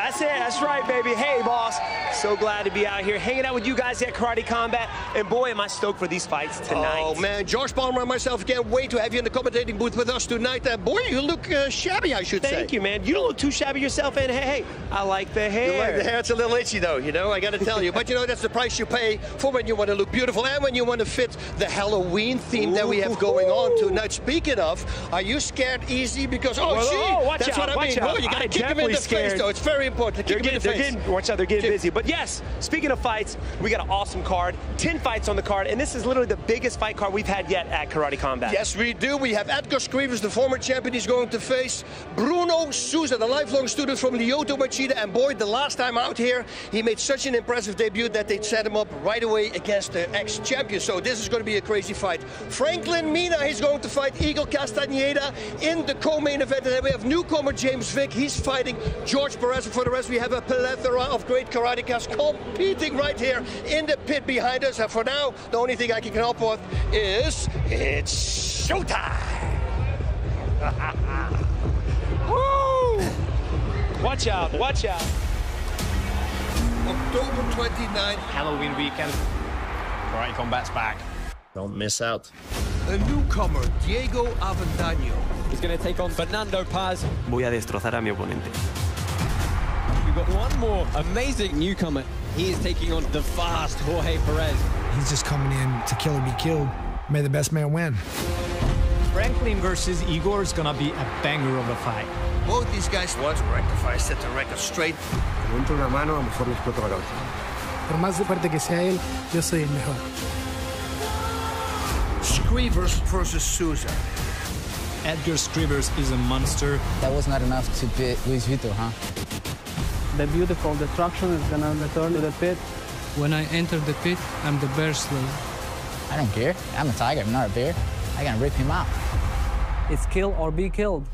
that's it. That's right, baby. Hey, boss. So glad to be out here hanging out with you guys at Karate Combat. And boy, am I stoked for these fights tonight. Oh, man. Josh Palmer and myself can't wait to have you in the commentating booth with us tonight. Uh, boy, you look uh, shabby, I should Thank say. Thank you, man. You don't look too shabby yourself. And hey, hey, I like the hair. You like the hair? It's a little itchy, though, you know, I got to tell you. But, you know, that's the price you pay for when you want to look beautiful and when you want to fit the Halloween theme Ooh. that we have going on tonight. Speaking of, are you scared easy? Because, oh, well, gee, oh, that's out, what I mean. Out. Oh, you got to kick him in the scared. face, though. It's very important they're getting, in the face. Getting, watch out, they're getting busy. But yes, speaking of fights, we got an awesome card. 10 fights on the card, and this is literally the biggest fight card we've had yet at Karate Combat. Yes, we do. We have Edgar Skrivers, the former champion. He's going to face Bruno Souza, the lifelong student from Lyoto Machida. And boy, the last time out here, he made such an impressive debut that they set him up right away against the ex-champion. So this is going to be a crazy fight. Franklin Mina, he's going to fight Igor Castaneda in the co-main event. And then we have newcomer James Vick. He's fighting George Perez. And for the rest, we have a plethora of great karatekas competing right here in the pit behind us. And for now, the only thing I can come up with is it's showtime. Woo! Watch out, watch out. October 29th. Halloween weekend. Karate Combat's back. Don't miss out. A newcomer, Diego Avendano. He's going to take on Fernando Paz. Voy a destrozar a mi oponente. We've got one more amazing newcomer. He is taking on the fast Jorge Perez. He's just coming in to kill or be killed. May the best man win. Franklin versus Igor is gonna be a banger of a fight. Both these guys want to rectify, set the record straight. Con una mano, a mejor le exploto la cabeza. Por más de parte que sea él, yo soy el mejor. Skrivers versus Souza. Edgar Skrivers is a monster. That was not enough to beat Luis Vito, huh? The beautiful destruction is gonna return to the pit. When I enter the pit, I'm the bear slayer. I don't care. I'm a tiger, I'm not a bear. I can rip him out. It's kill or be killed.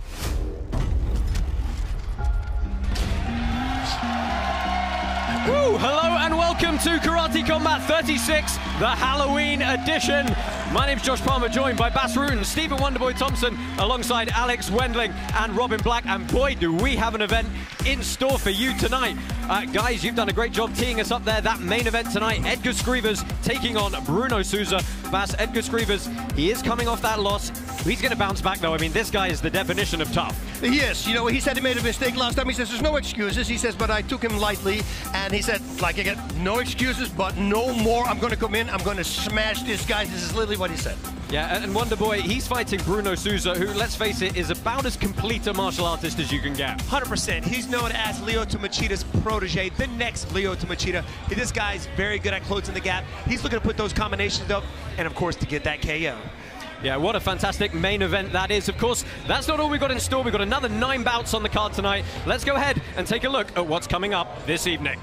Woo! Hello and welcome to Karate Combat 36, the Halloween edition. My name's Josh Palmer, joined by Bas Rutten, Stephen Wonderboy Thompson, alongside Alex Wendling and Robin Black. And boy, do we have an event in store for you tonight. Uh, guys, you've done a great job teeing us up there. That main event tonight, Edgar Skrivers taking on Bruno Souza. Bas, Edgar Skrivers, he is coming off that loss. He's going to bounce back, though. I mean, this guy is the definition of tough. Yes, you know, he said he made a mistake last time. He says there's no excuses. He says, but I took him lightly. And he said, like again, no excuses, but no more. I'm going to come in. I'm going to smash this guy. This is literally what he said. Yeah, and Wonder Boy, he's fighting Bruno Souza, who, let's face it, is about as complete a martial artist as you can get. 100%. He's known as Lyoto Machida's protege, the next Lyoto Machida. This guy's very good at closing the gap. He's looking to put those combinations up, and of course, to get that KO. Yeah, what a fantastic main event that is. Of course, that's not all we've got in store. We've got another nine bouts on the card tonight. Let's go ahead and take a look at what's coming up this evening.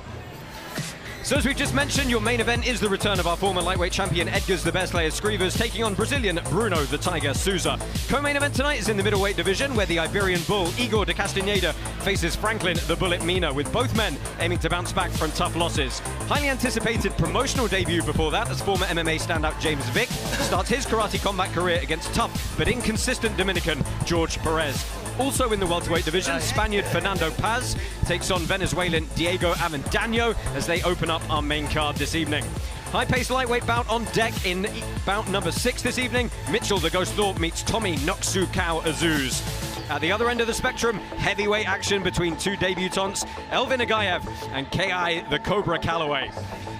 So as we've just mentioned, your main event is the return of our former lightweight champion Edgar's the best player Skrivers taking on Brazilian Bruno the Tiger Souza. Co-main event tonight is in the middleweight division where the Iberian Bull Igor de Castaneda faces Franklin the Bullet Mina with both men aiming to bounce back from tough losses. Highly anticipated promotional debut before that as former MMA standout James Vick starts his karate combat career against tough but inconsistent Dominican George Perez. Also in the welterweight division, Spaniard Fernando Paz takes on Venezuelan Diego Avendano as they open up our main card this evening. High-paced lightweight bout on deck in bout number six this evening. Mitchell the Ghost Thorpe meets Tommy Noxu Cow Azouz. At the other end of the spectrum, heavyweight action between two debutants, Elvin Aghayev and Ki the Cobra Calaway.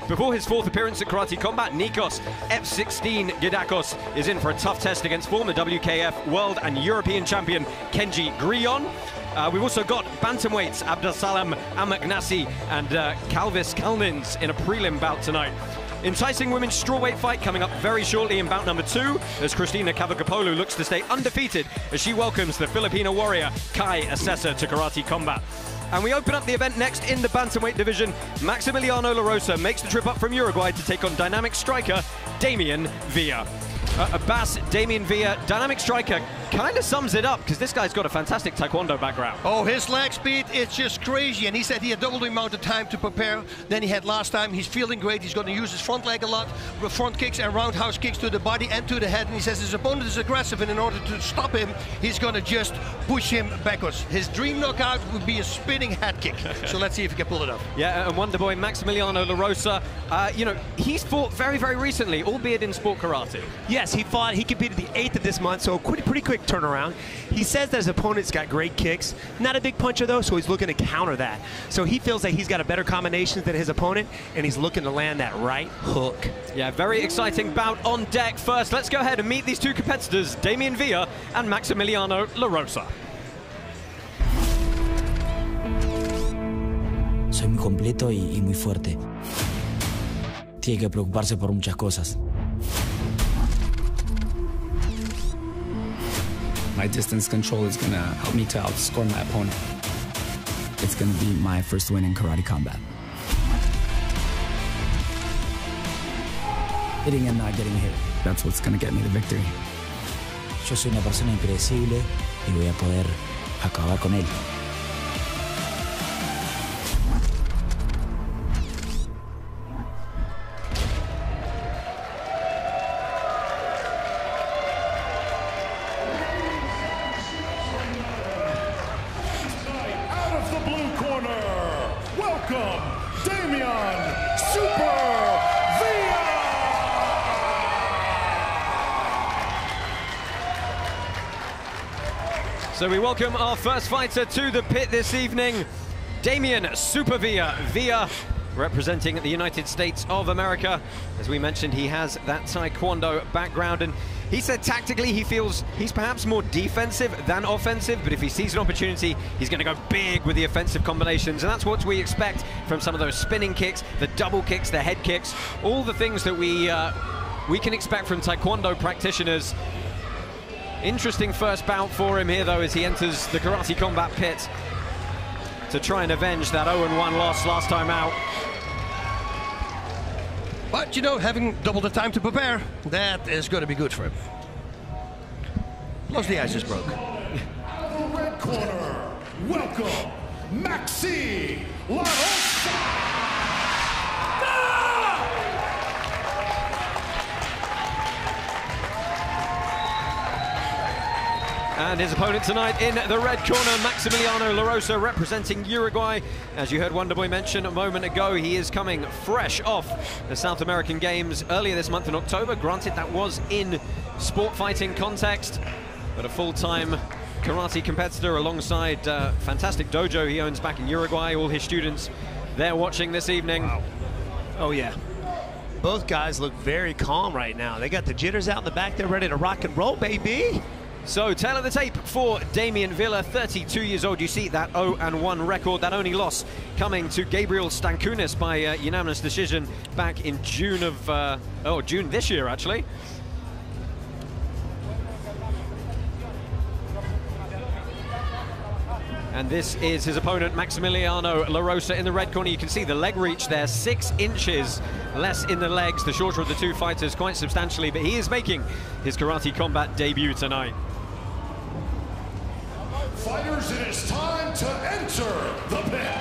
Before his fourth appearance at Karate Combat, Nikos F16 Gidakos is in for a tough test against former WKF World and European Champion Kenji Grillon. Uh, we've also got bantamweights Abdessalam Ameknassi and uh, Kalvis Kalnins in a prelim bout tonight. Enticing women's strawweight fight coming up very shortly in bout number two as Christina Kavakopoulou looks to stay undefeated as she welcomes the Filipino warrior Kaye Asesor to Karate Combat. And we open up the event next in the bantamweight division. Maximiliano Larrosa makes the trip up from Uruguay to take on dynamic striker Damian Villa. Uh, Abbas, Damian Villa, dynamic striker, kind of sums it up because this guy's got a fantastic taekwondo background. Oh, his leg speed, it's just crazy. And he said he had double the amount of time to prepare than he had last time. He's feeling great. He's going to use his front leg a lot, with front kicks and roundhouse kicks to the body and to the head. And he says his opponent is aggressive, and in order to stop him, he's going to just push him backwards. His dream knockout would be a spinning head kick. so let's see if he can pull it off. Yeah, and Wonder Boy Maximiliano Larrosa, uh, you know, he's fought very, very recently, albeit in sport karate. Yes, he fought. He competed the 8th of this month, so a pretty, pretty quick turnaround. He says that his opponent's got great kicks. Not a big puncher, though, so he's looking to counter that. So he feels that he's got a better combination than his opponent, and he's looking to land that right hook. Yeah, very exciting bout on deck. First, let's go ahead and meet these two competitors, Damian Villa and Maximiliano La Rosa. Soy muy completo y, y muy fuerte. Tiene que preocuparse por muchas cosas. My distance control is gonna help me to outscore my opponent. It's gonna be my first win in karate combat. Hitting and not getting hit. That's what's gonna get me the victory. Yo soy una persona impredecible y voy a poder acabar con él. Welcome our first fighter to the pit this evening, Damian Super Villa. Villa representing the United States of America. As we mentioned, he has that Taekwondo background and he said tactically he feels he's perhaps more defensive than offensive, but if he sees an opportunity, he's going to go big with the offensive combinations. And that's what we expect from some of those spinning kicks, the double kicks, the head kicks, all the things that we, uh, we can expect from Taekwondo practitioners. Interesting first bout for him here, though, as he enters the Karate Combat Pit to try and avenge that 0-1 loss last time out. But, you know, having double the time to prepare, that is going to be good for him. Plus the ice is broke. Red corner, welcome Maxi La And his opponent tonight in the red corner, Maximiliano Larrosa representing Uruguay. As you heard Wonderboy mention a moment ago, he is coming fresh off the South American Games earlier this month in October. Granted, that was in sport fighting context, but a full-time karate competitor alongside uh, fantastic dojo he owns back in Uruguay. All his students there watching this evening. Oh, yeah. Both guys look very calm right now. They got the jitters out in the back. They're ready to rock and roll, baby. So, tail of the tape for Damian Villa, 32 years old. You see that 0-1 record, that only loss coming to Gabriel Stankunis by uh, unanimous decision back in June of, uh, oh, June this year, actually. And this is his opponent, Maximiliano Larrosa, in the red corner. You can see the leg reach there, six inches less in the legs, the shorter of the two fighters, quite substantially, but he is making his karate combat debut tonight. Fighters, it is time to enter the pit.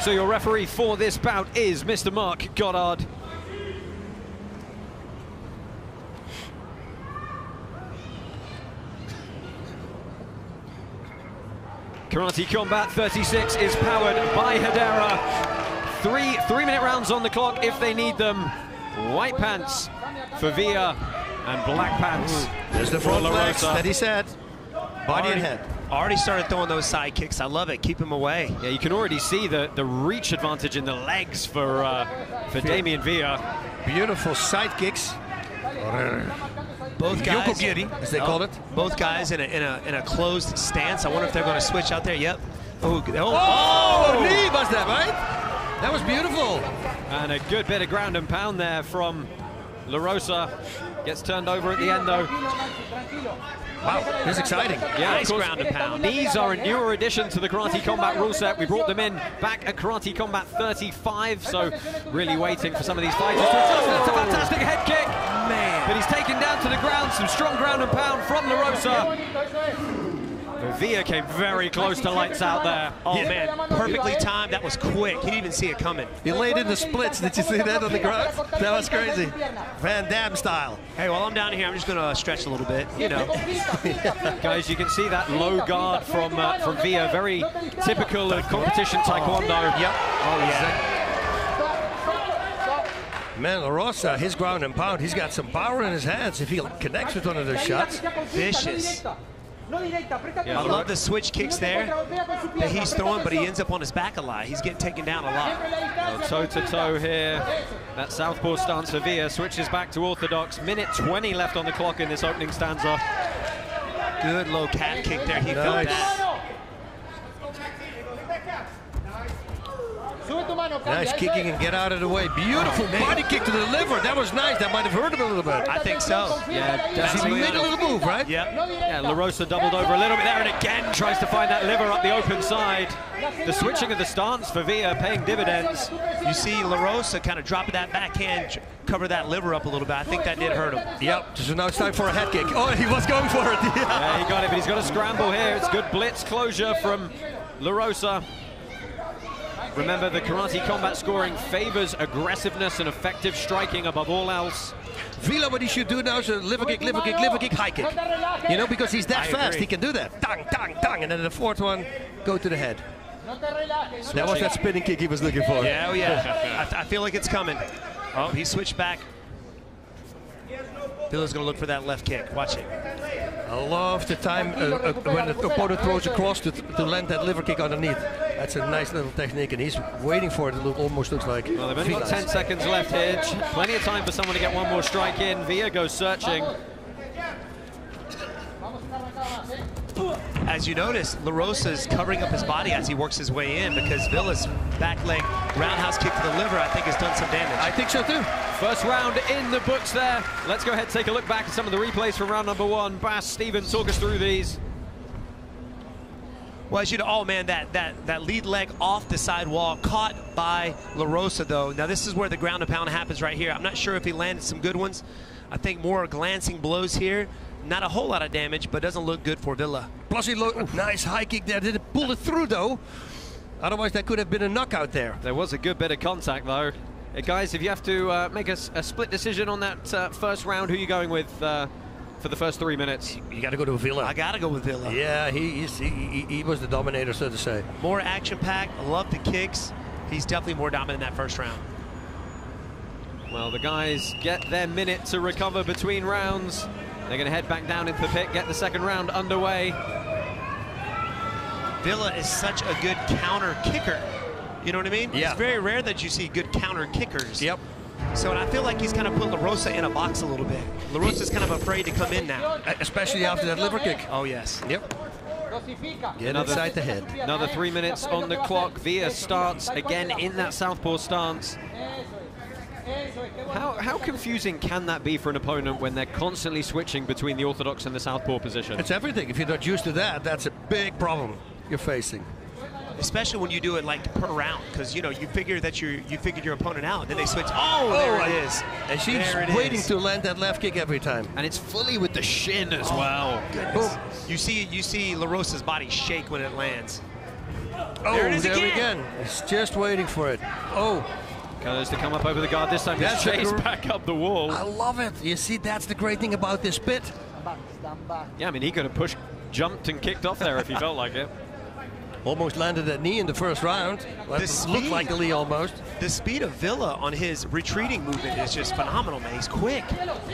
So your referee for this bout is Mr. Mark Goddard. Karate Combat 36 is powered by Hedera. Three three-minute rounds on the clock if they need them. White pants for Villa and black pants There's the front La legs that he said. Body and head. Already started throwing those side kicks. I love it. Keep him away. Yeah, you can already see the, the reach advantage in the legs for uh, for Damian Villa. Beautiful side kicks. Both guys, Yoko geri, as they Oh, call it. Both guys in a, in a in a closed stance. I wonder if they're going to switch out there. Yep. Oh, Oh, knee was that, right? That was beautiful. And a good bit of ground and pound there from Larrosa. Gets turned over at the end though. Wow, this is exciting. Yeah, Nice ground and pound. These are a newer addition to the Karate Combat rule set. We brought them in back at Karate Combat 35, so really waiting for some of these fighters to adjust. That's a fantastic head kick. Man. But he's taken down to the ground. Some strong ground and pound from La Rosa. Villa came very close to lights out there. Oh man, perfectly timed. That was quick. He didn't even see it coming. He laid in the splits. Did you see that on the ground? That was crazy. Van Damme style. Hey, while I'm down here, I'm just gonna stretch a little bit. You know. Guys, you can see that low guard from uh, from Villa, very typical of competition taekwondo. Yep. Oh yeah. Man, Larrosa, his ground and pound, he's got some power in his hands if he connects with one of those shots. Vicious. I love the switch kicks there that he's throwing, but he ends up on his back a lot. He's getting taken down a lot. Toe to toe here. That southpaw stance for Villa switches back to orthodox. Minute 20 left on the clock in this opening stanza. Good low calf kick there. He felt that. Nice kicking and get out of the way. Beautiful body kick to the liver. That was nice. That might have hurt him a little bit. I think so. Yeah, He made a little move, right? Yep. Yeah, Larrosa doubled over a little bit there and again tries to find that liver up the open side. The switching of the stance for Villa paying dividends. You see Larrosa kind of dropping that backhand, j- cover that liver up a little bit. I think that did hurt him. Yep. So now it's time for a head kick. Oh, he was going for it. Yeah, he got it, but he's got a scramble here. It's good blitz closure from Larrosa. Remember, the karate combat scoring favors aggressiveness and effective striking above all else. Villa, what he should do now is a liver kick, liver kick, liver kick, high kick. You know, because he's that I fast, agree. he can do that. Dang, dang, dang. And then the fourth one, go to the head. That was that spinning kick he was looking for. Yeah, oh yeah. I, I feel like it's coming. Oh, he switched back. Villa's gonna look for that left kick. Watch it. I love the time uh, uh, when the opponent throws across to, to land that liver kick underneath. That's a nice little technique, and he's waiting for it. It look, almost looks like. Well, they've only got 10 seconds left here. Plenty of time for someone to get one more strike in. Villa goes searching. As you notice, Larrosa's covering up his body as he works his way in because Villa's back leg roundhouse kick to the liver, I think, has done some damage. I think so too. First round in the books there. Let's go ahead and take a look back at some of the replays from round number one. Bas, Stephen, talk us through these. Well, as you know, oh man, that, that, that lead leg off the side wall, caught by Larrosa though. Now this is where the ground and pound happens right here. I'm not sure if he landed some good ones. I think more glancing blows here. Not a whole lot of damage, but doesn't look good for Villa. Plus, he looked nice high kick there. Did it pull it through though? Otherwise, that could have been a knockout there. There was a good bit of contact though. Uh, guys, if you have to uh, make a split decision on that uh, first round, who are you going with uh, for the first three minutes? You got to go to Villa. I gotta go with Villa. Yeah, he, he's, he, he, he was the dominator, so to say. More action packed. Love the kicks. He's definitely more dominant in that first round. Well, the guys get their minute to recover between rounds. They're going to head back down into the pit, get the second round underway. Villa is such a good counter kicker. You know what I mean? Yeah. It's very rare that you see good counter kickers. Yep. So and I feel like he's kind of put Larrosa in a box a little bit. Larrosa's kind of afraid to come in now. Especially after that liver kick. Oh, yes. Yep. Get Another- inside the head. Another three minutes on the clock. Villa starts again in that southpaw stance. How, how confusing can that be for an opponent when they're constantly switching between the orthodox and the southpaw position? It's everything. If you're not used to that, that's a big problem you're facing. Especially when you do it like per round, because you know you figure that you you figured your opponent out, then they switch. Oh, oh there and- it is. And she's There waiting is. to land that left kick every time. And it's fully with the shin as oh, well. Goodness. You see you see Larrosa's body shake when it lands. Oh, There it is there again. again. It's just waiting for it. Oh, Goes to come up over the guard. This time he's That's a chased back up the wall. I love it. You see, that's the great thing about this pit. Yeah, I mean, he could have pushed, jumped and kicked off there if he felt like it. Almost landed that knee in the first round. Well, The it speed. looked like a Lee almost. The speed of Villa on his retreating movement is just phenomenal, man. He's quick.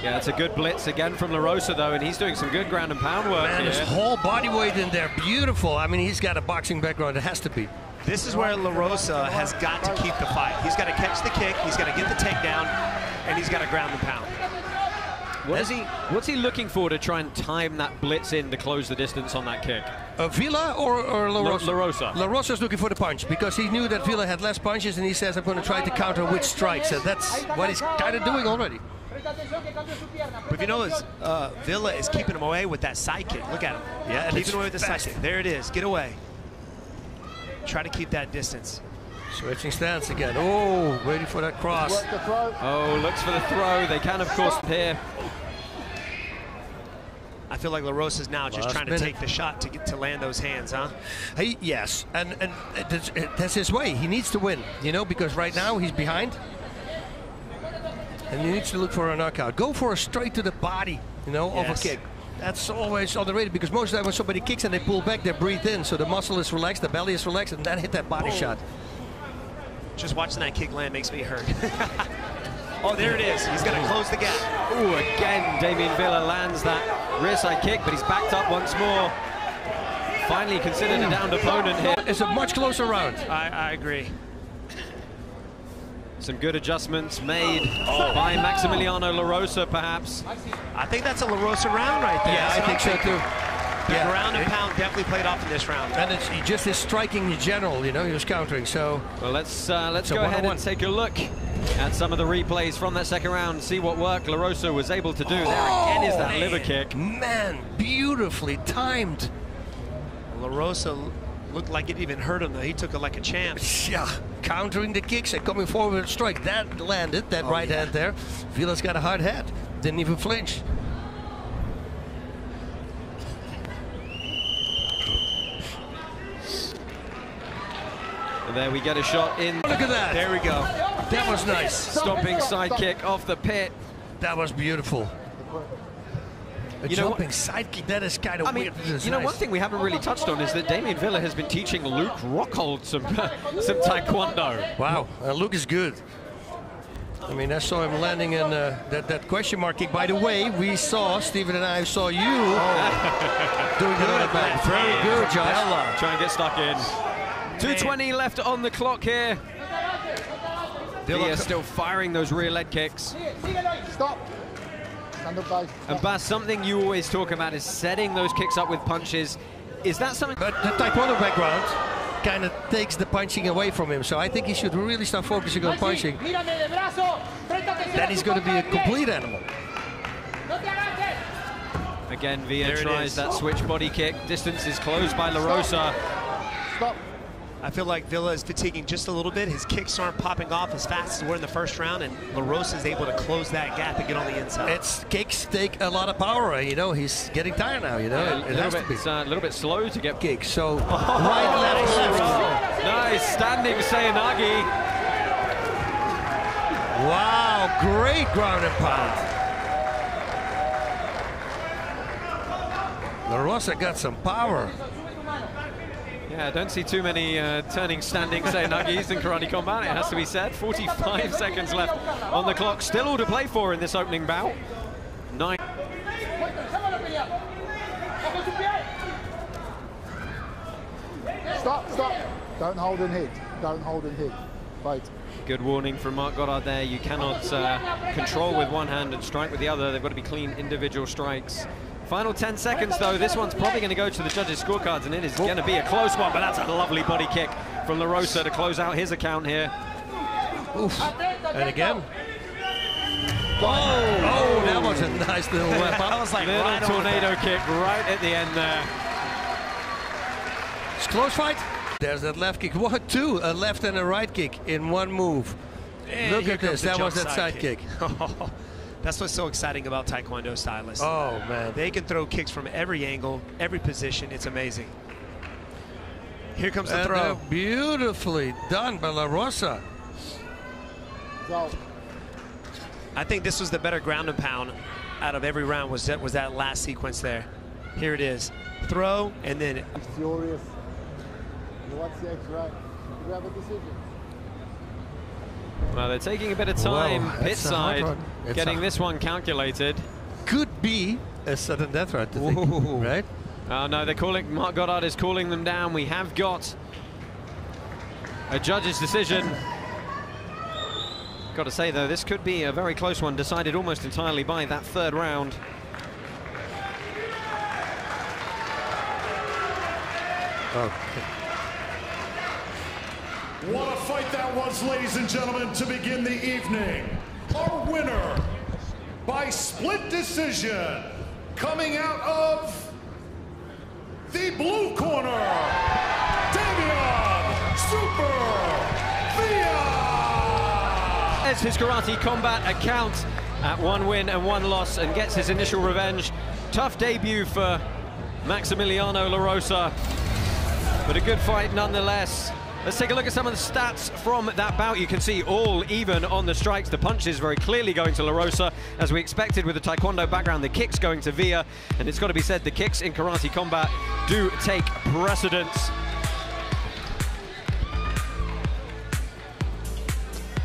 Yeah, it's a good blitz again from Larrosa, though, and he's doing some good ground and pound work Man, here. his whole body weight in there, beautiful. I mean, he's got a boxing background. It has to be. This is where Larrosa has got to keep the fight. He's got to catch the kick, he's got to get the takedown, and he's got to ground the pound. What is he? What's he looking for to try and time that blitz in to close the distance on that kick? Uh, Villa or, or La La- Rosa? Larrosa. La Rosa's looking for the punch because he knew that Villa had less punches and he says, I'm going to try to counter with strikes. And that's what he's kind of doing already. But if you notice, uh, Villa is keeping him away with that side kick. Look at him. Yeah, and keeping away with the side kick. There it is. Get away. Try to keep that distance. Switching stance again. Oh, waiting for that cross. Oh, looks for the throw. They can, of course, here. I feel like Larrosa's now just Last trying to minute. take the shot to get to land those hands, huh? Hey, yes, and and that's, that's his way. He needs to win, you know, because right now he's behind, and he needs to look for a knockout. Go for a straight to the body, you know, of Yes. a kick. That's always underrated because most of the time when somebody kicks and they pull back, they breathe in, so the muscle is relaxed, the belly is relaxed, and then hit that body Boom. shot. Just watching that kick land makes me hurt. oh, there it is. He's going to close the gap. Ooh, again, Damian Villa lands that rear side kick, but he's backed up once more. Finally considered a mm. downed opponent here. It's a much closer round. I, I agree. Some good adjustments made oh. by Maximiliano Larrosa, perhaps. I think that's a Larrosa round right there. Yeah, That's I think so too. The Yeah. ground and pound definitely played off in this round. And it's just his striking in general, you know, he was countering. So Well, let's uh, let's So go ahead one-on-one. and take a look at some of the replays from that second round, see what work Larrosa was able to do. there again is that Oh, liver man. kick. Man, beautifully timed. Larrosa looked like it even hurt him, though. He took it like a champ. Yeah, countering the kicks and coming forward with a strike. That landed, that Oh, right yeah. hand there. Villa's got a hard head. Didn't even flinch. And there we get a shot in. Look at that. There we go. That was nice. Stomping side kick off the pit. That was beautiful. A You know jumping side kick, that is kind of I mean, weird. You know, nice. one thing we haven't really touched on is that Damian Villa has been teaching Luke Rockhold some some taekwondo. Wow, uh, Luke is good. I mean, I saw him landing in uh, that, that question mark kick. By the way, we saw, Stephen and I saw you doing the right back. Very good, Josh. Try and get stuck in. 220 left on the clock here. Villa still firing those rear leg kicks. Stop. Stand up, guys. And Bas, something you always talk about is setting those kicks up with punches. Is that something? But the Taekwondo background kind of takes the punching away from him. So I think he should really start focusing on punching. Then he's going to be a complete animal. Again, Villa tries that switch body kick. Distance is closed by Larrosa. Stop. I feel like Villa is fatiguing just a little bit. His kicks aren't popping off as fast as we're in the first round, and Larrosa is able to close that gap and get on the inside. It's kicks take a lot of power. You know, he's getting tired now. You know, A it, it little has bit, to be it's, uh, a little bit slow to get. kicks. So right, left, left. Nice standing Sayanagi. Wow, great ground and pound. Larrosa got some power. Yeah, I don't see too many uh, turning standing Sayanagis in karate combat, it has to be said. 45 seconds left on the clock. Still all to play for in this opening bout. Nine. Stop, stop. Don't hold and hit. Don't hold and hit. Fight. Good warning from Mark Goddard there. You cannot uh, control with one hand and strike with the other. They've got to be clean individual strikes. Final 10 seconds though. This one's probably going to go to the judges' scorecards and it is going to be a close one, but that's a lovely body kick from Larrosa to close out his account here. Oof. And again. Oh, oh, that was a nice little weapon. I was like, Little right tornado kick right at the end there. It's a close fight. There's that left kick. What, two? A left and a right kick in one move. And Look at this. That was that side kick. That's what's so exciting about Taekwondo stylists. Oh, man. They can throw kicks from every angle, every position. It's amazing. Here comes the And throw. beautifully done by Larrosa. I think this was the better ground and pound out of every round was that was that last sequence there. Here it is. Throw and then Furious. You watch the X-ray. You have a decision. Well, they're taking a bit of time Wow, pit it's a hard side, getting this one calculated. Could be a sudden death threat, think, right? Oh no, they're calling. Mark Goddard is calling them down. We have got a judge's decision. Got to say, though, this could be a very close one, decided almost entirely by that third round. Okay. What a fight that was, ladies and gentlemen, to begin the evening. Our winner by split decision, coming out of the blue corner, Damian Super Villa. There's his karate combat account at one win and one loss and gets his initial revenge. Tough debut for Maximiliano Larrosa, but a good fight nonetheless. Let's take a look at some of the stats from that bout. You can see all even on the strikes. The punches very clearly going to Larrosa, as we expected with the Taekwondo background. The kicks going to Villa, and it's got to be said, the kicks in karate combat do take precedence.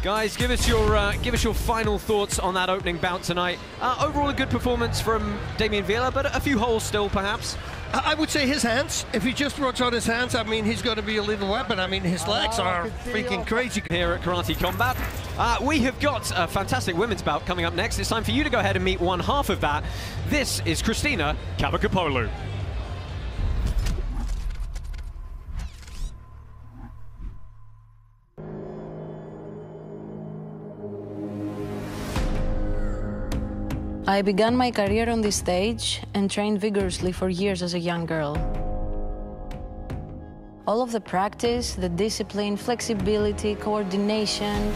Guys, give us your uh, give us your final thoughts on that opening bout tonight. Uh, overall, a good performance from Damian Villa, but a few holes still, perhaps. I would say his hands. If he just works on his hands, I mean, he's going to be a little weapon. I mean, his legs are freaking crazy. Here at Karate Combat, uh, we have got a fantastic women's bout coming up next. It's time for you to go ahead and meet one half of that. This is Christina Kavakopoulou. I began my career on this stage and trained vigorously for years as a young girl. All of the practice, the discipline, flexibility, coordination,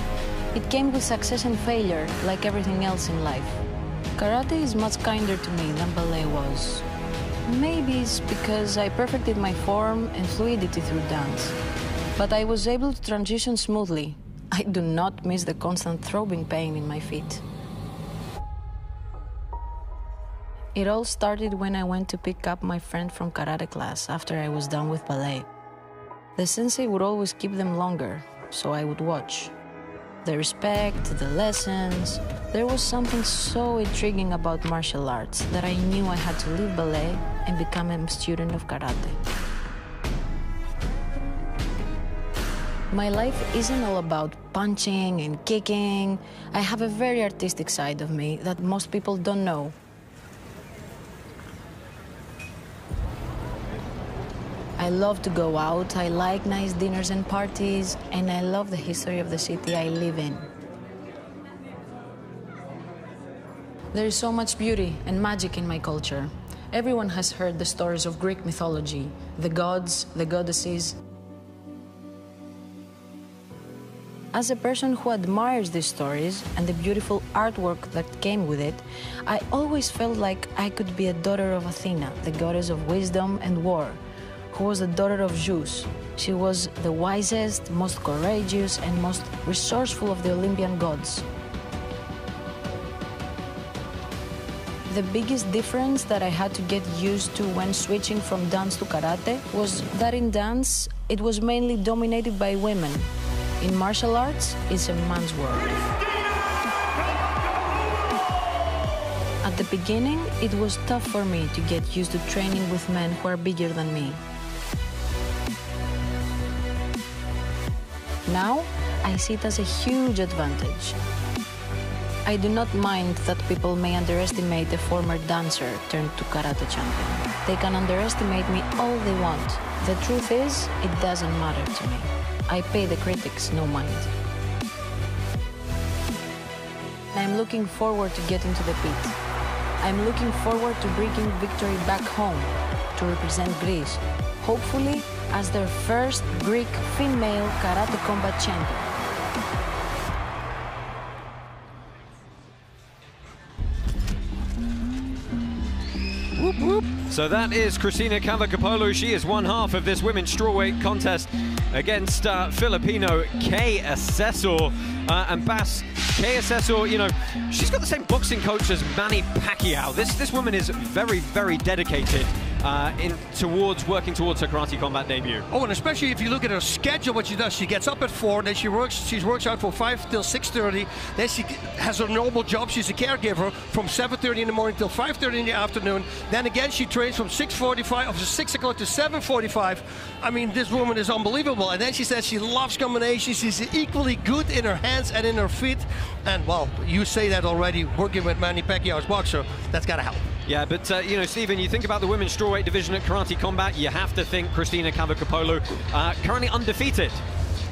it came with success and failure, like everything else in life. Karate is much kinder to me than ballet was. Maybe it's because I perfected my form and fluidity through dance. But I was able to transition smoothly. I do not miss the constant throbbing pain in my feet. It all started when I went to pick up my friend from karate class after I was done with ballet. The sensei would always keep them longer, so I would watch. The respect, the lessons, there was something so intriguing about martial arts that I knew I had to leave ballet and become a student of karate. My life isn't all about punching and kicking. I have a very artistic side of me that most people don't know. I love to go out, I like nice dinners and parties, and I love the history of the city I live in. There is so much beauty and magic in my culture. Everyone has heard the stories of Greek mythology, the gods, the goddesses. As a person who admires these stories and the beautiful artwork that came with it, I always felt like I could be a daughter of Athena, the goddess of wisdom and war who was the daughter of Zeus. She was the wisest, most courageous, and most resourceful of the Olympian gods. The biggest difference that I had to get used to when switching from dance to karate was that in dance, it was mainly dominated by women. In martial arts, it's a man's world. At the beginning, it was tough for me to get used to training with men who are bigger than me. Now, I see it as a huge advantage. I do not mind that people may underestimate a former dancer turned to karate champion. They can underestimate me all they want. The truth is, it doesn't matter to me. I pay the critics no mind. I'm looking forward to getting to the pit. I'm looking forward to bringing victory back home to represent Greece, hopefully as their first Greek female karate combat champion. Whoop, whoop. So that is Christina Kavakopoulou. She is one half of this women's strawweight contest against uh, Filipino Kaye Asesor. Uh, and Bas, Kaye Asesor, you know, she's got the same boxing coach as Manny Pacquiao. This, this woman is very, very dedicated uh, in towards working towards her karate combat debut. Oh, and especially if you look at her schedule, what she does, she gets up at four, then she works. She works out for five till six thirty. Then she has her normal job. She's a caregiver from seven thirty in the morning till five thirty in the afternoon. Then again, she trains from six forty-five, of six o'clock to seven forty-five. I mean, this woman is unbelievable. And then she says she loves combinations. She's equally good in her hands and in her feet. And well, you say that already. Working with Manny Pacquiao's boxer, that's got to help. Yeah, but, uh, you know, Stephen, you think about the women's strawweight division at Karate Combat, you have to think Christina Kavakopoulou, uh, currently undefeated.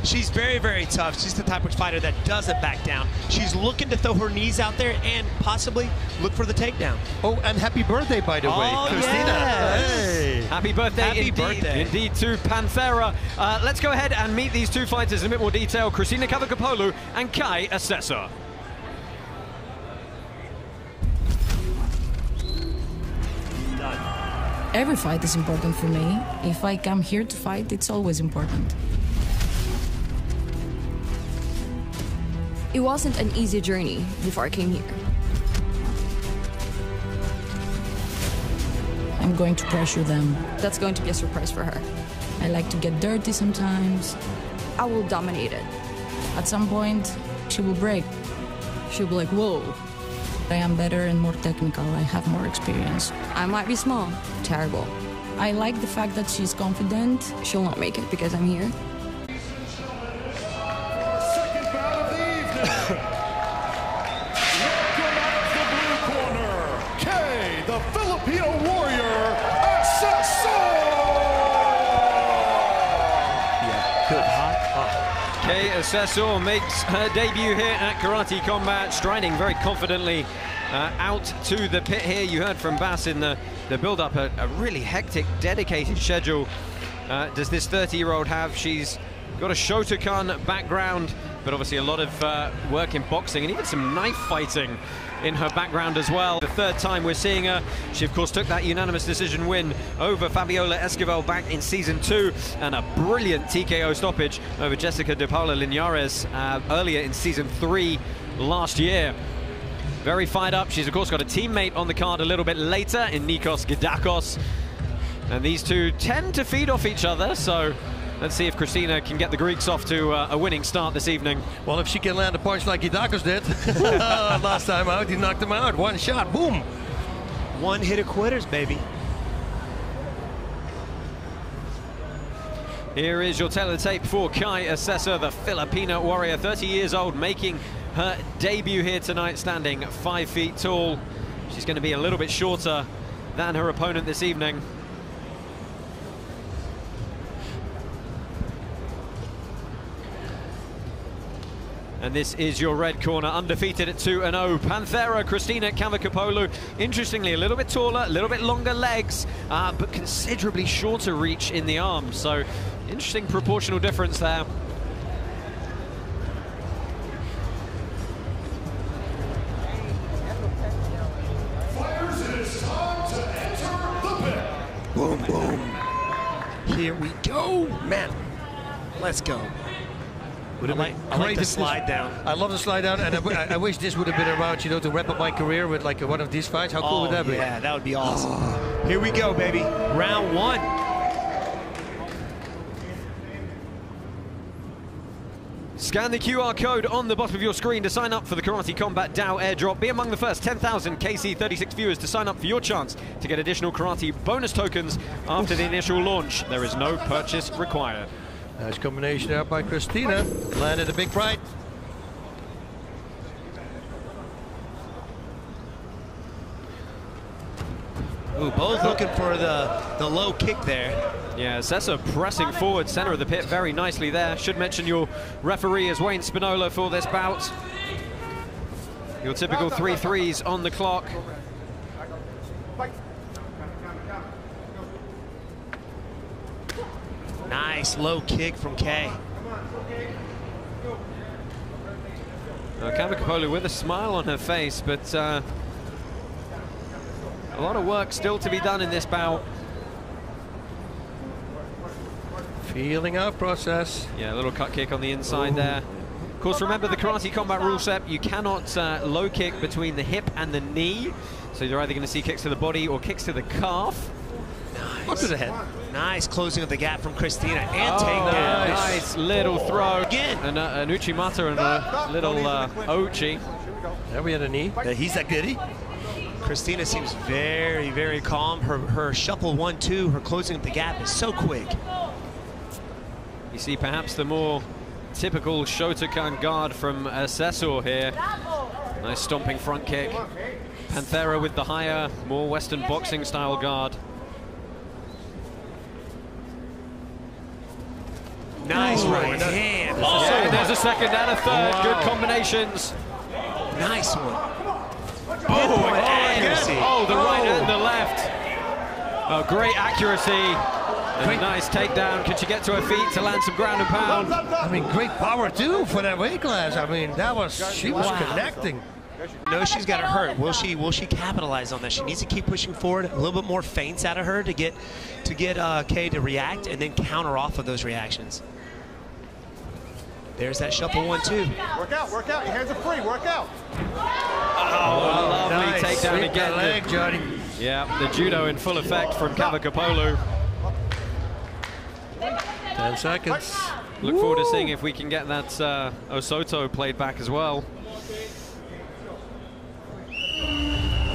She's very, very tough. She's the type of fighter that doesn't back down. She's looking to throw her knees out there and possibly look for the takedown. Oh, and happy birthday, by the oh, way, Christina. Yes. Hey. Happy birthday, happy indeed, birthday. indeed to Panthera. Uh, let's go ahead and meet these two fighters in a bit more detail, Christina Kavakopoulou and Kaye Asesor. Every fight is important for me. If I come here to fight, it's always important. It wasn't an easy journey before I came here. I'm going to pressure them. That's going to be a surprise for her. I like to get dirty sometimes. I will dominate it. At some point, she will break. She'll be like, whoa. I am better and more technical. I have more experience. I might be small. Terrible. I like the fact that she's confident. She'll not make it because I'm here. Second bout of the evening. Welcome out of the blue corner, Kaye, the Filipino warrior, Asesor! Good, huh? Kaye oh. Asesor makes her debut here at Karate Combat, striding very confidently uh, out to the pit here. You heard from Bas in the, the build-up, a, a really hectic, dedicated schedule uh, does this 30-year-old have. She's got a Shotokan background, but obviously a lot of uh, work in boxing and even some knife fighting in her background as well. The third time we're seeing her. She, of course, took that unanimous decision win over Fabiola Esquivel back in season two and a brilliant TKO stoppage over Jessica de Paula Linares uh, earlier in season three last year. Very fired up. She's, of course, got a teammate on the card a little bit later in Nikos Gidakos. And these two tend to feed off each other, so let's see if Christina can get the Greeks off to uh, a winning start this evening. Well, if she can land a punch like Gidakos did last time out, he knocked him out. One shot, boom. One hit of quitters, baby. Here is your teletape for Kaye Asesor, the Filipino warrior, 30 years old, making her debut here tonight, standing five feet tall. She's going to be a little bit shorter than her opponent this evening. And this is your red corner, undefeated at 2-0. Panthera, Christina Kavakopoulou. Interestingly, a little bit taller, a little bit longer legs, uh, but considerably shorter reach in the arms. So, interesting proportional difference there. Here we go. Man, let's go. Would I like, I like the slide down. I love the slide down, and I, I- wish this would have been around, you know, to wrap up my career with like one of these fights. How cool oh, would that be? Yeah, that would be awesome. Here we go, baby. Round one. Scan the QR code on the bottom of your screen to sign up for the Karate Combat DAO airdrop. Be among the first 10,000 KC36 viewers to sign up for your chance to get additional karate bonus tokens after the initial launch. There is no purchase required. Nice combination out by Christina. Landed a big right. Ooh, both looking for the, the low kick there. Yeah, Sessa pressing forward, center of the pit very nicely there. Should mention your referee is Wayne Spinola for this bout. Your typical three threes on the clock. Nice low kick from Kaye. Uh, Kavakopoulou with a smile on her face, but uh, a lot of work still to be done in this bout. Feeling out process. Yeah, a little cut kick on the inside there. Of course, remember the Karate Combat rule set, you cannot uh, low kick between the hip and the knee. So you're either going to see kicks to the body or kicks to the calf. Nice. to the head. Nice closing of the gap from Christina and Oh, takedown. nice little throw. Again. An, uh, an Uchimata and a little uh, Ochi. There we had a knee. Uh, he's that goody. Christina seems very, very calm. Her her shuffle one two, her closing of the gap is so quick. You see perhaps the more typical Shotokan guard from Asesor here. Nice stomping front kick. Panthera with the higher, more Western boxing style guard. Nice Ooh, right hand. Oh, Yeah. there's a second and a third. Wow. Good combinations. Nice one. Oh, Pinpoint and- accuracy. oh, the right Oh. and the left. Oh, great accuracy. And a nice takedown. Could she get to her feet to land some ground and pound? I mean, great power too for that weight class. I mean, that was she was Wow. connecting. No, she's got her hurt. Will she? Will she capitalize on that? She needs to keep pushing forward. A little bit more feints out of her to get to get uh, Kaye to react and then counter off of those reactions. There's that shuffle one two. Work out, work out. Your hands are free. Work out. Oh, lovely Nice. takedown Sweep again. that leg, Johnny. Yeah, the judo in full effect from Kavakopoulou. Ten seconds. Look forward to seeing if we can get that uh, Osoto played back as well.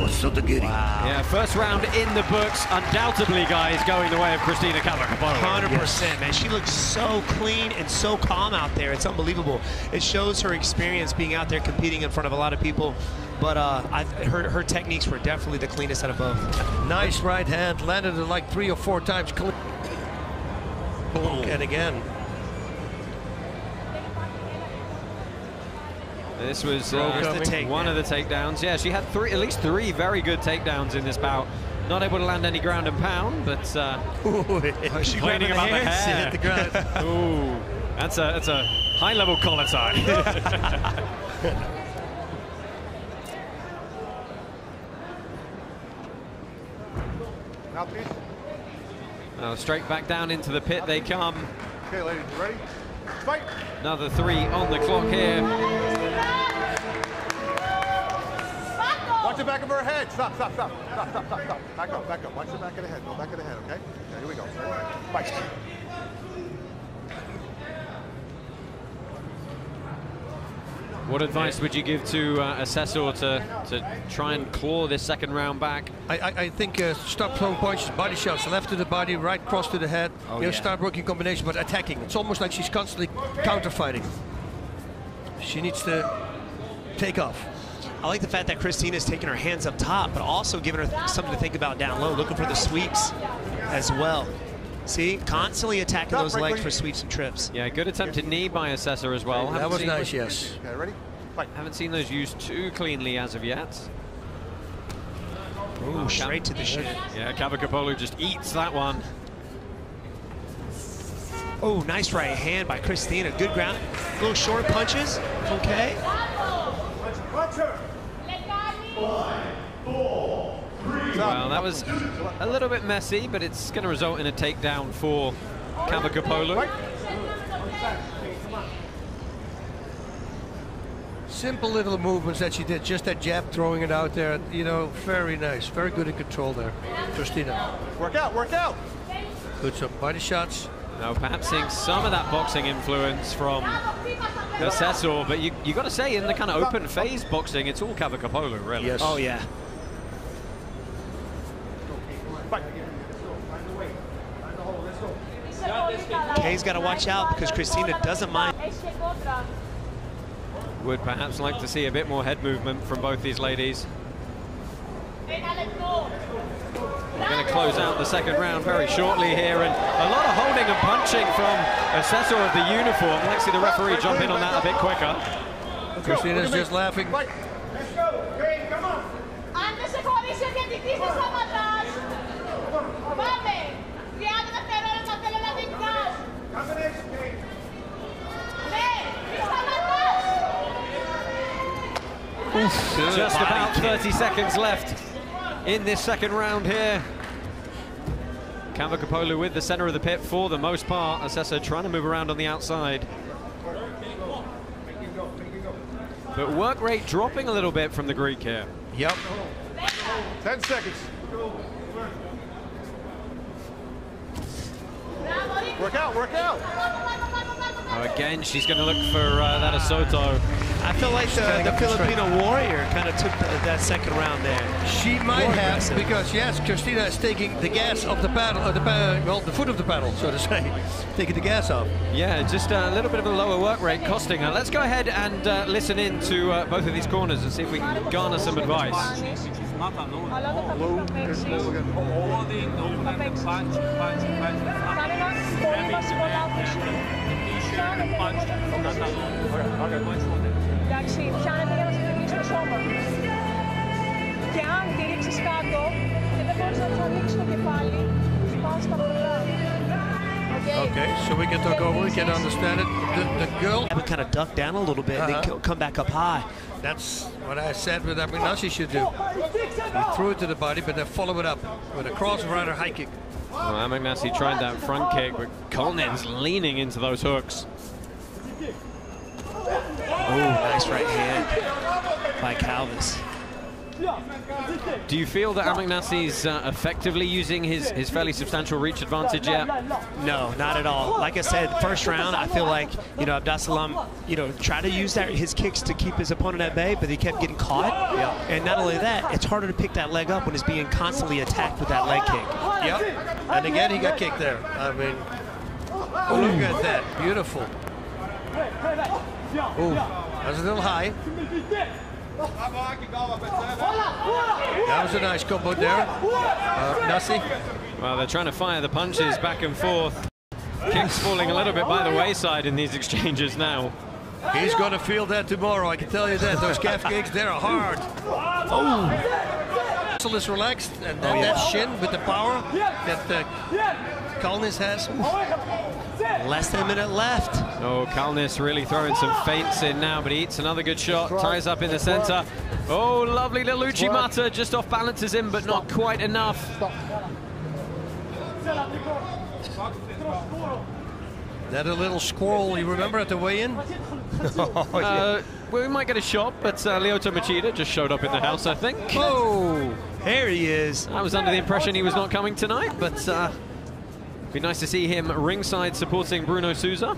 What's so the goody? Yeah, first round in the books, undoubtedly, guys, going the way of Christina Kavakopoulou. Hundred percent, man. She looks so clean and so calm out there. It's unbelievable. It shows her experience being out there competing in front of a lot of people. But uh, I, her her techniques were definitely the cleanest out of both. Nice right hand. Landed it like three or four times. Clean. Boom. And again. This was Throw uh, coming. one of the takedowns. Yeah, she had three, at least three very good takedowns in this bout. Not able to land any ground and pound, but uh, she complaining grabbing about the the hands, hair. hit the ground. Ooh, that's a that's a high level collar tie. Now, straight back down into the pit they come. Okay, ladies, you ready? Fight. Another three on the clock here. Watch the back of her head. Stop, stop, stop. Stop, stop, stop, stop. Back up, back up. Watch the back of the head. Go back of the head, okay? Okay, here we go. Fight. What advice would you give to uh, Asesor to, to try and claw this second round back? I, I, I think uh, stop throwing punches, body shots, left to the body, right cross to the head. Oh, you know, yeah. start working combination, but attacking. It's almost like she's constantly counter fighting. She needs to take off. I like the fact that Christina's taking her hands up top, but also giving her something to think about down low, looking for the sweeps as well. See, constantly attacking those legs for sweeps and trips. Yeah, good attempted knee by Asesor as well. That Haven't was nice, yes. Okay, ready? Fight. Haven't seen those used too cleanly as of yet. Ooh, straight to the shin. Yeah, Kavakopoulou just eats that one. Oh, nice right hand by Christina. Good ground. Little short punches. Okay. Well, that was a little bit messy, but it's going to result in a takedown for Kavakopoulou. Simple little movements that she did, just that jab, throwing it out there. You know, very nice, very good in control there, Christina. Work out, work out. Good some body shots. Now, perhaps seeing some of that boxing influence from Asesor, but you you got to say, in the kind of open phase boxing, it's all Kavakopoulou, really. Yes. Oh, yeah. Kaye's got to watch out because Christina doesn't mind. Would perhaps like to see a bit more head movement from both these ladies. We're going to close out the second round very shortly here, and a lot of holding and punching from Asesor of the uniform. Let's see the referee jump in on that a bit quicker. Christina's just laughing. Oof, Just about 30 seconds left in this second round here. Kavakopoulou with the center of the pit for the most part. Asesor trying to move around on the outside. But work rate dropping a little bit from the Greek here. Yep. 10 seconds. Work out, work out. Oh, again, she's going to look for uh, that Osoto. I feel like the, the to get straight. Filipino warrior kind of took the, that second round there. She might More have aggressive. because yes, Christina is taking the gas off the paddle, uh, the pa- well, the foot of the paddle, so to say, taking the gas off. Yeah, just a little bit of a lower work rate costing her. Let's go ahead and uh, listen in to uh, both of these corners and see if we can garner some advice. αλλά θα explosion. Holding, open and Παντζι. punch, punch. Grabbing the man and t-shirt and punch. Matador. Punch for them. Εντάξει, πιάνεται για να σου ανοίξει το σώμα. Και αν τη ρίξεις κάτω και δεν μπορείς να τους ανοίξεις το κεφάλι, πας στα πολλά. Okay, so we can talk over, we can understand it. The, the girl Have it kind of duck down a little bit and Uh-huh. then come back up high. That's what I said with Abinasi should do. You threw it to the body, but then follow it up with a cross right or high kick. Well, Ameknassi tried that front kick, but Kalnins leaning into those hooks. Oh, nice right hand by Kalvis. Do you feel that Ameknassi uh, effectively using his, his fairly substantial reach advantage yet? No, not at all. Like I said, first round, I feel like, you know, Abdessalam, you know, tried to use that his kicks to keep his opponent at bay, but he kept getting caught. And not only that, it's harder to pick that leg up when it's being constantly attacked with that leg kick. Yep. And again, he got kicked there. I mean, oh, look at that. Beautiful. Oh, that's a little high. That was a nice combo there. Uh, Nasi. Well, they're trying to fire the punches back and forth. Kicks falling a little bit by the wayside in these exchanges now. He's going to feel that tomorrow, I can tell you that. Those calf kicks, they're hard. Oh. Muscle is relaxed, and then that shin with the power that uh, Kalnins has. Less than a minute left. Oh, Kalnins really throwing some feints in now, but he eats another good shot, ties up in the center. Oh, lovely little Uchimata, just off balances him, but not quite enough. That a little squirrel, you remember at the weigh-in? Uh, well, we might get a shot, but uh, Lyoto Machida just showed up in the house, I think. Oh, there he is. I was under the impression he was not coming tonight, but uh, be nice to see him ringside supporting Bruno Souza.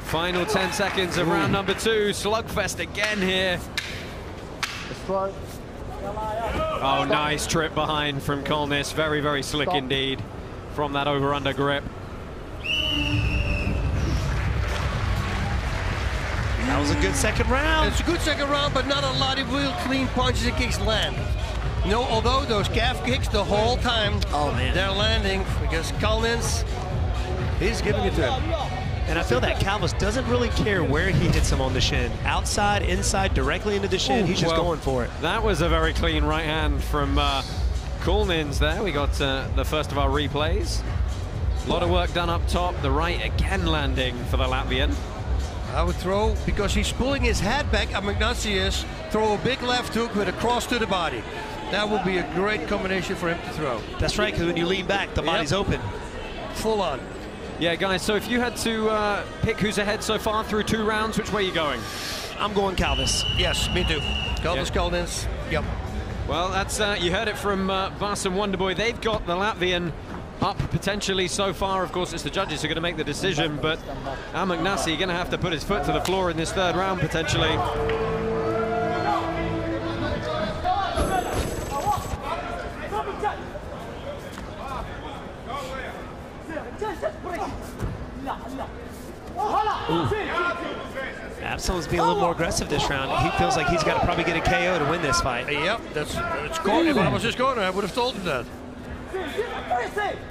Final 10 seconds of round number two. Slugfest again here. Oh, nice trip behind from Kalnins. Very, very slick indeed from that over-under grip. That was a good second round. It's a good second round, but not a lot of real clean punches and kicks land. No, although those calf kicks the whole time, oh man, they're landing because Kalnins, he's giving it to him. And I feel that Kalvis doesn't really care where he hits him on the shin. Outside, inside, directly into the shin, he's just Well, going for it. That was a very clean right hand from uh, Kalnins there. We got uh, the first of our replays. A lot of work done up top. The right again landing for the Latvian. I would throw, because he's pulling his head back, Amagnatius, throw a big left hook with a cross to the body. That would be a great combination for him to throw. That's right, because when you lean back, the body's open. Full on. Yeah, guys, so if you had to uh, pick who's ahead so far through two rounds, which way are you going? I'm going Kalvis. Yes, me too. Kalvis Kalnins, yep. Well, that's uh, you heard it from uh, Bas and Wonderboy. They've got the Latvian up potentially so far. Of course, it's the judges who are going to make the decision, but Ameknassi is going to have to put his foot to the floor in this third round potentially. Absalom's being a little more aggressive this round. He feels like he's got to probably get a KO to win this fight. Yep, that's it's corner. If I was his corner, I would have told him that.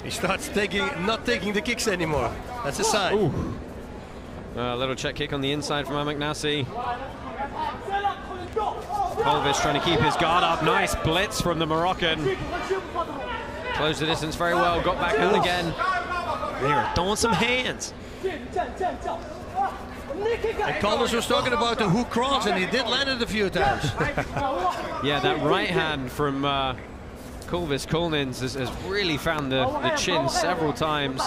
He starts taking, not taking the kicks anymore. That's a sign. A little check kick on the inside from Ameknassi. Kalvis trying to keep his guard up. Nice blitz from the Moroccan. Closed the distance very well. Got back out again. They were throwing some hands. And Collins was talking about the hook cross, and he did land it a few times. Yeah, that right hand from uh, Kalvis Kalnins has, has really found the, the chin several times.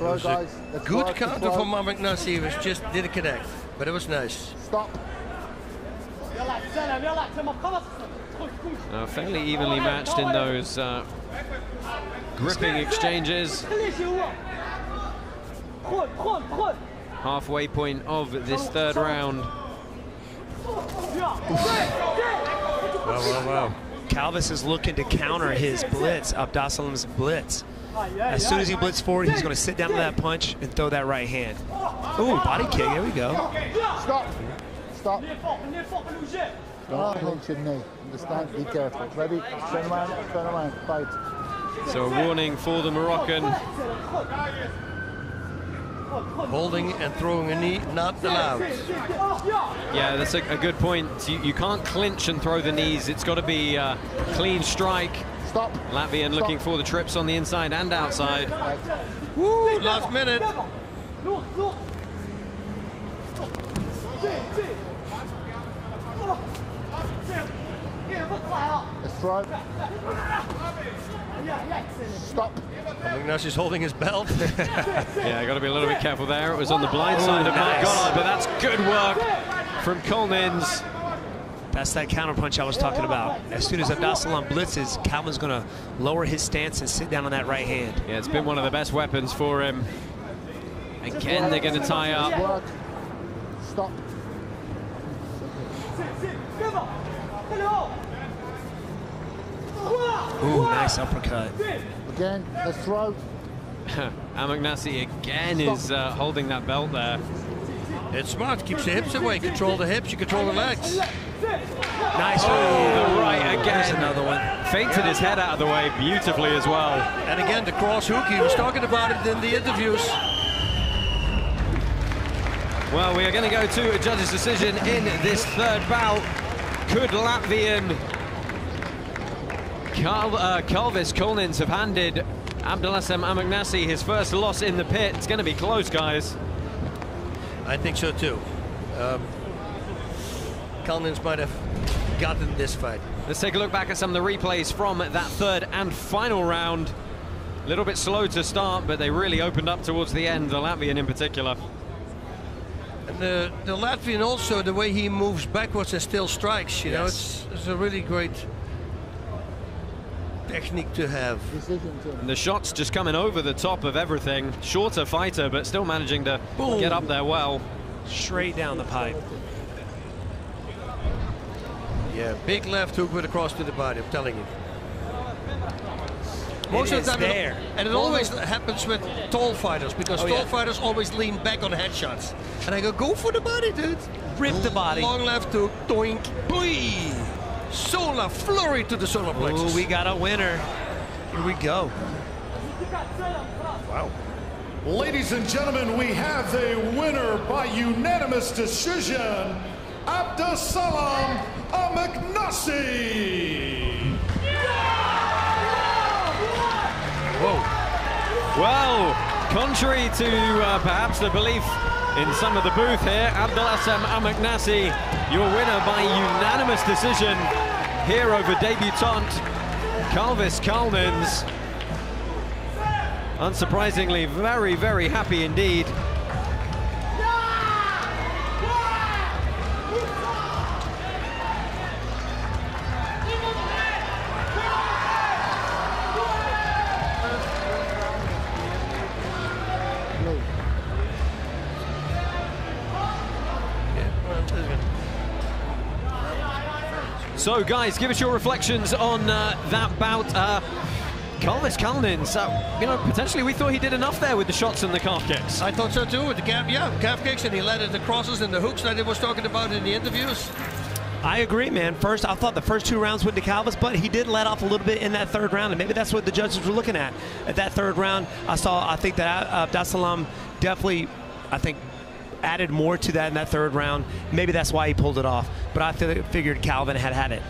It was a good counter from Magnassi, was just didn't connect. but it was nice. Stop. Uh, fairly evenly matched in those uh, gripping exchanges. Halfway point of this third round. Wow, wow, wow. Kalvis is looking to counter his blitz, Abdessalam's blitz. As soon as he blitz forward, he's going to sit down to that punch and throw that right hand. Ooh, body kick. There we go. Stop. Stop. Don't clench your knee. Understand? Be careful. Ready? Turn around. Turn around. Fight. So a warning for the Moroccan. Holding and throwing a knee, not allowed. Yeah, that's a, a good point. You, you, can't clinch and throw the knees. It's got to be a clean strike. Stop. Latvian Stop. looking for the trips on the inside and outside. Woo, last minute. Let's throw. Stop. I think now she's holding his belt. yeah, got to be a little bit careful there. It was on the blind side of Mark nice. Goddard, but that's good work from Kalnins. That's that counter punch I was talking about. As soon as Abdessalam blitzes, Calvin's going to lower his stance and sit down on that right hand. Yeah, it's been one of the best weapons for him. Again, they're going to tie up. Work. Stop. Ooh, nice uppercut. Again, let's throw. Ameknassi again is uh, holding that belt there. It's smart. Keeps the hips away. Control the hips. You control the legs. Nice. Oh, the right again. There's another one. Fainted his head out of the way beautifully as well. And again, the cross hook. He was talking about it in the interviews. Well, we are going to go to a judge's decision in this third bout. Could Latvian Carl, uh, Kalvis Kalnins have handed Abdessalam Ameknassi his first loss in the pit? It's going to be close, guys. I think so too. Um, Kalnins might have gotten this fight. Let's take a look back at some of the replays from that third and final round. A little bit slow to start, but they really opened up towards the end, the Latvian in particular. And the, the Latvian also, the way he moves backwards and still strikes, you know, it's, it's a really great technique to have. And the shots just coming over the top of everything. Shorter fighter, but still managing to Boom. get up there well. Straight down the pipe. Yeah, big left hook with a cross to the body, I'm telling you. Most It of the time, there. and it always happens with tall fighters because Oh, tall yeah. fighters always lean back on headshots. And I go, go for the body, dude. Rip the body. Long left hook, doink, boy. Solar flurry to the solar plexus. Ooh, we got a winner. Here we go. Wow. Ladies and gentlemen, we have a winner by unanimous decision, Abdessalam Ameknassi. Whoa. Well, contrary to uh, perhaps the belief in some of the booth here, Abdessalam Ameknassi, your winner by unanimous decision here over debutant Kalvis Kalnins. Unsurprisingly, very, very happy indeed. So, guys, give us your reflections on uh, that bout. Uh, Kalvis Kalnins, uh, you know, potentially we thought he did enough there with the shots and the calf kicks. I thought so too with the calf, yeah, calf kicks, and he led it the crosses and the hooks that he was talking about in the interviews. I agree, man. First, I thought the first two rounds went to Kalvis, but he did let off a little bit in that third round, and maybe that's what the judges were looking at. At that third round, I saw, I think that uh, Abdessalam definitely, I think, added more to that in that third round. Maybe that's why he pulled it off. But I figured Calvin had had it.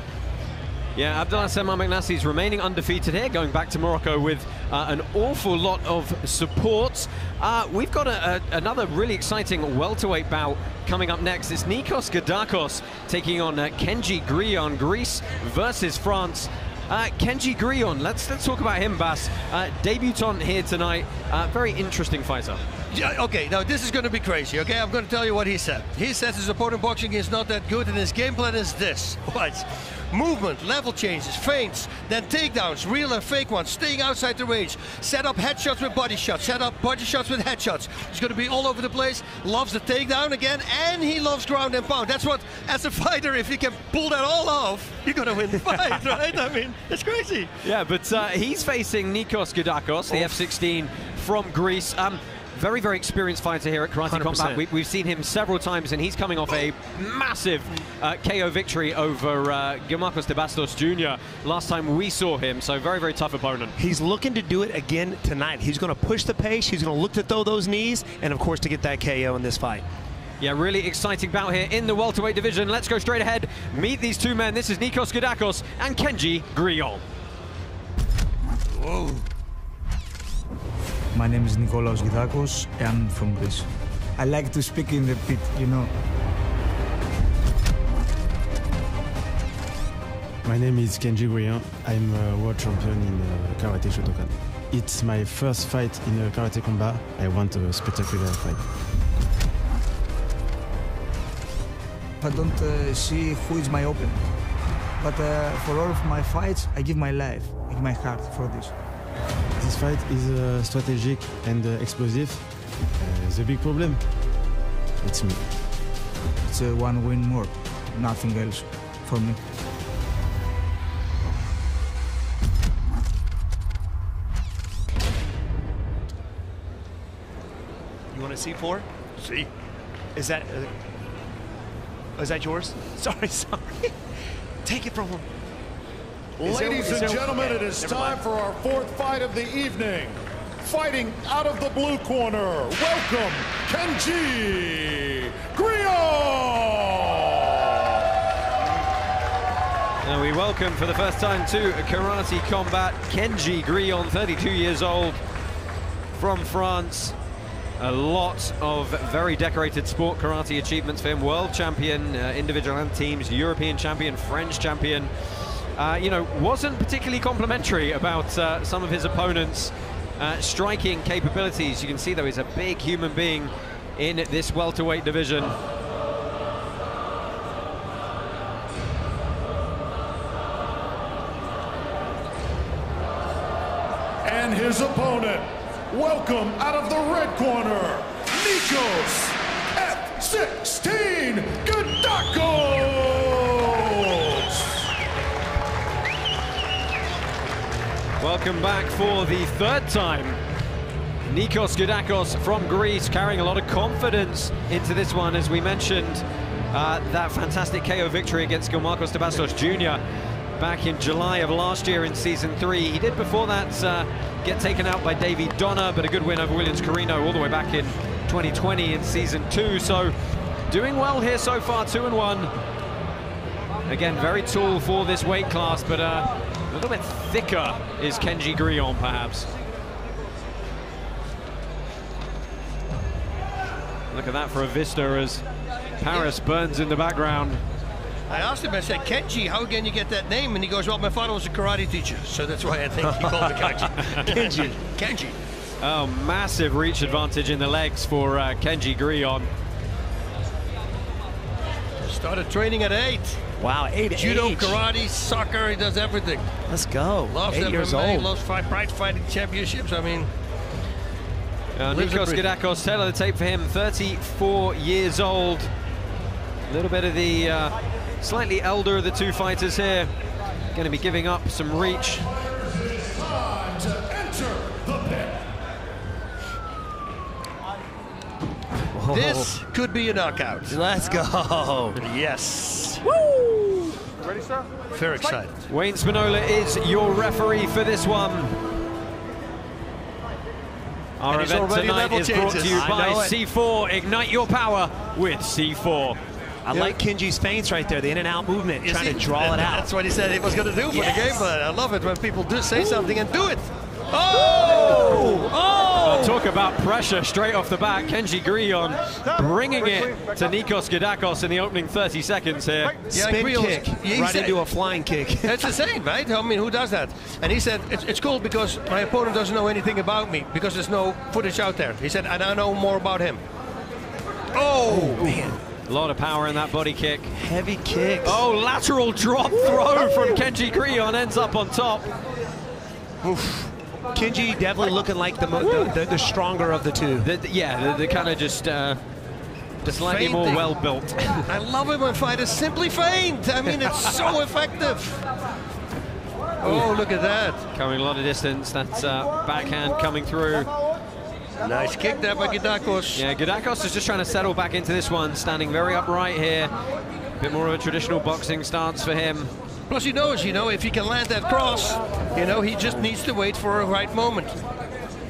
Yeah, Abdessalam Ameknassi is remaining undefeated here, going back to Morocco with uh, an awful lot of support. Uh, we've got a, a, another really exciting welterweight bout coming up next. It's Nikos Gidakos taking on uh, Kenji Grillon, Greece versus France. Uh, Kenji Grillon, let's let's talk about him, Bas. Uh, debutant here tonight, uh, very interesting fighter. Yeah, okay, now this is going to be crazy, okay? I'm going to tell you what he said. He says his opponent boxing is not that good, and his game plan is this. What? Movement, level changes, feints, then takedowns, real and fake ones, staying outside the range, set up headshots with body shots, set up body shots with headshots. He's going to be all over the place, loves the takedown again, and he loves ground and pound. That's what, as a fighter, if you can pull that all off, you're going to win the fight, right? I mean, it's crazy. Yeah, but uh, he's facing Nikos Gidakos, the F16 from Greece. Um, very, very experienced fighter here at Karate 100%. Combat. We, we've seen him several times, and he's coming off a massive uh, KO victory over uh, Gilmarcos de Bastos Jr. last time we saw him. So very, very tough opponent. He's looking to do it again tonight. He's going to push the pace. He's going to look to throw those knees, and of course to get that KO in this fight. Yeah, really exciting bout here in the welterweight division. Let's go straight ahead, meet these two men. This is Nikos Gidakos and Kenji Grillon. Whoa. My name is Nikolaos Gidakos. I'm from Greece. I like to speak in the pit, you know. My name is Kenji Grillon. I'm a world champion in uh, Karate Shotokan. It's my first fight in uh, Karate Combat. I want a spectacular fight. I don't uh, see who is my opponent. But uh, for all of my fights, I give my life, my heart for this. This fight is uh, strategic and uh, explosive. Uh, the big problem, it's me. It's a one win more, nothing else for me. You want a C4? See. Is that uh, is that yours? Sorry, sorry. Take it from him. Ladies and gentlemen, it is time for our fourth fight of the evening. Fighting out of the blue corner, welcome Kenji Grillon! Now we welcome for the first time to Karate Combat Kenji Grillon, 32 years old, from France. A lot of very decorated sport karate achievements for him. World champion, uh, individual and teams, European champion, French champion. Uh, you know, wasn't particularly complimentary about uh, some of his opponents' uh, striking capabilities. You can see, though, he's a big human being in this welterweight division. And his opponent, welcome out of the red corner, Nikos Welcome back for the third time. Nikos Gidakos from Greece carrying a lot of confidence into this one, as we mentioned. Uh, that fantastic KO victory against Gilmarcos de Bastos Jr. back in July of last year in season three. He did before that uh, get taken out by Davey Donner, but a good win over Williams Carino all the way back in 2020 in season two. So doing well here so far, two and one. Again, very tall for this weight class, but uh, a little bit thicker is Kenji Grillon, perhaps. Look at that for a vista as Paris burns in the background. I asked him, I said, Kenji, how can you get that name? And he goes, well, my father was a karate teacher, so that's why I think he called me Kenji. Kenji. Kenji. Oh, massive reach advantage in the legs for uh, Kenji Grillon. Started training at eight. Wow, eight Judo, age. karate, soccer, he does everything. Let's go. Loves Eight MMA, years old. loves fight, prize fighting championships. I mean, Uh, Lives Nikos and breathes. Gidakos, tail of the tape for him, 34 years old. A little bit of the uh, slightly elder of the two fighters here. Going to be giving up some reach. To enter the pit. this could be a knockout. Let's go. Yes. Woo! Ready, sir? Very excited. Wayne Spinola is your referee for this one. Our And event tonight level is brought to you I by. C4. Ignite your power with C4. I like Kenji's feints right there, the in and out movement, You trying see? to draw it out. That's what he said he was going to do for Yes. the game but I love it when people do say something and do it. Oh! Oh, Oh, talk about pressure straight off the bat. Kenji Grillon bringing it to Nikos Gidakos in the opening 30 seconds here. Yeah, Spin Grillon's- kick he right said- into a flying kick. That's insane, right? I mean, who does that? And he said, it's, it's cool because my opponent doesn't know anything about me because there's no footage out there. He said, and I know more about him. Oh, man. A lot of power in that body kick. Heavy kicks. Oh, lateral drop throw from Kenji Grillon ends up on top. Kenji definitely looking like the, mo- the, the, the stronger of the two. The, yeah, the, kind of just uh, slightly more well built. I love it when fighters simply feint. I mean, it's so effective. Oh, look at that. Coming a lot of distance. That's uh, backhand coming through. Nice kick there by Gidakos. Yeah, Gidakos is just trying to settle back into this one, standing very upright here. A Bit more of a traditional boxing stance for him. Plus, he knows, you know, if he can land that cross, you know, he just needs to wait for a right moment.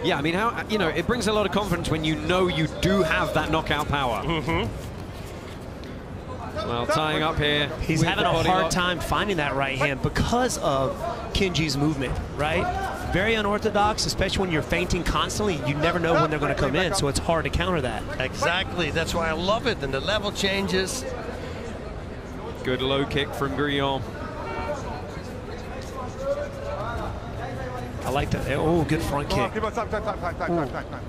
Yeah, I mean, how you know, it brings a lot of confidence when you know you do have that knockout power. Mm-hmm. Well, tying up here. He's having a hard lock. time finding that right hand because of Kenji's movement, right? Very unorthodox, especially when you're fainting constantly. You never know when they're going to come in, so it's hard to counter that. Exactly. That's why I love it. And the level changes. Good low kick from Grillon. I like that. Oh, good front Come kick. keep time, time, time, time, time, time, time.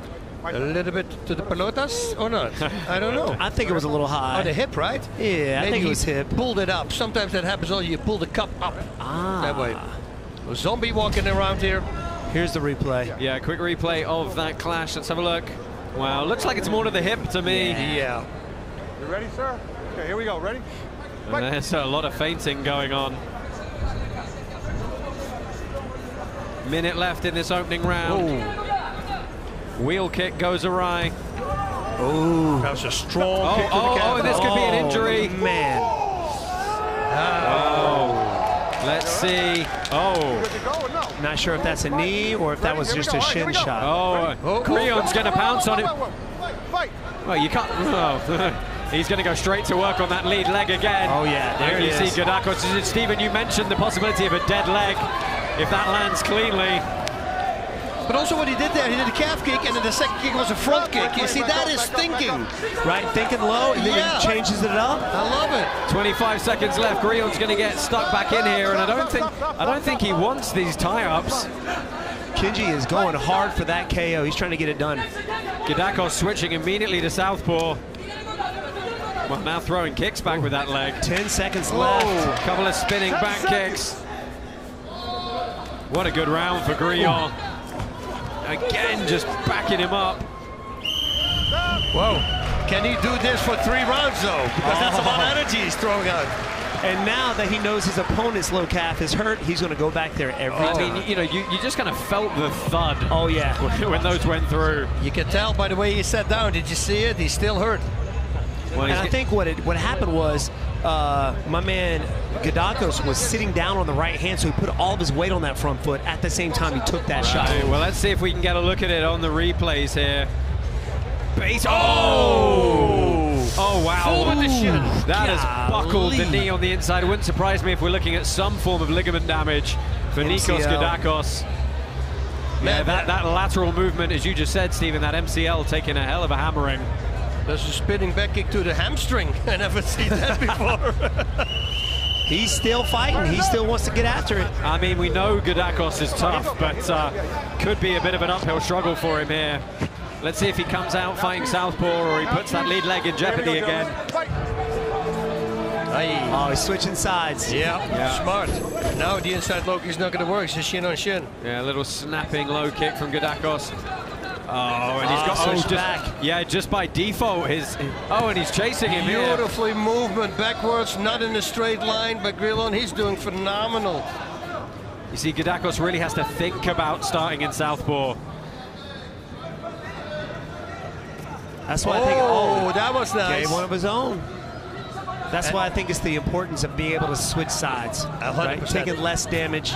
A little bit to the pelotas or not? I don't know. I think it was a little high. On the hip, right? Yeah, I think it was hip. Pulled it up. Sometimes that happens. Also, you pull the cup up. Ah. That way. A zombie walking around here. Here's the replay. Yeah, quick replay of that clash. Let's have a look. Wow, looks like it's more to the hip to me. Yeah. You ready, sir? Okay, here we go. Ready? And there's a lot of fainting going on. Minute left in this opening round. Wheel kick goes awry. Oh, that was a strong Oh, kick to the oh, calf. oh, this could be an injury. Oh, man. Oh. Let's see. Oh. Not sure if that's a knee or if that was just a shin shot. Oh, Oh, Creon's going to pounce on it. Fight! Well, you can't. Oh. He's going to go straight to work on that lead leg again. Oh, yeah, there And it you is. see Gidakos. Stephen, you mentioned the possibility of a dead leg if that lands cleanly. But also what he did there, he did a calf kick and then the second kick was a front kick. You see, that is thinking. Right, thinking low, and then Yeah. he changes it up. I love it. 25 seconds left. Grillon's going to get stuck back in here, and I don't think I don't think he wants these tie-ups. Kenji is going hard for that KO. He's trying to get it done. Gidakos switching immediately to southpaw. Well, now throwing kicks back with that leg. 10 seconds left. Couple of spinning back kicks. What a good round for Grillon. Again, just backing him up. Whoa. Can he do this for three rounds, though? Because that's a lot of oh. energy he's throwing out. And now that he knows his opponent's low calf is hurt, he's going to go back there every I time. mean, you know, you, you just kind of felt the thud oh, yeah. when those went through. You can tell by the way he sat down. Did you see it? He's still hurt. Well, And I think what it, what happened was uh, my man Gidakos was sitting down on the right hand, so he put all of his weight on that front foot at the same time he took that shot. Well, let's see if we can get a look at it on the replays here. Bas. Oh! Oh, wow. Full the shin. That has buckled the knee on the inside. It wouldn't surprise me if we're looking at some form of ligament damage for Nikos MCL. Gidakos. Yeah, that, that lateral movement, as you just said, Stephen, that MCL taking a hell of a hammering. There's a spinning back kick to the hamstring. I never seen that before. He's still fighting. He still wants to get after it. I mean, we know Gidakos is tough, but uh, could be a bit of an uphill struggle for him here. Let's see if he comes out fighting southpaw or he puts that lead leg in jeopardy again. Aye. Oh, he's switching sides. Yeah, Yeah. smart. Now the inside low is not going to work. It's just shin on shin. Yeah, a little snapping low kick from Gidakos. Oh, and he's got ah, oh, switched just, back. Yeah, just by default, his. Oh, and he's chasing him here. Beautifully movement backwards, not in a straight line, but Grillon, he's doing phenomenal. You see, Gidakos really has to think about starting in southpaw. That's why I think. Oh, that was nice. Gave one of his own. That's why I think it's the importance of being able to switch sides. A hundred Right? Taking less damage.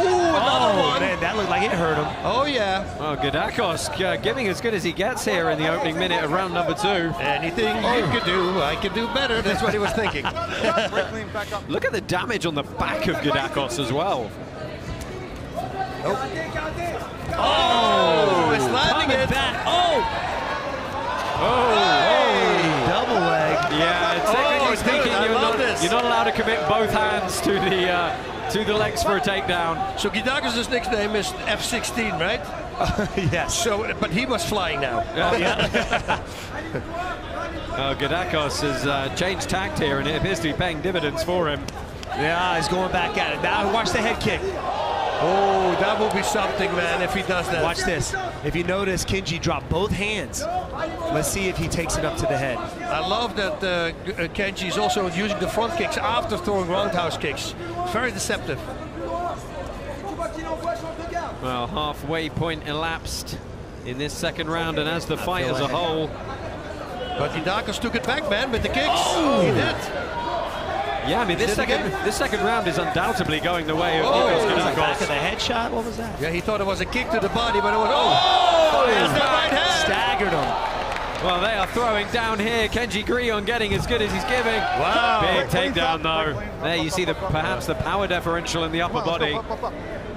Ooh, another Oh, one. man, that looked like it hurt him. Oh, yeah. Well, Gidakos uh, giving as good as he gets here in the opening minute of round number two. Anything you could do, I could do better. That's what he was thinking. Look at the damage on the back of Gidakos as well. Oh, it's landing coming it. back. Oh, Oh, double leg. yeah. Oh, Technically good. speaking, you're not, you're not allowed to commit both hands to the uh, to the legs for a takedown. So Gidakos' nickname is F-16, right? yes. So, but he was flying now. Uh, Gidakos has uh, changed tact here, and it appears to be paying dividends for him. Yeah, he's going back at it. Now watch the head kick. Oh, that will be something, man, if he does that. Watch this. If you notice, Kenji dropped both hands. Let's see if he takes it up to the head. I love that uh, G- uh, Kenji is also using the front kicks after throwing roundhouse kicks. Very deceptive. Well, halfway point elapsed in this second round, and as the fight as a whole, But Gidakos took it back, man, with the kicks. Oh. He did. yeah, I mean, this second this second round is undoubtedly going the way of Oh, Nikos was Back of the headshot? What was that? Yeah, he thought it was a kick to the body, but it was. Oh! Oh, the right hand. Staggered him. Well, they are throwing down here. Kenji Grillon getting as good as he's giving. Wow. Big takedown, though. There you see the perhaps the power differential in the upper body.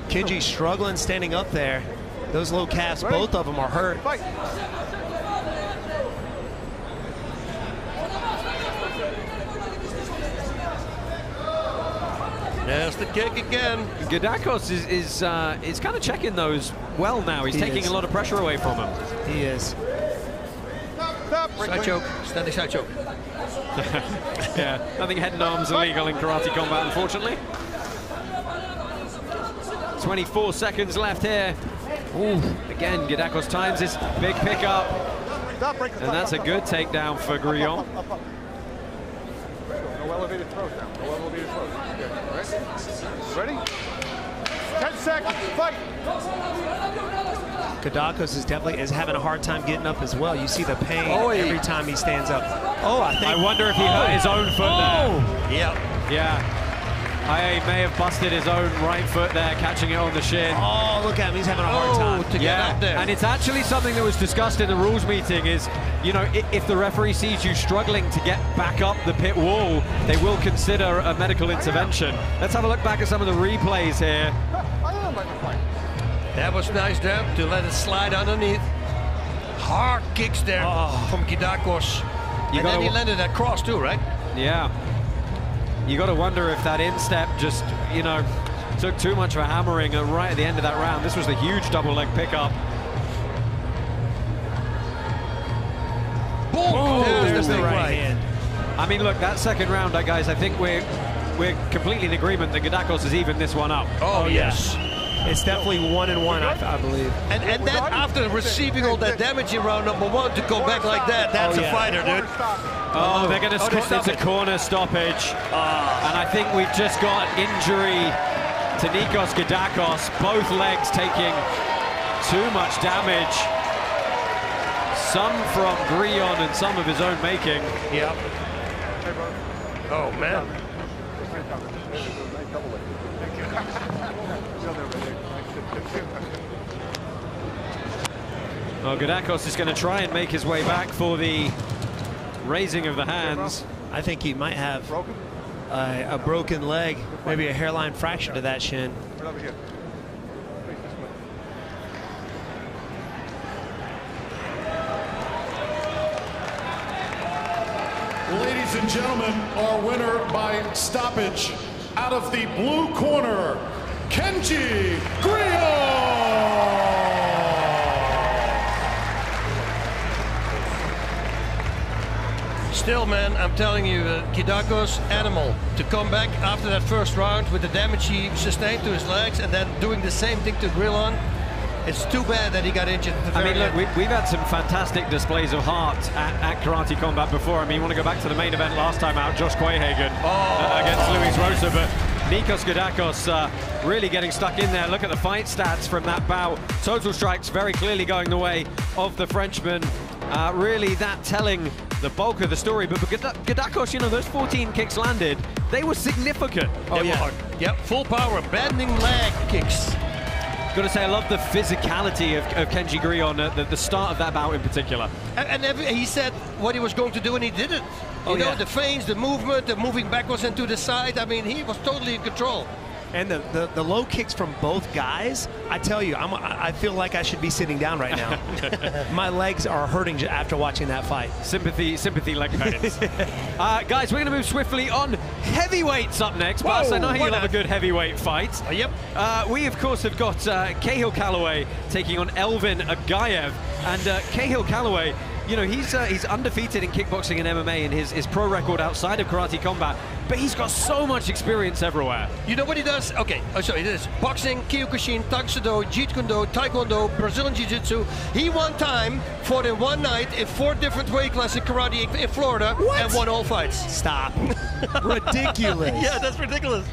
Kenji struggling standing up there. Those low calves, both of them are hurt. There's the kick again. Gidakos is is uh, is kind of checking those well now. He's He taking is. a lot of pressure away from him. He is. Side choke. Standing side choke. yeah, I think head and arms are legal in karate combat, unfortunately. 24 seconds left here. Ooh, again, Gidakos times his big pickup. And that's a good takedown for Grillon. No elevated throws now. No elevated throws. Okay, ready? Ready? 10 seconds. Fight. Gidakos is definitely is having a hard time getting up as well. You see the pain Oh, he- every time he stands up. Oh, I think. I wonder if he hurt his own foot Oh, there. Yeah. Yeah. I may have busted his own right foot there, catching it on the shin. oh, look at him. He's having a hard Oh, time. to get Yeah, up there. and it's actually something that was discussed in the rules meeting is, you know, i- if the referee sees you struggling to get back up the pit wall, they will consider a medical intervention. Let's have a look back at some of the replays here. That was nice there to let it slide underneath. Hard kicks there oh. from Gidakos. You and then he landed that cross too, right? Yeah. You got to wonder if that instep just, you know, took too much of a hammering right at the end of that round. This was a huge double leg pickup. Boom! Oh, There's there's the the big right right. hand. I mean, look, that second round, guys, I think we're we're completely in agreement that Gidakos has evened this one up. Oh, oh yes. It's definitely one and one, I, I believe. And, and that after receiving all that damage in round number one to go back like that, that's Oh, a fighter, dude. Oh, oh, they're going oh, to Oh, stop It's a corner stoppage. Ah. And I think we've just got injury to Nikos Gidakos. Both legs taking too much damage. Some from Grillon and some of his own making. Yep. Oh, man. Well, Gidakos is going to try and make his way back for the raising of the hands. I think he might have a, a broken leg, maybe a hairline fracture to that shin. Right over here. Ladies and gentlemen, our winner by stoppage out of the blue corner, Kenji Grillon. Still, man, I'm telling you, uh, Gidakos, animal. To come back after that first round with the damage he sustained to his legs and then doing the same thing to Grillon, it's too bad that he got injured I mean, look, we, we've had some fantastic displays of heart at, at Karate Combat before. I mean, you want to go back to the main event last time out, Josh Quayhagen uh, against Luis Rosa, but Nikos Gidakos uh, really getting stuck in there. Look at the fight stats from that bout. Total strikes very clearly going the way of the Frenchman. Uh, really that telling the bulk of the story. But Gada- Gidakos, you know, those 14 kicks landed, they were significant. Oh, yeah. Yep, full power, bending leg kicks. Got to say, I love the physicality of, of Kenji Grillon at the, the start of that bout in particular. And, and every, he said what he was going to do, and he did it. You Oh, know, yeah. the feints, the movement, the moving backwards and to the side. I mean, he was totally in control. And the, the, the low kicks from both guys, I tell you, I'm, I feel like I should be sitting down right now. My legs are hurting after watching that fight. Sympathy, sympathy leg pains. uh, guys, we're going to move swiftly on heavyweights up next. Bas, I Whoa, know you what love a- good heavyweight fight. yep. Uh, we, of course, have got uh, Chayil Calaway taking on Elvin Aghayev. And uh, Chayil Calaway, you know, he's uh, he's undefeated in kickboxing and MMA in his, his pro record outside of karate combat, but he's got so much experience everywhere. You know what he does? Okay, oh, sorry, this boxing, Kyokushin, Taekwondo, Jeet Kune Do, Taekwondo, Brazilian Jiu-Jitsu. He one time fought in one night in four different weight classes in karate in Florida and won all fights. Stop. Ridiculous. yeah, that's ridiculous.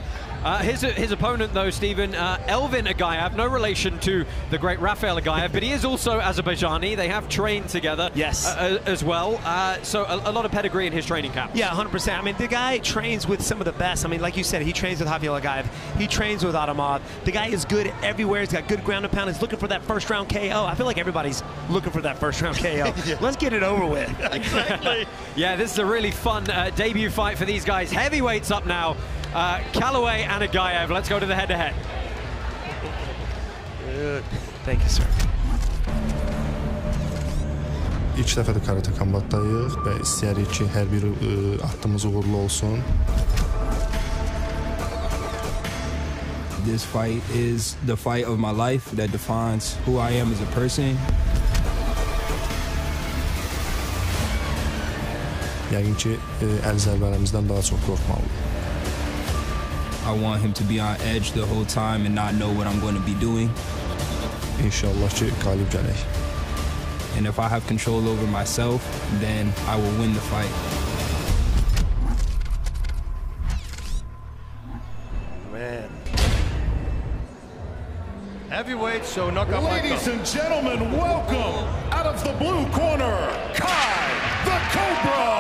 Uh, his, his opponent, though, Stephen, uh, Elvin Aghayev, no relation to the great Rafael Aghayev, but he is also Azerbaijani. They have trained together Yes. uh, uh, as well. Uh, so a, a lot of pedigree in his training camp. Yeah, 100%. I mean, the guy trains with some of the best. I mean, like you said, he trains with Javier Lagaev. He trains with Adamov. The guy is good everywhere. He's got good ground and pound. He's looking for that first round KO. I feel like everybody's looking for that first round KO. Let's get it over with. exactly. Yeah, this is a really fun uh, debut fight for these guys. Heavyweights up now. Uh, Calaway and Aghayev. Let's go to the head-to-head. Good. Thank you, sir. İlk dəfədir karate kombatdayıq və istəyirik ki, hər bir ə, addımız uğurlu olsun. This fight is the fight of my life that defines who I am as a person. Yəqin ki, ə, əl zərbələrimizdən daha çox qorxmalıyıq. I want him to be on edge the whole time and not know what I'm going to be doing. İnşallah ki, qalib gələk. And if I have control over myself, then I will win the fight. Man. Heavyweight, so knock out Ladies and gentlemen, welcome out of the blue corner, Kai the Cobra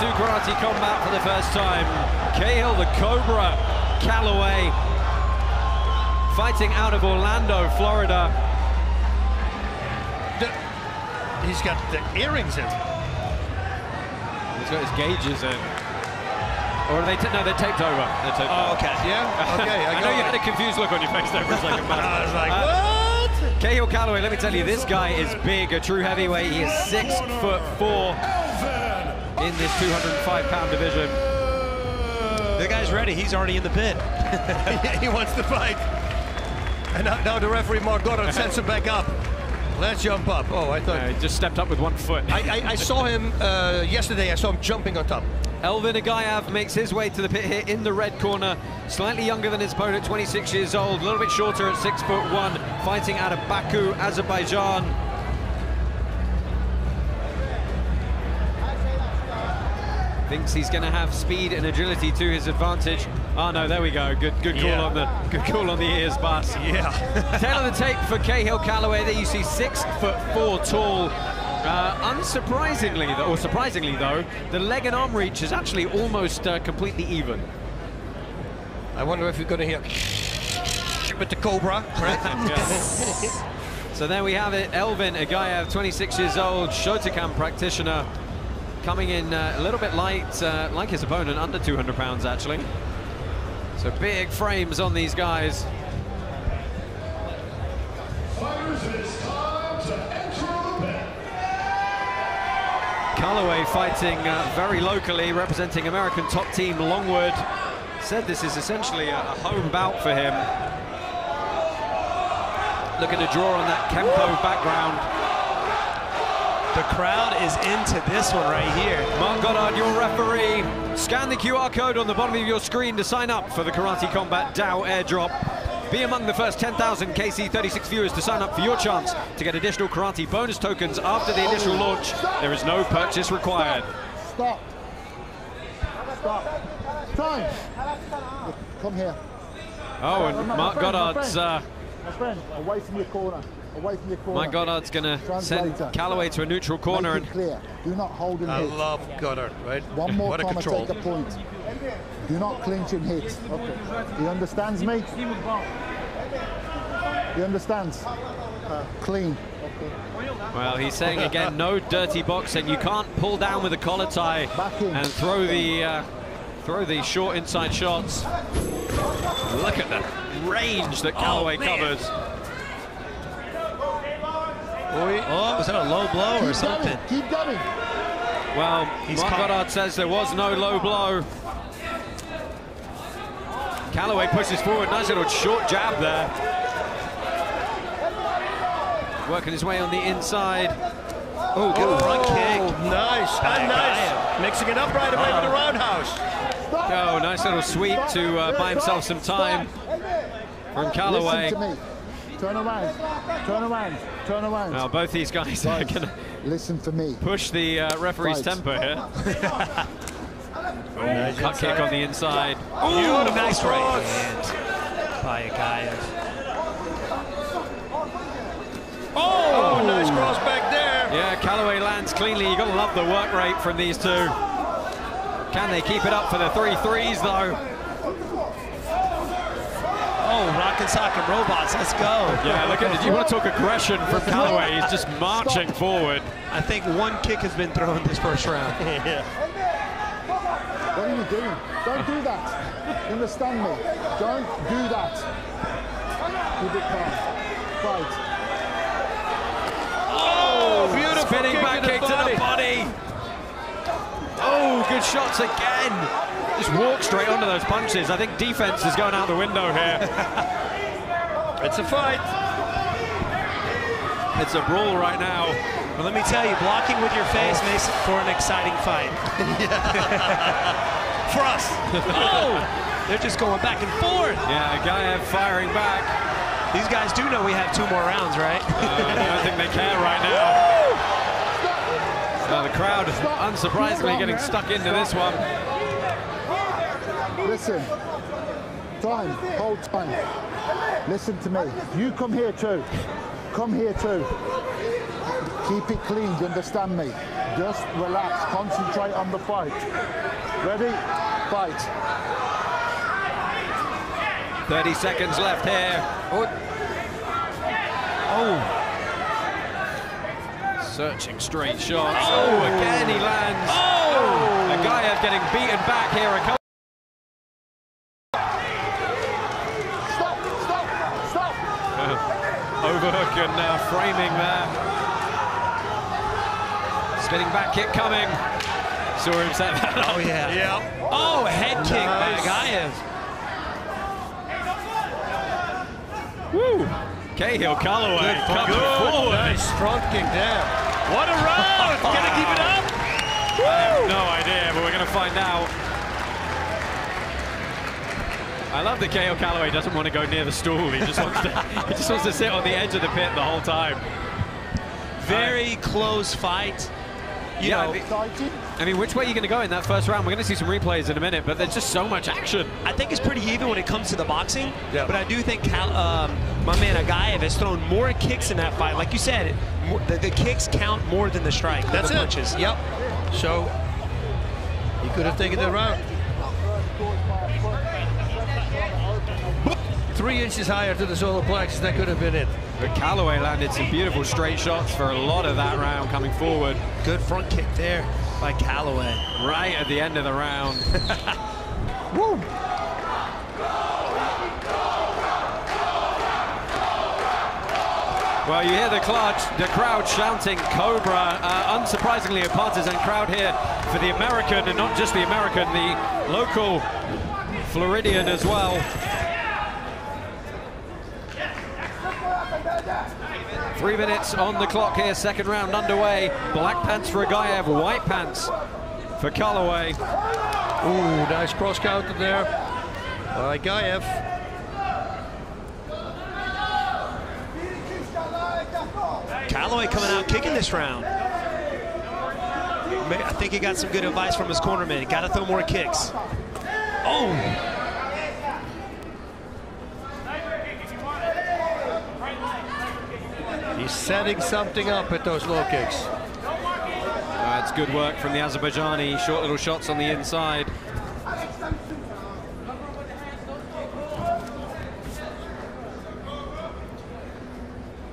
welcome to Karate Combat for the first time Chayil the Cobra Calaway fighting out of Orlando, Florida. He's got the earrings in. He's got his gauges in. Or are they, no, they're taped over. They're taped Oh, over. okay. Yeah? Okay, I I, know you had a confused look on your face there for a second. I was like, uh, what? Chayil Calaway, let me tell you, this guy is big, a true heavyweight. He is six foot four in this 205 pound division. The guy's ready. He's already in the pit. he wants to fight. And now, now the referee, Mark Goddard, sends him back up. Let's jump up. Oh, I thought. he just stepped up with one foot. I, I, I saw him uh, yesterday. I saw him jumping on top. Elvin Aghayev makes his way to the pit here in the red corner. Slightly younger than his opponent, 26 years old, a little bit shorter at six foot one, fighting out of Baku, Azerbaijan. Thinks he's going to have speed and agility to his advantage. Oh no, there we go. Good, good call Yeah. on the good call on the ears, Bas. Yeah. Tail of the tape for Chayil Calaway. There you see six foot four tall. Uh, unsurprisingly, though, or surprisingly though, the leg and arm reach is actually almost uh, completely even. I wonder if you're going to hear with the Cobra? So there we have it. Elvin Aghayev, 26 years old, Shotokan practitioner, coming in uh, a little bit light, uh, like his opponent, under 200 pounds actually. So big frames on these guys. Calaway fighting uh, very locally, representing American top team Longwood. Said this is essentially a, a home bout for him. Looking to draw on that Kempo background. The crowd is into this one right here. Mark Goddard, your referee. Scan the QR code on the bottom of your screen to sign up for the Karate Combat DAO airdrop. Be among the first 10,000 KC36 viewers to sign up for your chance to get additional karate bonus tokens after the initial launch. There is no purchase required. Stop. Stop. Time. Come here. Oh, and Mark Goddard's uh, My friend, away from your corner. Away from your corner. Mark Goddard's gonna send Translator. Calaway to a neutral corner and clear. Do not hold and I hit. love Goddard, right? One more what a time control. I take a point. Do not clinch and hit. Okay. He understands me? You understand? Clean. Well, he's saying again, no dirty boxing. You can't pull down with a collar tie and throw the uh, throw the short inside shots. Look at the range that Calaway Oh, covers. Oh, was that a low blow or something? Keep going. Well, He's Mark caught- Goddard says there was no low blow. Calaway pushes forward, nice little short jab there. Working his way on the inside. Oh, good front kick. Nice, and nice. Mixing it up right away with the roundhouse. Oh, nice little sweep to uh, buy himself some time from Calaway. Listen to me. Turn around. Turn around. Turn around. Now, both these guys are going to Listen to me. push the uh, referee's Fight. temper here. oh, cut kick on the inside. Ooh, nice right hand by Aghayev. Oh, nice cross back there. Yeah, Calaway lands cleanly. you got to love the work rate from these two. Can they keep it up for the three threes, though? Oh, rock and sock and robots, let's go. Yeah, look at it. You want to talk aggression from Calaway. He's just marching forward. I think one kick has been thrown this first round. yeah. What are you doing? Don't do that. You understand me? Don't do that. Keep it calm. Fight. Oh, oh beautiful Spinning kick back to kick to the body. Oh, good shots again. Just walk straight onto those punches. I think defense is going out the window here. It's a fight. It's a brawl right now. Well, let me tell you, blocking with your face makes it for an exciting fight. for us. Oh, they're just going back and forth. Yeah, Gaev firing back. These guys do know we have two more rounds, right? Uh, I don't think they care right now. Now the crowd, is unsurprisingly, getting stuck into this one. Listen. Time. Hold time. Listen to me. You come here too. Come here too. Keep it clean. Do you understand me? Just relax. Concentrate on the fight. Ready? Fight. 30 seconds left here. Oh. Oh. Searching straight shots. Oh, oh again he lands. Oh! oh. Aghayev getting beaten back here. A couple Stop! Stop! Stop! Overhook and uh, framing there. Spinning back kick coming. Saw him set that up. Oh, yeah. Yeah. Oh, head kick by Nice. Aghayev. Woo! Chayil Calaway coming Good. forward. Nice front kick there. What a round! Can I keep it up? I have no idea, but we're going to find out. I love that Chayil Calaway doesn't want to go near the stool. He just wants to. he just wants to sit on the edge of the pit the whole time. Very close fight. You Yeah, know, I mean- I mean, which way are you going to go in that first round? We're going to see some replays in a minute, but there's just so much action. I think it's pretty even when it comes to the boxing. Yeah. But I do think Cal, um, my man Aghayev has thrown more kicks in that fight. Like you said, more, the, the kicks count more than the strike. That's the it. punches. Yep. So he could have taken the round. Three inches higher to the solar plexus, that could have been it. But Calaway landed some beautiful straight shots for a lot of that round coming forward. Good front kick there by Calaway. Right at the end of the round. Woo! Well, you hear the clutch, the crowd shouting Cobra. Uh, unsurprisingly, a partisan crowd here for the American, and not just the American, the local Floridian as well. Three minutes on the clock here, second round underway. Black pants for Aghayev, white pants for Calaway. Ooh, nice cross counter there by Gaev. Calaway coming out kicking this round. I think he got some good advice from his cornerman. Got to throw more kicks. Oh, He's setting something up at those low kicks. That's good work from the Azerbaijani. Short little shots on the inside.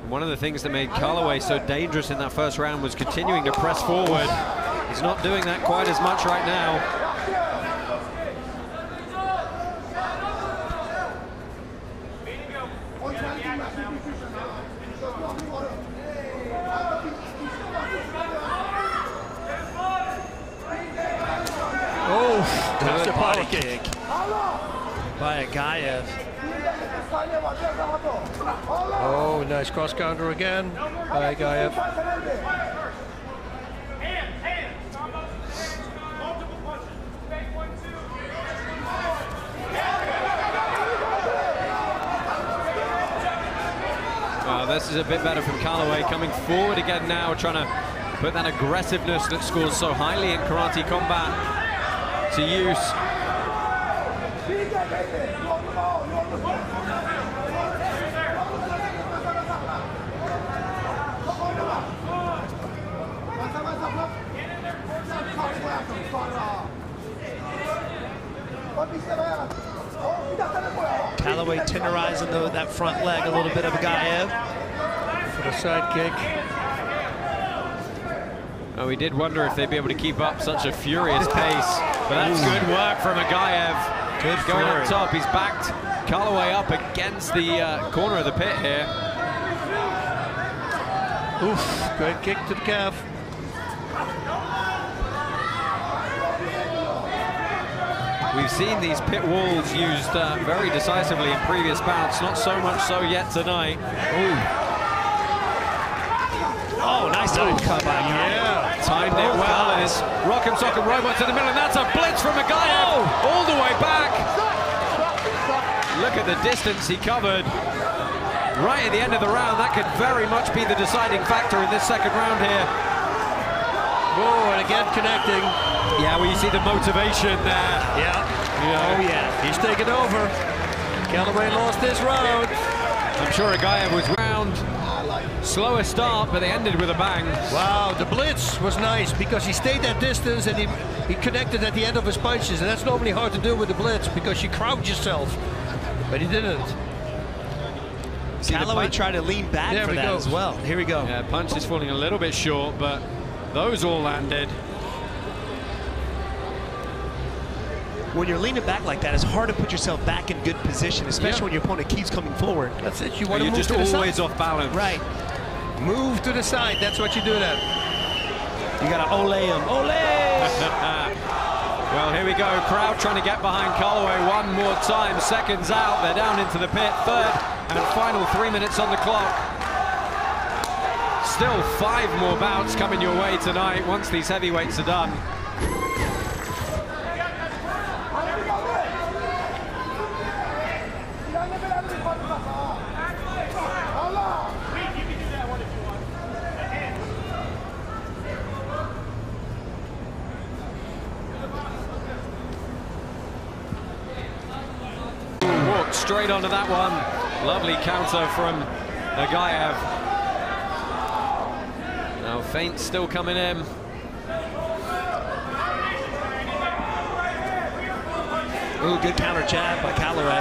One of the things that made Calaway so dangerous in that first round was continuing to press forward. He's not doing that quite as much right now. Oh, Good good body body kick by Aghayev. Oh, nice cross counter again by Aghayev. Well, this is a bit better from Calaway, coming forward again now, trying to put that aggressiveness that scores so highly in karate combat to use. Calaway tenderizing the, that front leg a little bit of Aghayev. For the side kick. Oh, we did wonder if they'd be able to keep up such a furious pace, but that's Ooh. good work from Aghayev. Good Going flurry. up top, he's backed Calaway up against the uh, corner of the pit here. Oof, great kick to the calf. We've seen these pit walls used uh, very decisively in previous bouts, not so much so yet tonight. Oh, nice uppercut by Yeah, timed it well, and it's Rock'em Sock'em Robots in the middle, and that's a blitz from Aghayev, all the way back. Look at the distance he covered. Right at the end of the round, that could very much be the deciding factor in this second round here. Oh, and again connecting. Yeah, well, you see the motivation there. Yeah. Yeah. Oh, yeah. He's taking over. Calaway lost this round. I'm sure Aghayev was round. Slower start, but they ended with a bang. Wow, the blitz was nice because he stayed that distance and he, he connected at the end of his punches. And that's normally hard to do with the blitz because you crowd yourself. But he didn't. See the Calaway punch? tried to lean back There for we that go. as well. Here we go. Yeah, punch is falling a little bit short, but those all landed. When you're leaning back like that, it's hard to put yourself back in good position, especially Yeah. when your opponent keeps coming forward. That's it. You want to you're move just to the always side. off balance. Right. Move to the side. That's what you do then. You got to ole him. Ole! well, here we go. Crowd trying to get behind Calaway one more time. Seconds out. They're down into the pit. Third and final three minutes on the clock. Still five more bouts coming your way tonight once these heavyweights are done. Walked straight onto that one. Lovely counter from Nagayev. Now feint still coming in. Ooh, good counter jab by Calaway.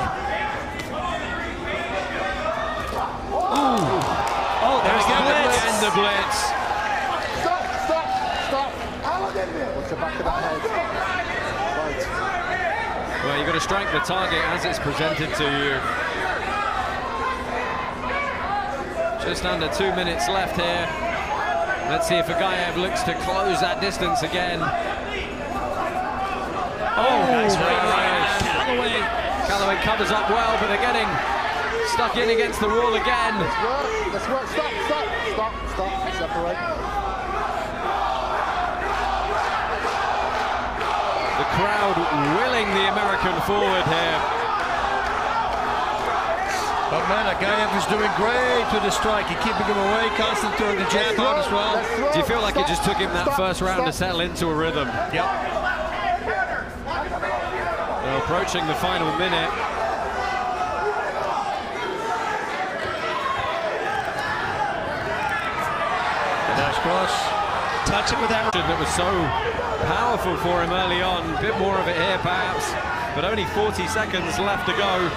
Ooh. Oh, there's the blitz. And the blitz. Stop, stop, stop. What's the back of that head? Right. Well, you've got to strike the target as it's presented to you. Just under two minutes left here. Let's see if Aghayev looks to close that distance again. Oh, nice right nice. Calaway. Calaway covers up well, but they're getting stuck in against the wall again. Let's work, let's work. Stop, stop, stop, stop. Separate. The crowd willing the American forward here. But man, Aghayev is doing great with the strike. He's keeping him away, constant throwing the jab out as well. Do you feel like it just took him that first round to settle into a rhythm? Yep. They're approaching the final minute. Nice cross. Touch it with that. That was so powerful for him early on. A bit more of it here, perhaps. But only 40 seconds left to go.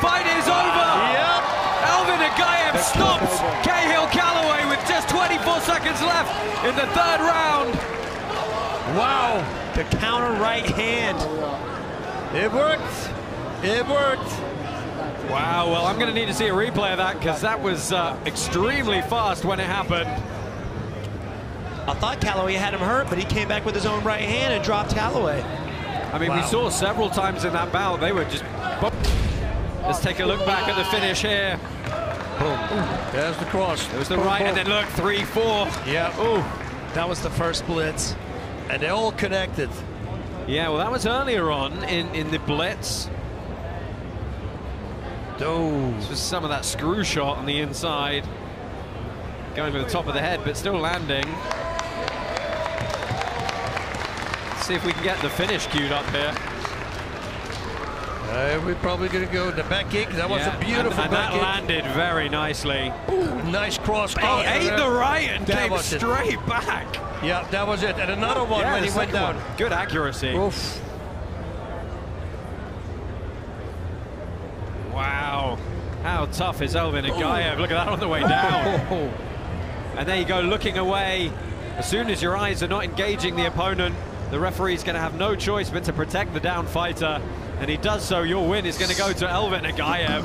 fight is over. Yep. Elvin Aghayev stops Chayil Calaway with just 24 seconds left in the third round. Wow. The counter right hand. It worked. It worked. Wow, well, I'm going to need to see a replay of that because that was uh, extremely fast when it happened. I thought Calaway had him hurt, but he came back with his own right hand and dropped Calaway. I mean, we saw several times in that bout, they were just... Let's take a look back at the finish here. Boom. There's the cross. There was the right, and then look, 3-4. Yeah. Ooh. That was the first blitz. And they all connected. Yeah, well, that was earlier on in, in the blitz. Oh. Just some of that screw shot on the inside. Going to the top of the head, but still landing. see if we can get the finish queued up here. Uh, we're probably going to go the back kick. That was Yeah, a beautiful and, and back that kick. landed very nicely. Nice cross. He counter ate the right and That came was it. straight back. Yeah, that was it. And another one Yeah, when he went down. one. Good accuracy. Oof. Wow. How tough is Elvin Aghayev? Look at that on the way down. And there you go, looking away. As soon as your eyes are not engaging the opponent, the referee's going to have no choice but to protect the down fighter. And he does so. Your win is going to go to Elvin Aghayev.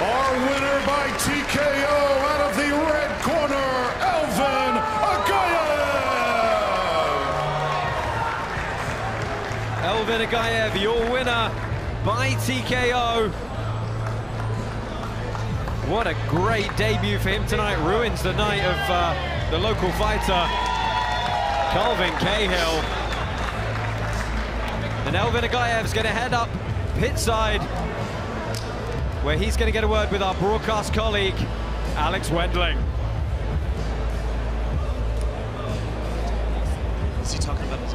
Our winner by TKO out of the red corner, Elvin Aghayev. Elvin Aghayev, your winner by TKO. What a great debut for him tonight. Ruins the night of uh, the local fighter, Calvin Cahill. And Elvin Aghayev's going to head up pit side, where he's going to get a word with our broadcast colleague, Alex Wendling. Is he talking about his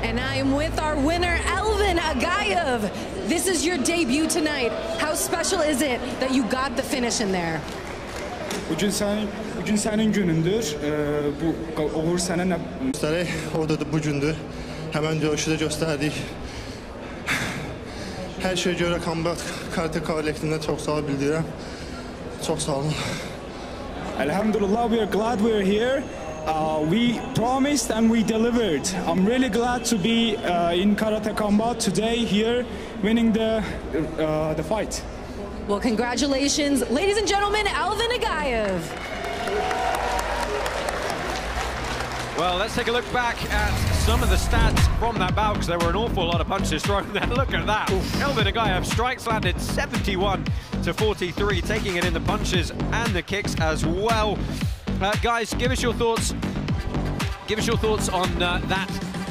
And I am with our winner, Elvin Aghayev. This is your debut tonight. How special is it that you got the finish in there? Bugün senin bugün senin günündür. Ee, bu Uğur sana ne Göstərək, orada da bu gündür. Həmən döyüşü də göstərdik. Hər şeyə görə Kombat Karate kollektivinə çox sağ ol bildirirəm. Çox sağ olun. Alhamdulillah, we are glad we are here. Uh, we promised and we delivered. I'm really glad to be uh, in Karate Combat today here, winning the uh, the fight. Well, congratulations, ladies and gentlemen, Elvin Aghayev. Well, let's take a look back at some of the stats from that bout because there were an awful lot of punches thrown there. Look at that. Elvin Aghayev strikes landed 71 to 43, taking it in the punches and the kicks as well. Uh, guys, give us your thoughts. Give us your thoughts on uh, that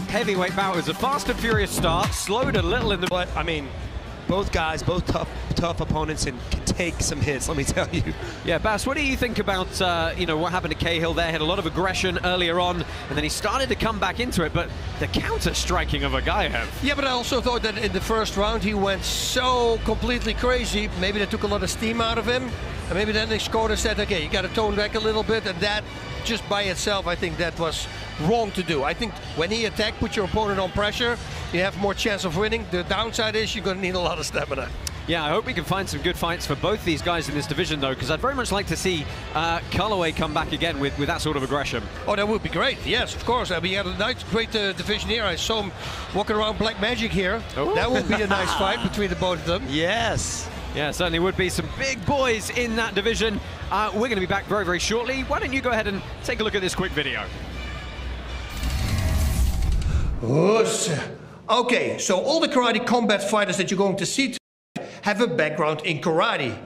heavyweight bout. It was a fast and furious start, slowed a little in the. But I mean, both guys, both tough, tough opponents, and can take some hits. Let me tell you. Yeah, Bas, what do you think about uh, you know what happened to Chayil there? Had a lot of aggression earlier on, and then he started to come back into it. But the counter striking of a Aghayev. Yeah, but I also thought that in the first round he went so completely crazy. Maybe that took a lot of steam out of him. And maybe then they scored and said, okay, you got to tone back a little bit. And that, just by itself, I think that was wrong to do. I think when he attacked, put your opponent on pressure, you have more chance of winning. The downside is you're going to need a lot of stamina. Yeah, I hope we can find some good fights for both these guys in this division, though, because I'd very much like to see uh, Calaway come back again with, with that sort of aggression. Oh, that would be great. Yes, of course. I mean, you had a nice, great uh, division here. I saw him walking around Black Magic here. That would be a nice fight between the both of them. Yes. Yeah, certainly would be some big boys in that division. Uh, we're going to be back very, very shortly. Why don't you go ahead and take a look at this quick video? Okay, so all the karate combat fighters that you're going to see today have a background in karate.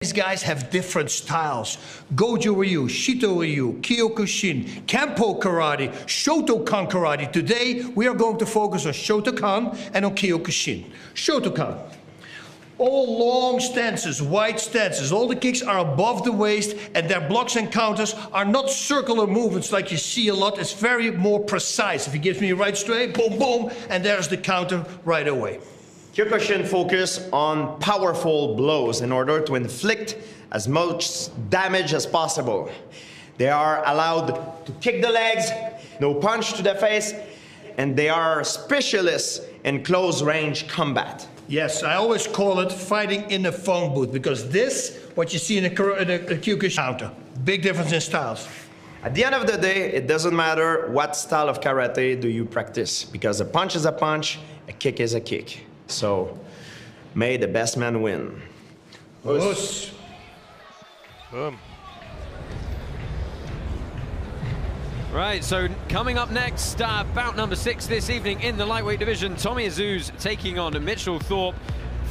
These guys have different styles. Goju Ryu, Shito Ryu, Kyokushin, Kempo Karate, Shotokan Karate. Today, we are going to focus on Shotokan and on Kyokushin. Shotokan. All long stances, wide stances. All the kicks are above the waist, and their blocks and counters are not circular movements like you see a lot. It's very more precise. If he gives me right straight, boom, boom, and there's the counter right away. Kyokushin focus on powerful blows in order to inflict as much damage as possible. They are allowed to kick the legs, no punch to the face, and they are specialists in close range combat. Yes, I always call it fighting in a phone booth because this, what you see in a, Kar- in a, a Kyokushin counter, big difference in styles. At the end of the day, it doesn't matter what style of karate do you practice because a punch is a punch, a kick is a kick. So, may the best man win. Us. Boom. Right, so coming up next, uh, bout number six this evening in the lightweight division, Tommy Azouz taking on Mitchell Thorpe,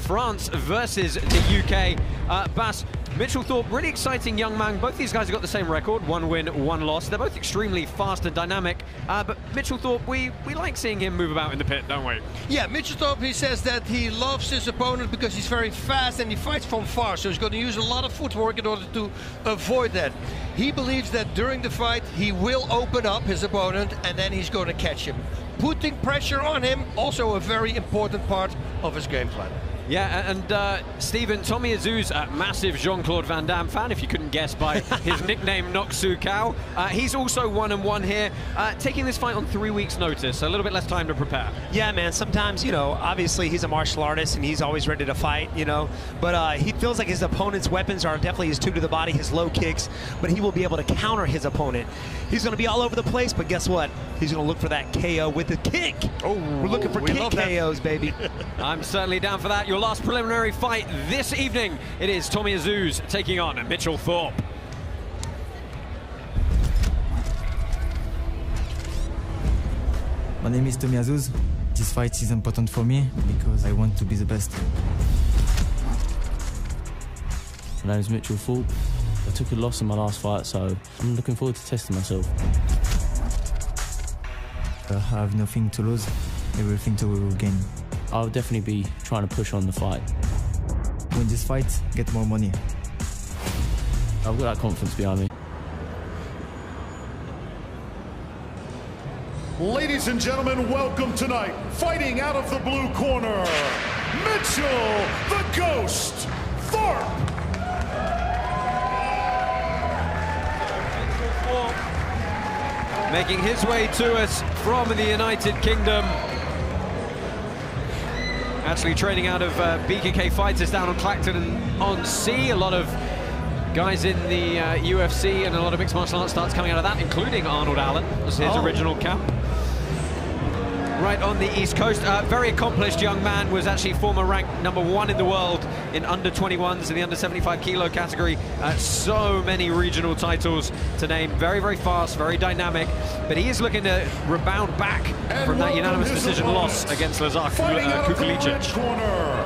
France versus the UK. Uh, Bas, Mitchell Thorpe, really exciting young man. Both these guys have got the same record, one win, one loss. They're both extremely fast and dynamic, uh, but Mitchell Thorpe, we, we like seeing him move about in the pit, don't we? Yeah, Mitchell Thorpe, he says that he loves his opponent because he's very fast and he fights from far, so he's going to use a lot of footwork in order to avoid that. He believes that during the fight, he will open up his opponent and then he's going to catch him. Putting pressure on him, also a very important part of his game plan. Yeah, and uh, Stephen, Tommy Azouz, a massive Jean-Claude Van Damme fan, if you couldn't guess by his nickname Noxu Kao. Uh, he's also one and one here, uh, taking this fight on three weeks' notice, so a little bit less time to prepare. Yeah, man. Sometimes, you know, obviously he's a martial artist and he's always ready to fight, you know. But uh, he feels like his opponent's weapons are definitely his two to the body, his low kicks. But he will be able to counter his opponent. He's going to be all over the place, but guess what? He's going to look for that KO with the kick. Oh, we're looking for we kick. KOs, baby. I'm certainly down for that. Your last preliminary fight this evening. It is Tommy Azouz taking on Mitchell Thorpe. My name is Tommy Azouz. This fight is important for me because I want to be the best. My name is Mitchell Thorpe. I took a loss in my last fight, so I'm looking forward to testing myself. I have nothing to lose, everything to gain. I'll definitely be trying to push on the fight. Win this fight, get more money. I've got that confidence behind me. Ladies and gentlemen, welcome tonight, fighting out of the blue corner, Mitchell the Ghost Thorpe. Making his way to us from the United Kingdom. Actually training out of uh, BKK Fighters down on Clacton and on Sea. A lot of guys in the uh, UFC and a lot of mixed martial arts starts coming out of that, including Arnold Allen as his Oh. original camp. Right on the East Coast, uh, very accomplished young man, was actually former ranked number one in the world in under 21s in the under 75 kilo category. Uh, so many regional titles to name. Very, very fast, very dynamic, but he is looking to rebound back from that unanimous decision loss against Lazar uh, out of the red Kukulicic. corner,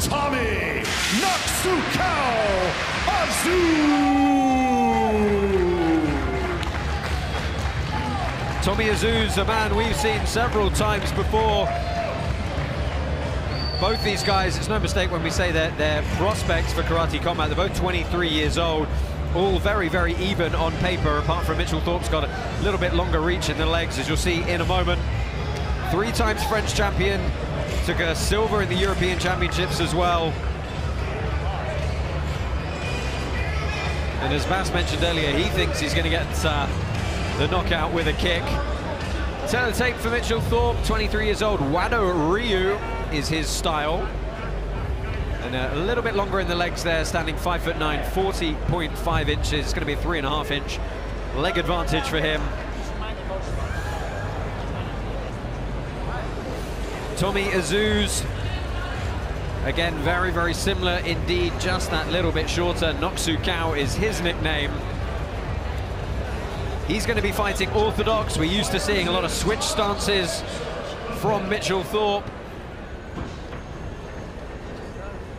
Tommy Natsukao Azu. Tommy Azouz, a man we've seen several times before. Both these guys, it's no mistake when we say that they're prospects for karate combat. They're both 23 years old, all very, very even on paper, apart from Mitchell Thorpe's got a little bit longer reach in the legs, as you'll see in a moment. Three times French champion, took a silver in the European Championships as well. And as Bas mentioned earlier, he thinks he's going to get uh, the knockout with a kick. Turn the tape for Mitchell Thorpe, 23 years old. Wado Ryu is his style. And a little bit longer in the legs there, standing 5 foot 9, 40.5 inches. It's going to be a three and a half inch leg advantage for him. Tommy Azouz, again, very, very similar indeed, just that little bit shorter. Noxu Kao is his nickname. He's going to be fighting orthodox. We're used to seeing a lot of switch stances from Mitchell Thorpe.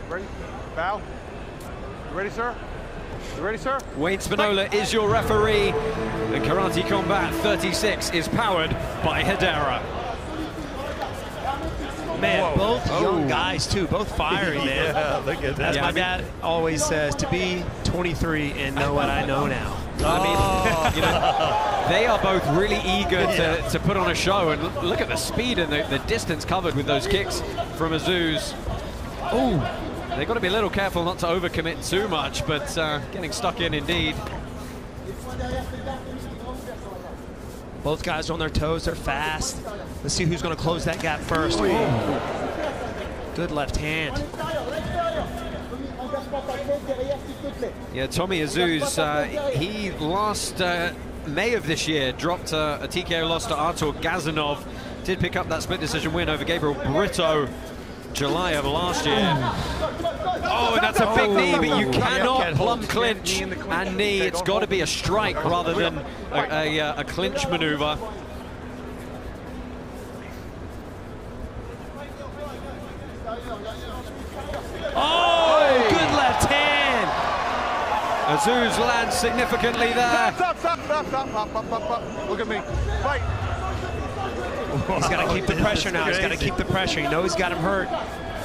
Ready? Bow. You ready, sir? You ready, sir? Wayne Spinola is your referee. And Karate Combat 36 is powered by Hedera. Man, Whoa. both Oh. young guys too, both fiery, man. Yeah, look at that. As Yeah, my I mean- dad always says, to be 23 and know what I know now. I mean, you know, they are both really eager to, to put on a show, and look at the speed and the, the distance covered with those kicks from Azouz. Oh, they've got to be a little careful not to overcommit too much, but uh, getting stuck in indeed. Both guys on their toes. They're fast. Let's see who's going to close that gap first. Good left hand. Yeah, Tommy Azouz, uh, he last uh, May of this year dropped uh, a TKO loss to Artur Gazanov. Did pick up that split decision win over Gabriel Brito July of last year. Oh, and that's a big knee, but you cannot plumb clinch and knee. It's got to be a strike rather than a, a, uh, a clinch maneuver. Oh, good left hand. Azouz lands significantly there. Stop, stop, stop, stop, stop, stop, stop, stop. Look at me. Fight. He's got to keep the pressure now. He's got to keep the pressure. You know he's got him hurt.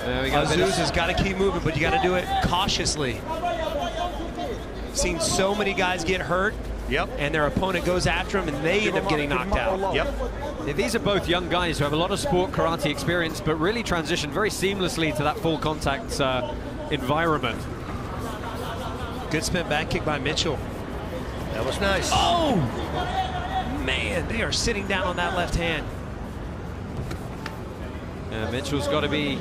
There we go. Azouz has got to keep moving, but you got to do it cautiously. Seen so many guys get hurt. Yep. And their opponent goes after him, and they end up getting knocked out. Yep. Yeah, these are both young guys who have a lot of sport karate experience, but really transition very seamlessly to that full contact uh, environment. Good spin back kick by Mitchell. That was nice. Oh! Man, they are sitting down on that left hand. Yeah, Mitchell's got to be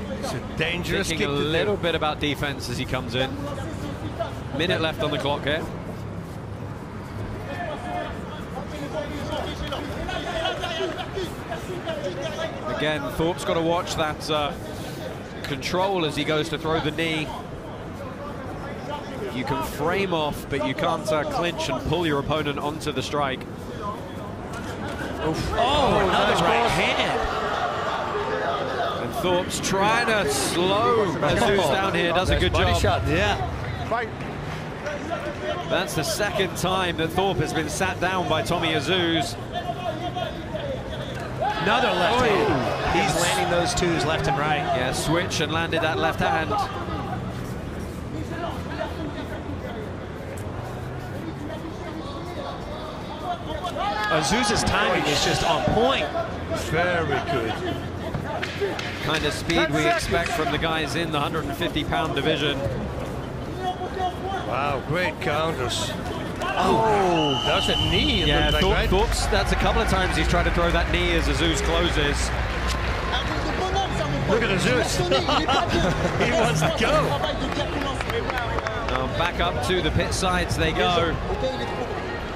dangerous thinking kick a to do. little bit about defense as he comes in. Minute left on the clock here. Again, Thorpe's got to watch that uh, control as he goes to throw the knee. You can frame off, but you can't uh, clinch and pull your opponent onto the strike. Oh, another right hand. And Thorpe's trying to slow Azouz down here, does a good Body job. shot. Yeah. Fight. That's the second time that Thorpe has been sat down by Tommy Azouz. Another left hand. He's landing those twos left and right. Yeah, switch and landed that left hand. Azouz's timing is just on point. Very good. Kind of speed we expect from the guys in the 150-pound division. Wow, great counters. Oh. oh, that's a knee. It Yeah, looked like, Thorpe, right? Thorpe's, that's a couple of times he's tried to throw that knee as Azouz closes. Look at Zeus. he wants to go. Now back up to the pit sides they go.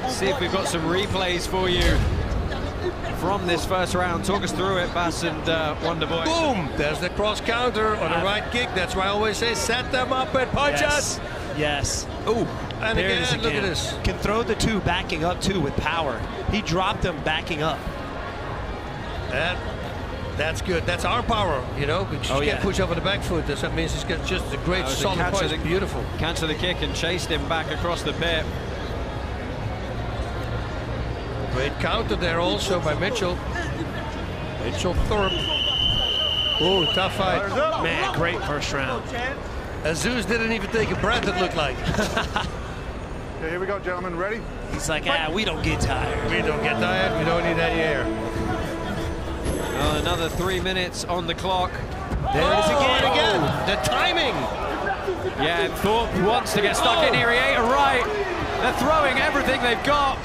See if we've got some replays for you from this first round. Talk us through it, Bas and uh, Wonderboy. Boom! There's the cross counter on the right kick. That's why I always say set them up and punch Yes. us. Yes. Oh, and There it again, look at this. Can throw the two backing up too with power. He dropped them backing up. That, that's good. That's our power, you know, because Oh, you can't push over the back foot. That means it's got just a great That was a solid catch punch. of the- Beautiful. Cancel the kick and chased him back across the pit. Great counter there also by Mitchell. Mitchell Thorpe. Oh, tough fight. Man, great first round. Azouz didn't even take a breath, it looked like. Okay, here we go, gentlemen. Ready? He's like, ah, we don't get tired. we don't get tired. We don't need any air. Well, another three minutes on the clock. There it is again. And again, the timing. Yeah, Thorpe wants to get stuck in here. He ate a right. They're throwing everything they've got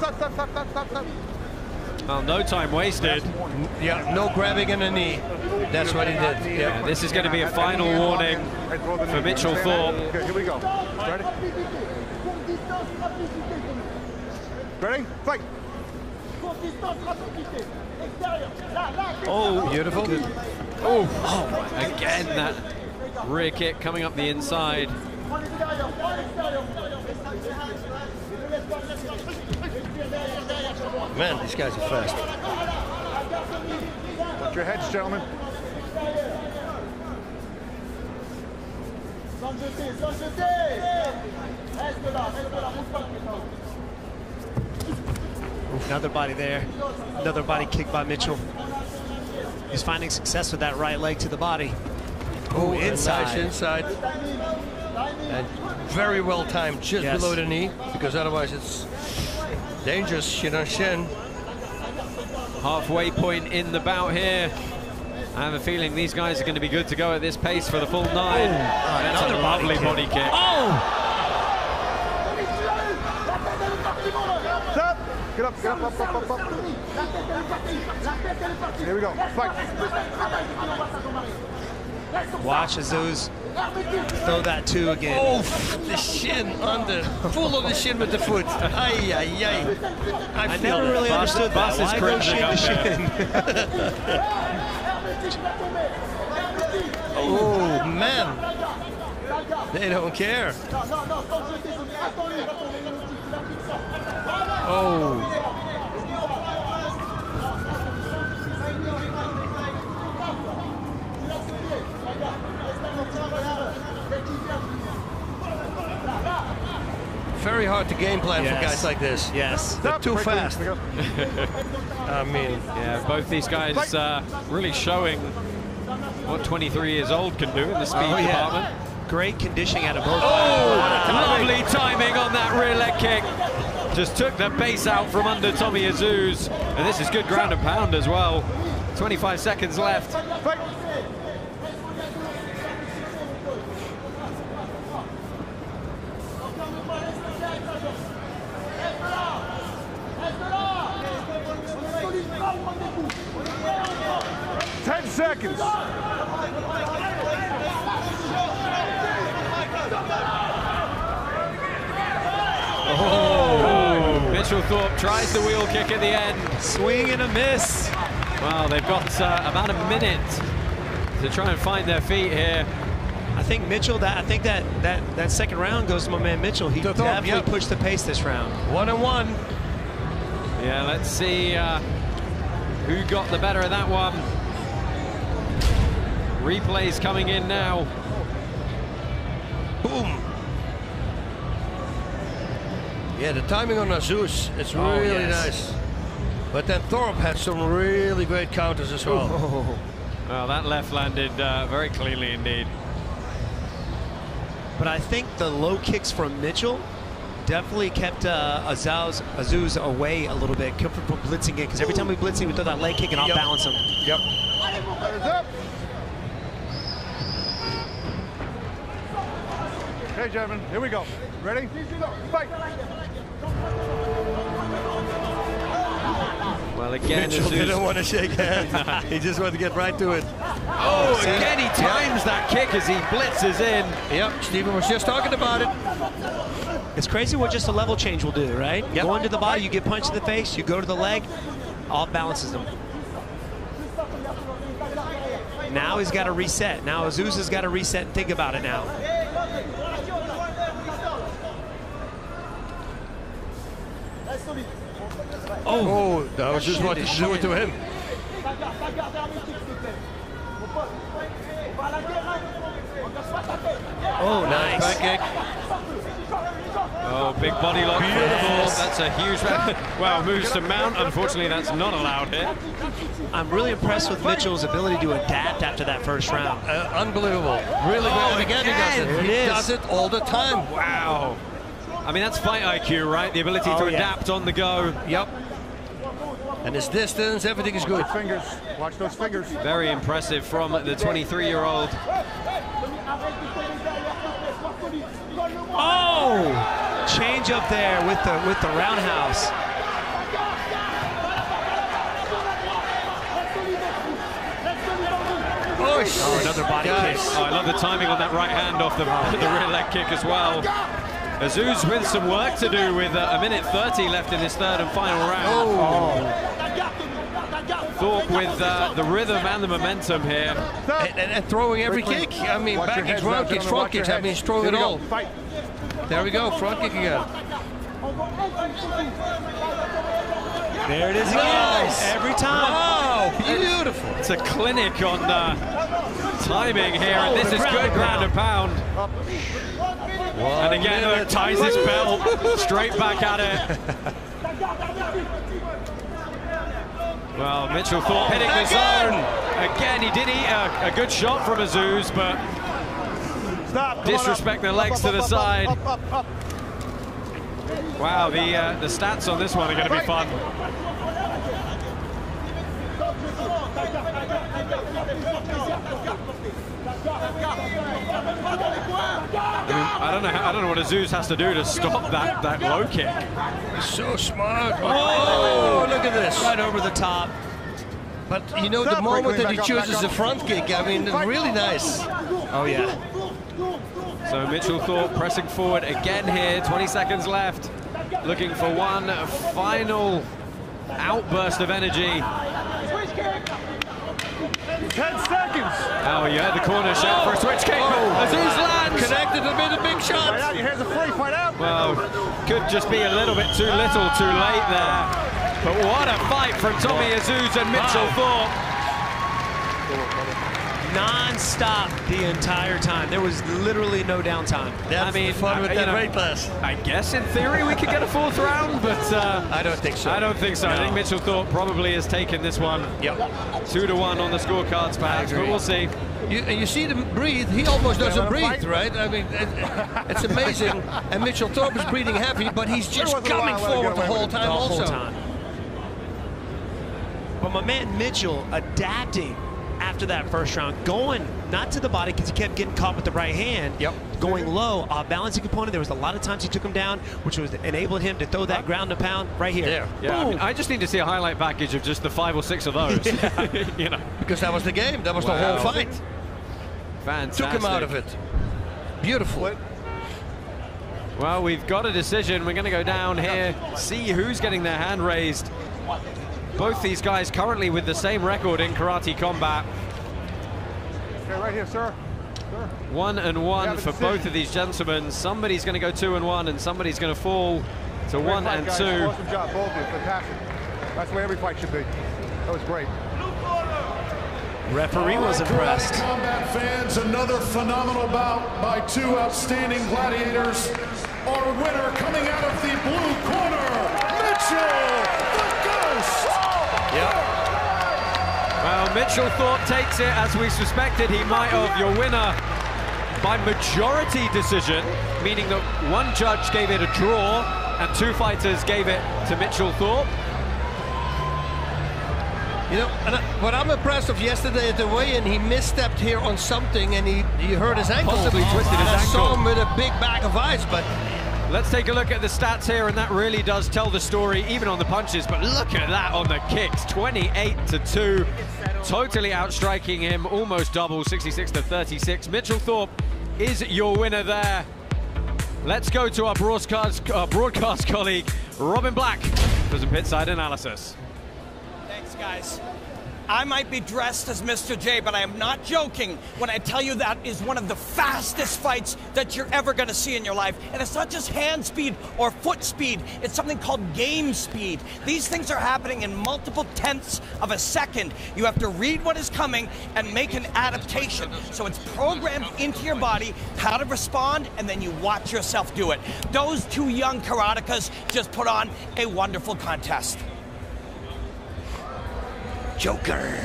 stop, stop, stop, stop, stop, stop. Well, no time wasted. Yeah, no grabbing in the knee. That's what he did. Yeah, this is going to be a final warning for Mitchell Thorpe. Okay, here we go. Ready? Ready? Fight! Oh, beautiful. Oh, oh again that rear kick coming up the inside. Man, these guys are fast. Watch your heads, gentlemen. Another body there. Another body kick by Mitchell. He's finding success with that right leg to the body. Oh, inside. Nice inside. And very well timed, just Yes. below the knee, because otherwise it's dangerous. Shin on shin. Halfway point in the bout here. I have a feeling these guys are going to be good to go at this pace for the full nine. Oh, That's a another body lovely kick. body kick. Oh! Get up, get up, up, up, up, up. Here we go. Fight. Watch Azouz throw that two again. Oh, the shin under. Full of the shin with the foot. Ay, ay, ay. I, I never it. really Boss- understood boss that. is Why go shin to shin? Oh, man. They don't care. Oh. Very hard to game plan for guys like this. Yes. They're too fast. I mean, Yeah, both these guys uh, really showing what 23 years old can do in the speed Oh, yeah. department. Great conditioning out of both. Oh, lovely timing on that rear leg kick. Just took the base out from under Tommy Azouz. And this is good ground and pound as well. 25 seconds left. Ten seconds. Oh, Mitchell Thorpe tries the wheel kick at the end. Swing and a miss. Well, they've got uh, about a minute to try and find their feet here. I think Mitchell. That I think that that that second round goes to my man Mitchell. He Thorpe, definitely yep. pushed the pace this round. one and one. Yeah, let's see uh, who got the better of that one. Replays coming in now. Boom. Yeah, the timing on Azouz, it's Oh, really yes. nice. But then Thorpe had some really great counters as well. Well, that left landed uh, very cleanly indeed. But I think the low kicks from Mitchell definitely kept uh, Azouz, Azouz away a little bit, kept him from blitzing in. Because every time we blitz in, we throw that leg kick and I'll Yep. balance him. Yep. Hands up. Okay, gentlemen, here we go. Ready? Fight. Well, again, Mitchell Azouz- didn't want to shake hands. he just wanted to get right to it. Oh, again he times that kick as he blitzes in. Yep, Stephen was just talking about it. It's crazy what just a level change will do, right? Yep. Go into the body, you get punched in the face, you go to the leg, all balances him. Now he's got to reset. Now Azouz has got to reset and think about it now. Oh, that was just what to do it to him. Oh, nice. Back kick. Oh, big body lock. Beautiful. That's a huge. well, moves to mount. Unfortunately, that's not allowed here. I'm really impressed with Mitchell's ability to adapt after that first round. Uh, unbelievable. Really Oh, good. Again, he does it. He does it all the time. Wow. I mean, that's fight IQ, right? The ability Oh, to yeah. adapt on the go. Yep. And his distance, everything is good. Fingers. Watch those fingers. Very impressive from the 23-year-old. Oh! Change up there with the with the roundhouse. Oh, oh another body Guys. kick. Oh, I love the timing on that right hand off the, the rear leg kick as well. Azouz with some work to do with uh, a minute 30 left in this third and final round. Thorpe with uh, the rhythm and the momentum here. And, and- and throwing every Quickly. kick. I mean, Watch back your kicks, heads, round ladies and kicks, gentlemen, front watch your kicks. I mean, he's throwing it all. Fight. There we go, front kick again. There it is again. Nice. Every time. Wow, beautiful. It's a clinic on uh, timing here, and Oh, this is ground good ground and pound. And again, look, ties his belt straight back at it. Well, Mitchell Thorpe hitting the zone. Again, he did eat a, a good shot from Azouz, but Stop. Disrespect the legs up, to the up, side. Up, up, up. Wow, the uh, the stats on this one are going to be fun. I I don't know. I don't know what Azouz has to do to stop that that low kick. So smart. Oh, oh, look at this. Right over the top. But you know, the moment that he back up, back chooses the front kick, I mean, really nice. Oh, yeah. So Mitchell Thorpe pressing forward again here. 20 seconds left. Looking for one final outburst of energy. 10 seconds. Oh, yeah, the corner shout for a switch kick. Oh. oh Azouz lands. Connected a bit, a big Fight out, shot. your hands free, fight out. Well, could just be a little bit too little, too late there. But what a fight from Tommy Azouz and Mitchell Thorpe. Non-stop the entire time. There was literally no downtime. That's I mean, the fun I- with that know, weight class. I guess in theory we could get a fourth round, but uh, I don't think so. I don't think so. I think Mitchell Thorpe probably has taken this one. Yep. Two to one on the scorecards, perhaps, but we'll see. You, and you see him breathe. He almost doesn't wanna breathe, fight? right? I mean, it, it's amazing. and Mitchell Thorpe is breathing heavy, but he's just coming while, let him forward the whole time. the whole also, time. But my man Mitchell adapting after that first round, going not to the body because he kept getting caught with the right hand. Yep. Going low, uh, balancing component. There was a lot of times he took him down, which was enabling him to throw that ground and pound right here. There. Yeah, I, mean, I just need to see a highlight package of just the five or six of those. you know, because that was the game. That was the whole fight. fantastic. Took him out of it. Beautiful. Well, we've got a decision. We're going to go down here, see who's getting their hand raised. Both these guys currently with the same record in karate combat. Okay, right here, sir. Sir. One and one for decision. both of these gentlemen. Somebody's going to go two and one, and somebody's going to fall to Great one fight, and guys. two. Awesome job, both of you. Fantastic. That's the way every fight should be. That was great. Referee All was right, impressed. Combat fans, another phenomenal bout by two outstanding gladiators. Our winner coming out of the blue corner, Mitchell the Ghost. Well, Mitchell Thorpe takes it as we suspected he might have. Your winner by majority decision, meaning that one judge gave it a draw and two fighters gave it to Mitchell Thorpe. You know, and I, what I'm impressed of yesterday at the weigh-in, he misstepped here on something and he, he hurt his ankle. Possibly twisted his And I saw him with a big bag of ice, but Let's take a look at the stats here, and that really does tell the story, even on the punches. But look at that on the kicks 28 to 2. Totally outstriking him, almost double, 66 to 36. Mitchell Thorpe is your winner there. Let's go to our broadcast, uh, broadcast colleague, Robin Black, for some pit side analysis. Thanks, guys. I might be dressed as Mr. J, but I am not joking when I tell you that is one of the fastest fights that you're ever going to see in your life. And it's not just hand speed or foot speed, it's something called game speed. These things are happening in multiple tenths of a second. You have to read what is coming and make an adaptation. So it's programmed into your body how to respond, and then you watch yourself do it. Those two young karatekas just put on a wonderful contest. Joker.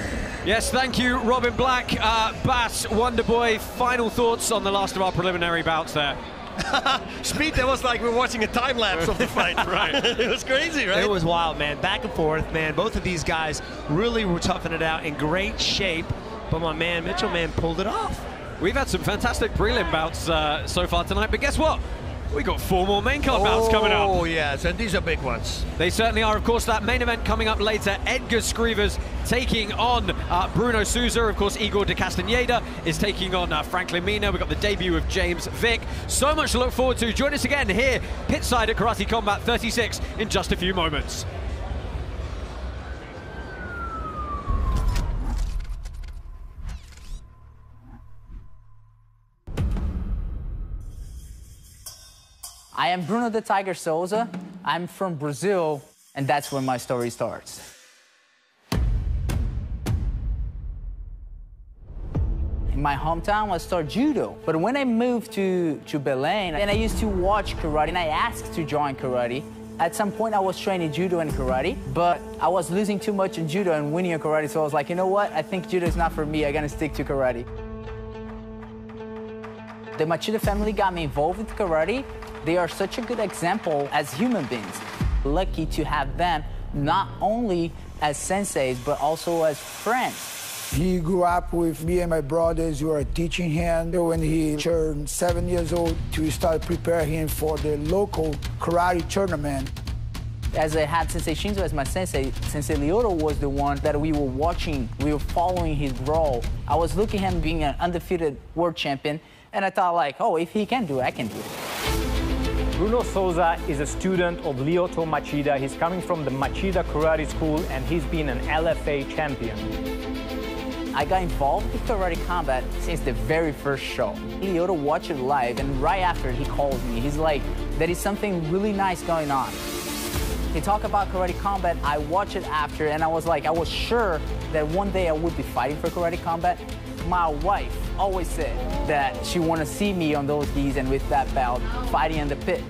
Yes, thank you, Robin Black. Uh, Bas, Wonderboy, final thoughts on the last of our preliminary bouts there. Speed, that was like we're watching a time lapse of the fight. Right. it was crazy, right? It was wild, man. Back and forth, man. Both of these guys really were toughing it out in great shape. But my man Mitchell, man, pulled it off. We've had some fantastic prelim bouts uh, so far tonight, but guess what? We got four more main card bouts coming up. Oh, yes, and these are big ones. They certainly are. Of course, that main event coming up later. Edgar Skrivers taking on uh, Bruno Souza. Of course, Igor de Castaneda is taking on uh, Franklin Mina. We've got the debut of James Vick. So much to look forward to. Join us again here, pitside at Karate Combat 36 in just a few moments. I am Bruno the Tiger Souza. I'm from Brazil, and that's where my story starts. In my hometown, I started judo. But when I moved to, to Belém, and I used to watch karate, and I asked to join karate. At some point, I was training judo and karate, but I was losing too much in judo and winning in karate, so I was like, you know what? I think judo is not for me. I'm gonna stick to karate. The Machida family got me involved with karate. They are such a good example as human beings. Lucky to have them not only as senseis, but also as friends. He grew up with me and my brothers. We were teaching him. When he turned seven years old, we started preparing him for the local karate tournament. As I had Sensei Shinzo as my sensei, Sensei Lyoto was the one that we were watching, we were following his role. I was looking at him being an undefeated world champion, and I thought like, oh, if he can do it, I can do it. Bruno Souza is a student of Lyoto Machida. He's coming from the Machida Karate School, and he's been an LFA champion. I got involved with karate combat since the very first show. Lyoto watched it live, and right after he called me. He's like, there is something really nice going on. He talked about karate combat. I watched it after, and I was like, I was sure that one day I would be fighting for karate combat. My wife always said that she want to see me on those gis and with that belt fighting in the pit.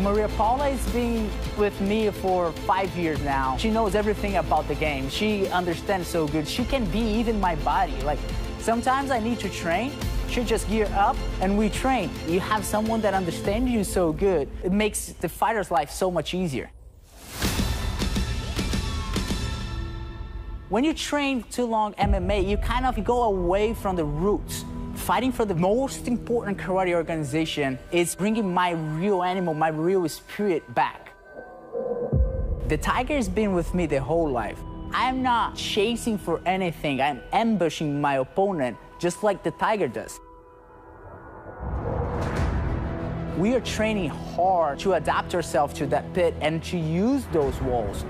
Maria Paula has been with me for five years now. She knows everything about the game. She understands so good. She can be even my body. Like sometimes I need to train. She just gear up and we train. You have someone that understands you so good. It makes the fighter's life so much easier. When you train too long MMA, you kind of go away from the roots. Fighting for the most important karate organization is bringing my real animal, my real spirit back. The tiger has been with me the whole life. I'm not chasing for anything. I'm ambushing my opponent just like the tiger does. We are training hard to adapt ourselves to that pit and to use those walls.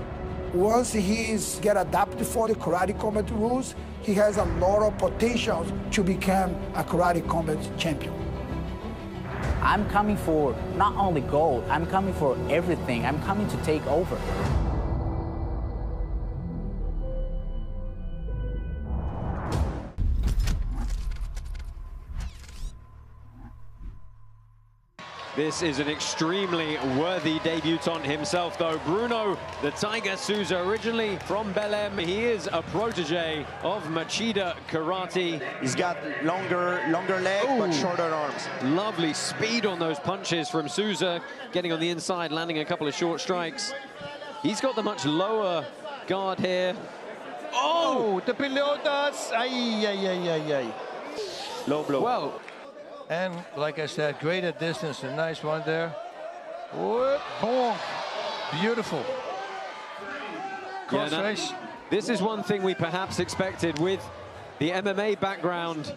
Once he's get adapted for the karate combat rules, he has a lot of potential to become a karate combat champion. I'm coming for not only gold, I'm coming for everything. I'm coming to take over. This is an extremely worthy debutant himself, though. Bruno, the Tiger Souza, originally from Belém. He is a protege of Machida Karate. He's got longer, longer leg, Ooh. but shorter arms. Lovely speed on those punches from Souza, getting on the inside, landing a couple of short strikes. He's got the much lower guard here. Oh, the pelotas. Ay, ay, ay, ay, ay. Low blow. Well, and like I said, great at distance, a nice one there. Whoop, boom. Beautiful. Cross yeah, face. This is one thing we perhaps expected with the MMA background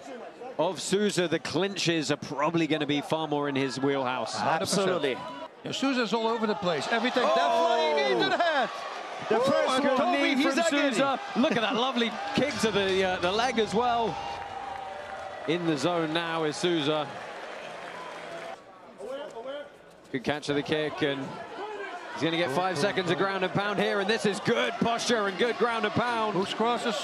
of Souza. The clinches are probably going to be far more in his wheelhouse. 100%. Absolutely. Yeah, Souza's all over the place. Everything. Oh! That flying into the head. The first good Toby, knee from Souza. Look at that lovely kick to the, uh, the leg as well. In the zone now is Souza. Good catch of the kick, and he's going to get five seconds of ground and pound here, and this is good posture and good ground and pound. Who's crosses?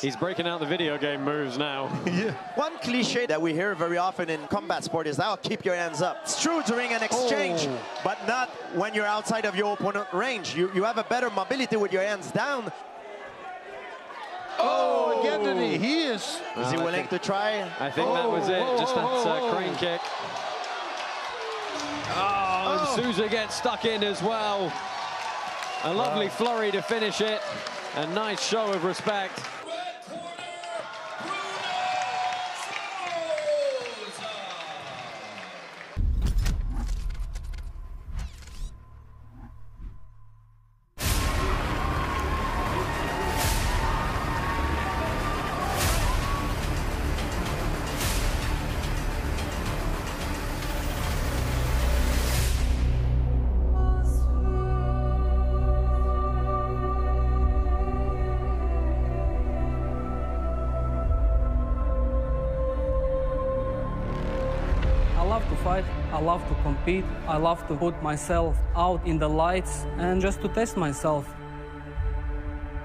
He's breaking out the video game moves now. yeah. One cliche that we hear very often in combat sport is, "I'll keep your hands up." It's true during an exchange, oh. but not when you're outside of your opponent range. You, you have a better mobility with your hands down. Oh, again did he? He is. Is he willing to try? I think oh, that was it. Oh, Just that uh, oh, crane kick. Oh, and Souza gets stuck in as well. A lovely wow. flurry to finish it. A nice show of respect. Compete. I love to put myself out in the lights and just to test myself.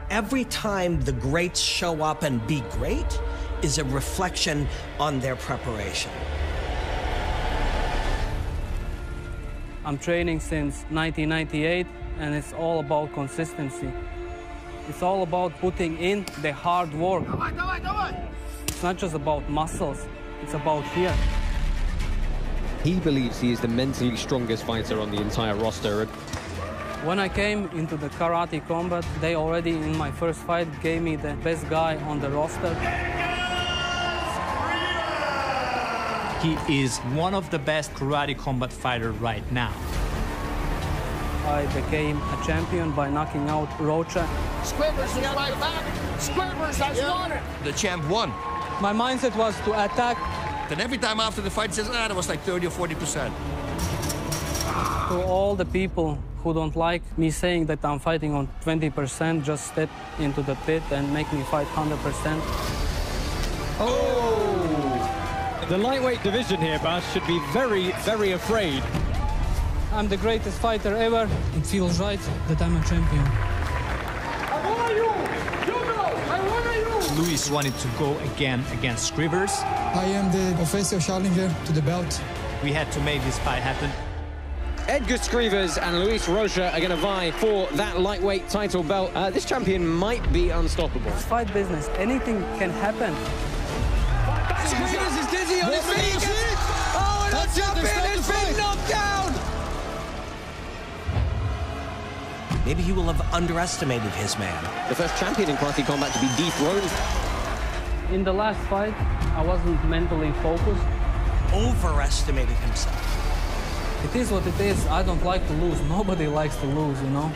Every time the greats show up and be great is a reflection on their preparation. I'm training since 1998 and it's all about consistency. It's all about putting in the hard work. It's not just about muscles, it's about here. He believes he is the mentally strongest fighter on the entire roster. When I came into the karate combat, they already in my first fight gave me the best guy on the roster. He is one of the best karate combat fighter right now. I became a champion by knocking out Rocha. Skrivers is right back. Skrivers has won it. The champ won. My mindset was to attack. Then every time after the fight, he says, ah, that was like 30 or 40 percent. To all the people who don't like me saying that I'm fighting on 20%, just step into the pit and make me fight 100%. Oh! The lightweight division here, Bas, should be very, very afraid. I'm the greatest fighter ever. It feels right that I'm a champion. Luis wanted to go again against Skrivers. I am the official challenger to the belt. We had to make this fight happen. Edgar Skrivers and Luis Rocha are going to vie for that lightweight title belt. Uh, this champion might be unstoppable. It's fight business. Anything can happen. Skrivers is dizzy on his feet. Oh, and the champion has been knocked down. Maybe he will have underestimated his man. The first champion in karate combat to be dethroned. In the last fight, I wasn't mentally focused. Overestimated himself. It is what it is. I don't like to lose. Nobody likes to lose, you know?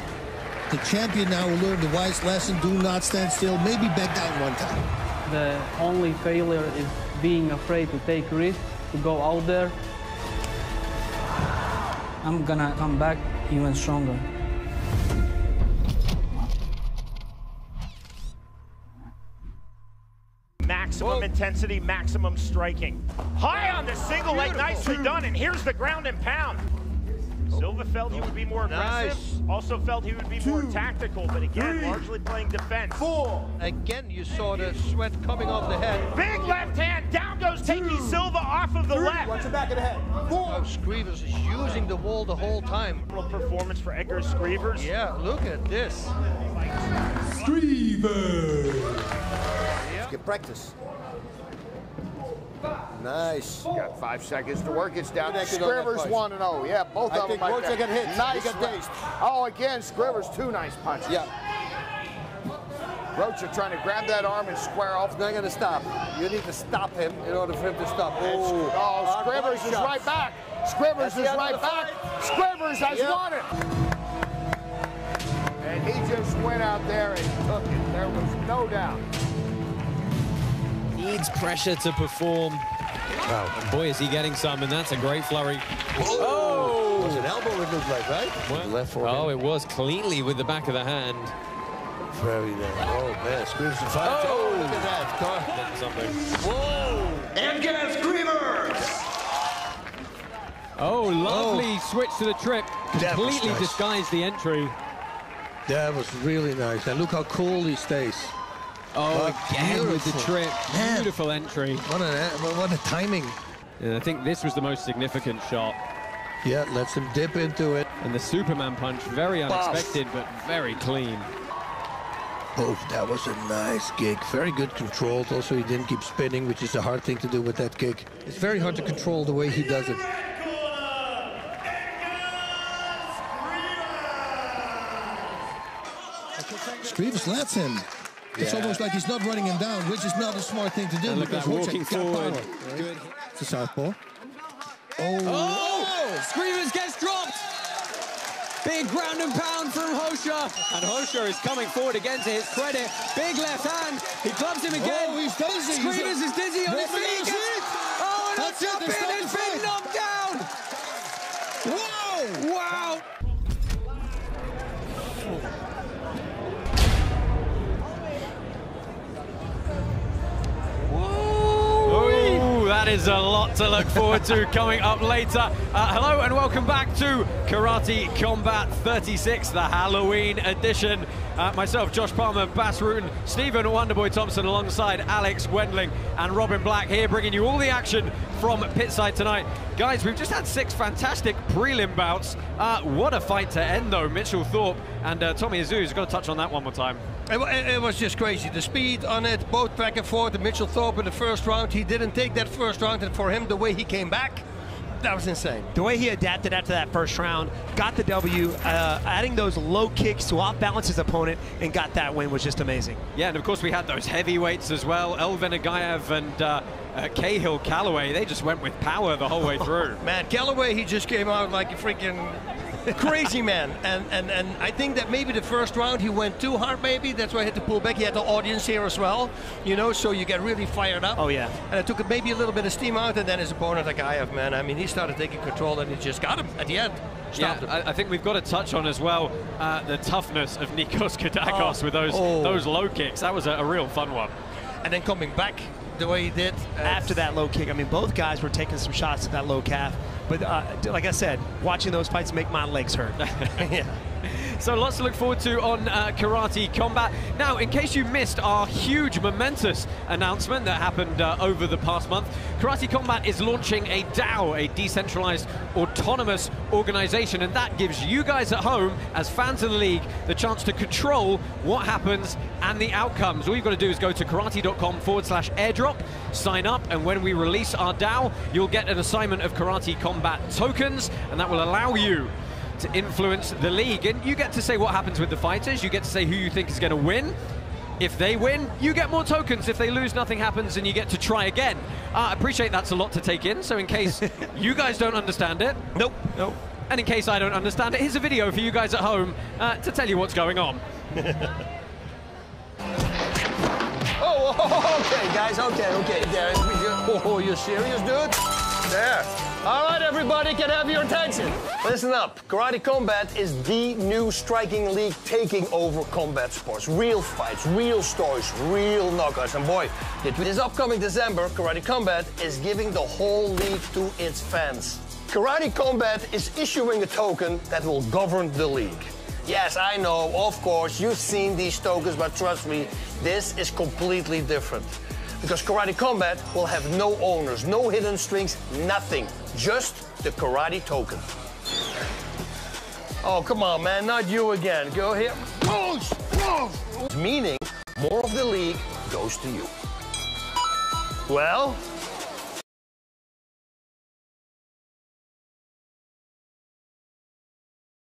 The champion now will learn the wise lesson. Do not stand still. Maybe back down one time. The only failure is being afraid to take risks, to go out there. I'm gonna come back even stronger. Maximum intensity, maximum striking. High on the single leg, nicely done. And here's the ground and pound. Oh. Silva felt he would be more aggressive. Nice. Also felt he would be more tactical, but again, largely playing defense. Four. Again, you saw the sweat coming off the head. Big left hand, down goes Takey Silva off of the left. Watch the back of the head. Four. Oh, Skrivers is using the wall the whole time. Performance for Edgar Skrivers. Yeah, look at this. Practice. Nice. Got five seconds to work. It's down. Connected Skrivers 1 and 0. Yeah, both I of them. think like Rocha that. got hit. Nice. got dazed. Oh, again, Skrivers, two nice punches. Yeah. Rocha trying to grab that arm and square off. Not gonna stop. You need to stop him in order for him to stop. Oh, Oh, Skrivers is shots. right back. Skrivers That's is right back. fight. Skrivers has Yep. won it. And he just went out there and took it. There was no doubt. Needs pressure to perform. Wow. Boy, is he getting some, and that's a great flurry. Oh! oh! Was an elbow it looked like, right? Well, Left for oh, it was cleanly with the back of the hand. Very nice. Oh, man. Skrivers in fight. Oh! oh! look at that. Car. Something. Whoa! Edgar Skrivers! Oh, lovely oh. switch to the trip. Completely nice. disguised the entry. That was really nice. And look how cool he stays. Oh, But again with the trip. Man. Beautiful entry. What a, what a timing. And I think this was the most significant shot. Yeah, lets him dip into it. And the Superman punch, very unexpected, but very clean. Oh, that was a nice kick. Very good controlled. Also, he didn't keep spinning, which is a hard thing to do with that kick. It's very hard to control the way he does it. Skrivers lets him. It's Yeah. almost like he's not running him down, which is not a smart thing to do. And look at that, walking forward. power. Good. It's a southpaw. Oh. Oh! Skrivers gets dropped! Big ground and pound from Rocha. And Rocha is coming forward again to his credit. Big left hand. He clubs him again. Oh, he's dizzy. He's Skrivers a- is dizzy on his his feet. Is a lot to look forward to coming up later. Uh, hello and welcome back to Karate Combat 36, the Halloween edition. Uh, myself, Josh Palmer, Bas Rutten, Stephen Wonderboy Thompson, alongside Alex Wendling and Robin Black here, bringing you all the action from Pitside tonight. Guys, we've just had six fantastic prelim bouts. Uh, what a fight to end, though. Mitchell Thorpe and uh, Tommy Azouz got to touch on that one more time. It, wa- it was just crazy. The speed on it, both back and forth. Mitchell Thorpe in the first round, he didn't take that first round, and for him, the way he came back, That was insane. The way he adapted after that first round, got the W, uh, adding those low kicks to off-balance his opponent, and got that win was just amazing. Yeah, and of course we had those heavyweights as well. Elvin Aghayev and uh, uh, Chayil Calaway, they just went with power the whole way through. Man, Calaway, he just came out like a freaking crazy man. And, and and I think that maybe the first round he went too hard, maybe. That's why he had to pull back. He had the audience here as well, you know, so you get really fired up. Oh, yeah. And it took maybe a little bit of steam out, and then his opponent, Aghayev, man, I mean, he started taking control and he just got him at the end. Yeah, Stopped him. I, I think we've got to touch on as well uh, the toughness of Nikos Gidakos Oh. with those Oh. those low kicks. That was a, a real fun one. And then coming back the way he did. After that low kick, I mean, both guys were taking some shots at that low calf. But uh, like I said, watching those fights make my legs hurt. yeah. So lots to look forward to on uh, Karate Combat. Now, in case you missed our huge, momentous announcement that happened uh, over the past month, Karate Combat is launching a DAO, a decentralized autonomous organization, and that gives you guys at home, as fans of the league, the chance to control what happens and the outcomes. All you've got to do is go to karate.com forward slash airdrop, sign up, and when we release our DAO, you'll get an assignment of Karate Combat tokens, and that will allow you to influence the league. And you get to say what happens with the fighters. You get to say who you think is going to win. If they win, you get more tokens. If they lose, nothing happens and you get to try again. Uh, I appreciate that's a lot to take in. So in case you guys don't understand it. Nope. Nope. And in case I don't understand it, here's a video for you guys at home uh, to tell you what's going on. Oh, okay, guys, okay, okay. There, oh, you're serious, dude? There. All right, everybody, can have your attention. Listen up. Karate Combat is the new striking league taking over combat sports. Real fights, real stories, real knockouts. And boy, this upcoming December, Karate Combat is giving the whole league to its fans. Karate Combat is issuing a token that will govern the league. Yes, I know, of course, you've seen these tokens, but trust me, this is completely different. Because Karate Combat will have no owners, no hidden strings, nothing. Just the Karate token. Oh, come on, man, not you again. Go here. Push, push. Meaning, more of the league goes to you. Well,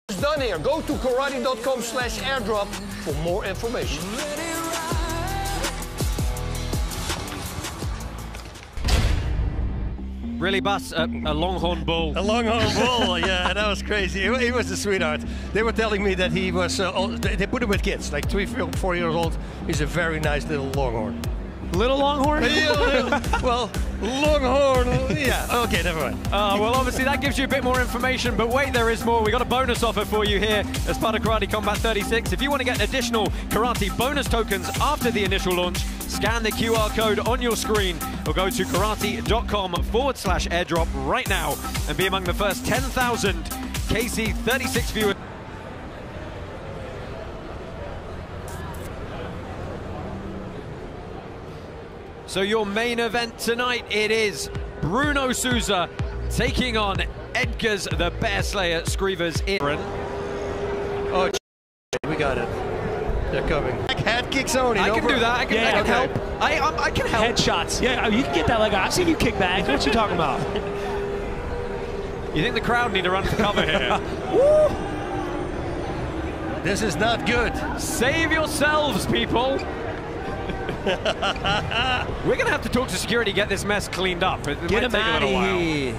it's done here. Go to karate.com slash airdrop for more information. Really, Bus, a, a longhorn bull. A longhorn bull, yeah, that was crazy. He, he was a sweetheart. They were telling me that he was, uh, old- they they put him with kids, like three, four years old. He's a very nice little longhorn. Little longhorn? Well, longhorn, yeah. Okay, never mind. Uh, well, obviously that gives you a bit more information, but wait, there is more. We got a bonus offer for you here as part of Karate Combat 36. If you want to get additional Karate bonus tokens after the initial launch, scan the QR code on your screen or go to karate.com forward slash airdrop right now and be among the first 10,000 KC36 viewers. So your main event tonight, it is Bruno Souza taking on Edgar's the Bear Slayer Skrivers in. Oh, we got it. They're coming. Head kicks only. I can pro- do that. I can, I can okay. help. I, I'm- I can help. Headshots. Yeah, oh, you can get that leg. I've seen you kick back. What you talking about? You think the crowd need to run for cover here? This is not good. Save yourselves, people. We're going to have to talk to security, get this mess cleaned up. It, Get him out of here.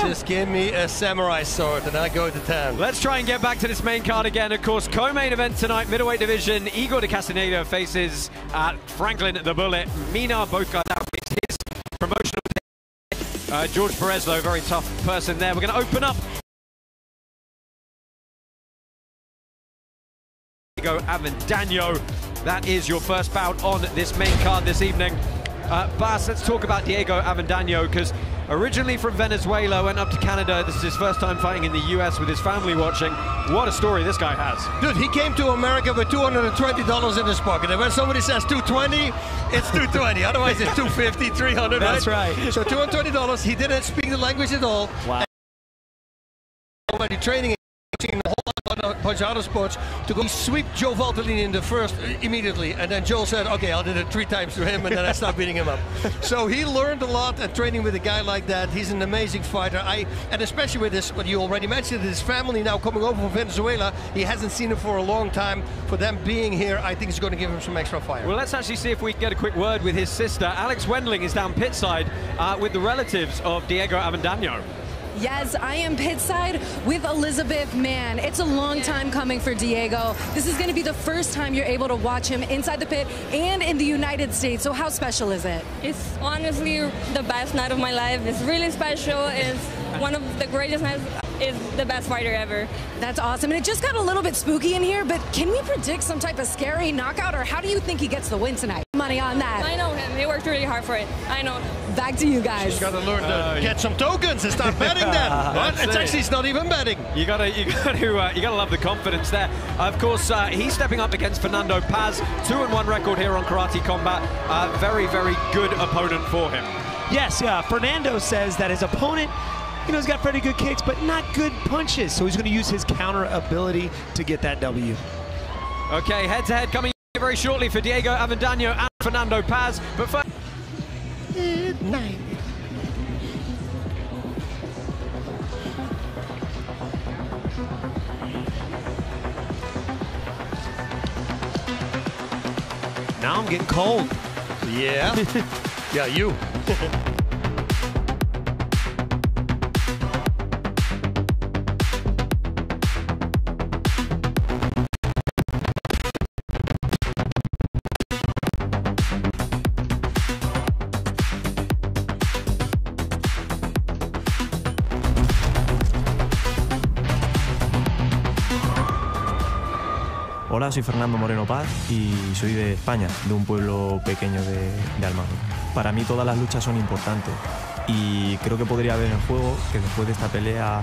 Just give me a samurai sword and I go to town. Let's try and get back to this main card again. Of course, co-main event tonight, middleweight division. Igor de Castaneda faces uh, Franklin the Bullet. Mina, both guys out. It's his promotional. Uh, George Perez, though, very tough person there. We're going to open up. Diego Avendano. That is your first bout on this main card this evening. Uh, Bas, let's talk about Diego Avendano because originally from Venezuela, went up to Canada. This is his first time fighting in the US with his family watching. What a story this guy has. Dude, he came to America with $220 in his pocket. And when somebody says 220, it's 220. Otherwise, it's 250, 300, That's right? right. So $220, he didn't speak the language at all. Wow. Already training whole bunch punch out of spots to go sweep Joe Valtellini in the first uh, immediately. And then Joe said, okay, I'll do it three times to him and then I stopped beating him up. So he learned a lot at training with a guy like that. He's an amazing fighter. I And especially with this, what you already mentioned, his family now coming over from Venezuela. He hasn't seen him for a long time. For them being here, I think it's going to give him some extra fire. Well, let's actually see if we can get a quick word with his sister. Alex Wendling is down pit side uh, with the relatives of Diego Avendano. Yes, I am pitside with Elizabeth Mann. It's a long time coming for Diego. This is going to be the first time you're able to watch him inside the pit and in the United States. So how special is it? It's honestly the best night of my life. It's really special. It's one of the greatest nights. Is the best fighter ever. That's awesome. And it just got a little bit spooky in here, but can we predict some type of scary knockout, or how do you think he gets the win tonight? Money on that. I know him. He worked really hard for it. I know. Back to you guys. She's got to learn to uh, get some tokens and start betting then. but it's actually it's not even betting. You gotta, you gotta, uh, you gotta love the confidence there. Of course, uh, he's stepping up against Fernando Paz, two and one record here on Karate Combat. Uh, very, very good opponent for him. Yes, yeah. Fernando says that his opponent you know, he's got pretty good kicks, but not good punches. So he's going to use his counter ability to get that W. Okay, head to head coming very shortly for Diego Avendano and Fernando Paz. But first. Midnight. Now I'm getting cold. Yeah. yeah, you. Hola, soy Fernando Moreno Paz y soy de España, de un pueblo pequeño de, de Almagro. Para mí todas las luchas son importantes y creo que podría haber en juego que después de esta pelea,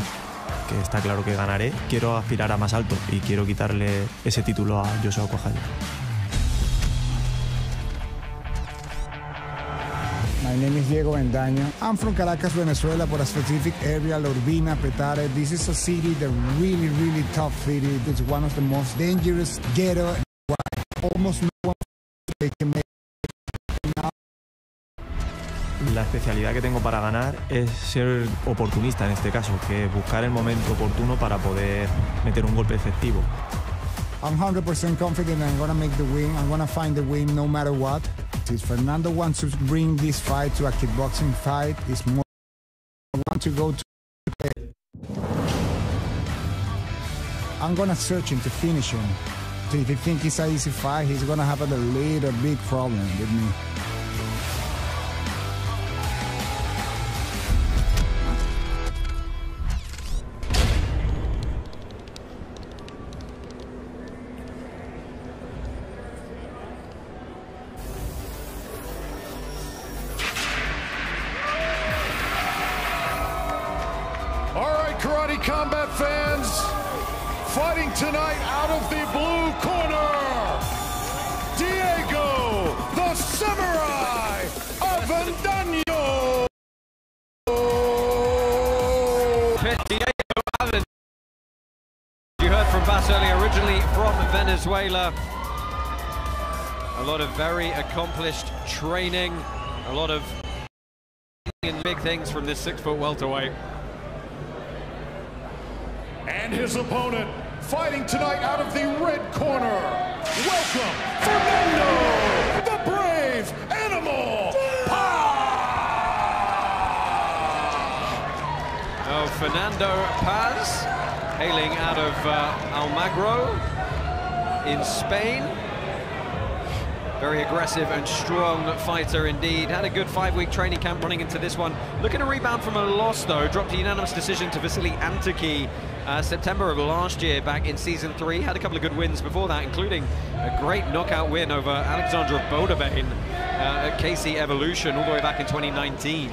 que está claro que ganaré, quiero aspirar a más alto y quiero quitarle ese título a Joshua Kojayo. My name is Diego Vendaño. I'm from Caracas, Venezuela, but a specific area, La Urbina, Petare. This is a city that really, really tough city. It's one of the most dangerous ghetto. Almost no one can make. La especialidad que tengo para ganar es ser oportunista en este caso, que es buscar el momento oportuno para poder meter un golpe efectivo. I'm 100% confident I'm gonna make the win. I'm gonna find the win no matter what. If Fernando wants to bring this fight to a kickboxing fight, it's more I want to go to I'm gonna search him to finish him. If you think it's an easy fight, he's gonna have a little big problem with me. Venezuela. A lot of very accomplished training, a lot of big things from this six-foot welterweight. And his opponent, fighting tonight out of the red corner, welcome, Fernando, the brave animal. Oh, Fernando Paz, hailing out of uh, Almagro in Spain. Very aggressive and strong fighter indeed. Had a good five-week training camp running into this one. Looking to rebound from a loss, though. Dropped a unanimous decision to Vasily Antiki uh, September of last year back in Season 3. Had a couple of good wins before that, including a great knockout win over Alexandra Bodabane uh, at KC Evolution all the way back in 2019.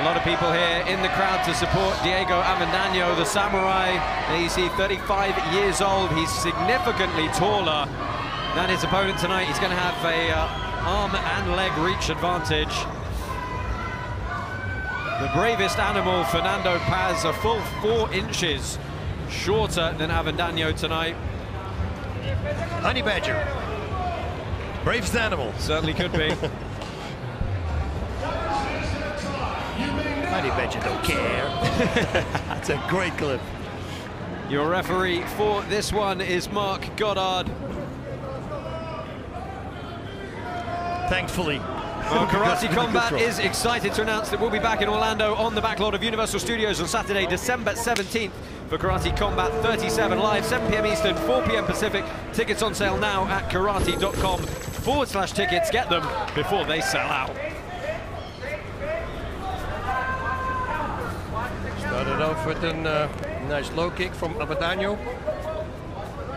A lot of people here in the crowd to support Diego Avendano, the samurai. There you see 35 years old. He's significantly taller than his opponent tonight. He's going to have a uh, arm and leg reach advantage. The bravest animal, Fernando Paz, a full four inches shorter than Avendano tonight. Honey badger. Bravest animal. Certainly could be. Honey badger don't care. That's a great clip. Your referee for this one is Mark Goddard. Thankfully. Well, Karate Combat is excited to announce that we'll be back in Orlando on the backlot of Universal Studios on Saturday, December 17th for Karate Combat 37 live, 7 p.m. Eastern, 4 p.m. Pacific. Tickets on sale now at karate.com forward slash tickets. Get them before they sell out. Started off with a uh, nice low kick from Avendano.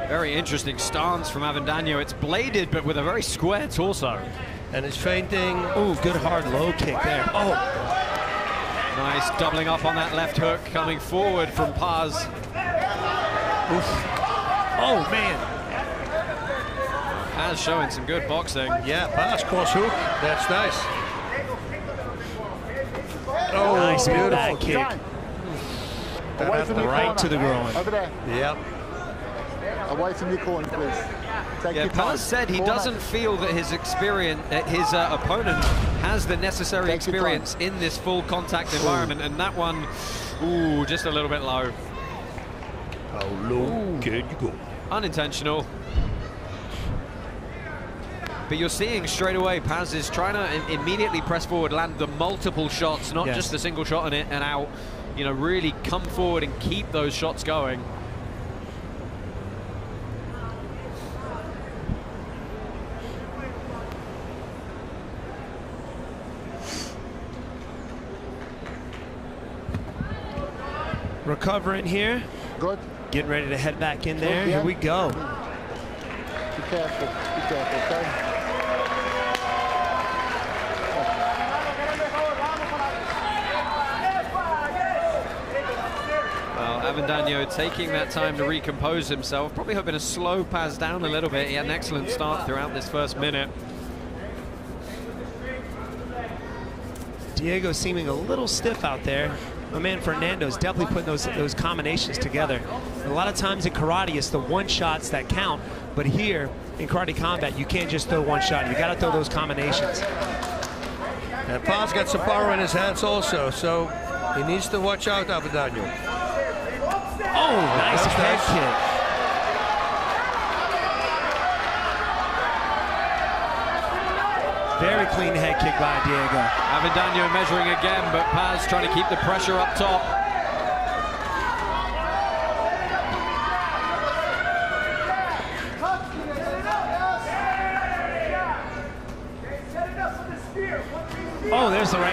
Very interesting stance from Avendano. It's bladed, but with a very square torso. And it's feinting. Ooh, good hard low kick there. Oh, Nice doubling up on that left hook coming forward from Paz. Oof. oh man. Paz showing some good boxing. Yeah, Paz, cross hook. That's nice. Oh, nice beautiful back kick. Away from right corner. to the groin. Over there. Yep. Away from your corner, please. Take Yeah. Paz said he Corner. doesn't feel that his experience, that his uh, opponent has the necessary Take experience in this full contact environment, and that one, ooh, just a little bit low. How low can you go? Unintentional. But you're seeing straight away Paz is trying to immediately press forward, land the multiple shots, not Yes. just the single shot on it and out. You know, really come forward and keep those shots going. Recovering here. Good. Getting ready to head back in there. Good, yeah. Here we go. Be careful. Be careful, okay? Well, Avendano taking that time to recompose himself, probably hoping to slow Paz down a little bit. He had an excellent start throughout this first minute. Diego seeming a little stiff out there. My man Fernando's definitely putting those those combinations together. A lot of times in karate, it's the one shots that count, but here in karate combat, you can't just throw one shot. You got to throw those combinations. And Paz got some power in his hands also, so he needs to watch out, Avendano. Oh, nice head nice. kick. Very clean head kick by Diego. Avendano measuring again, but Paz trying to keep the pressure up top. Oh, there's the right hand from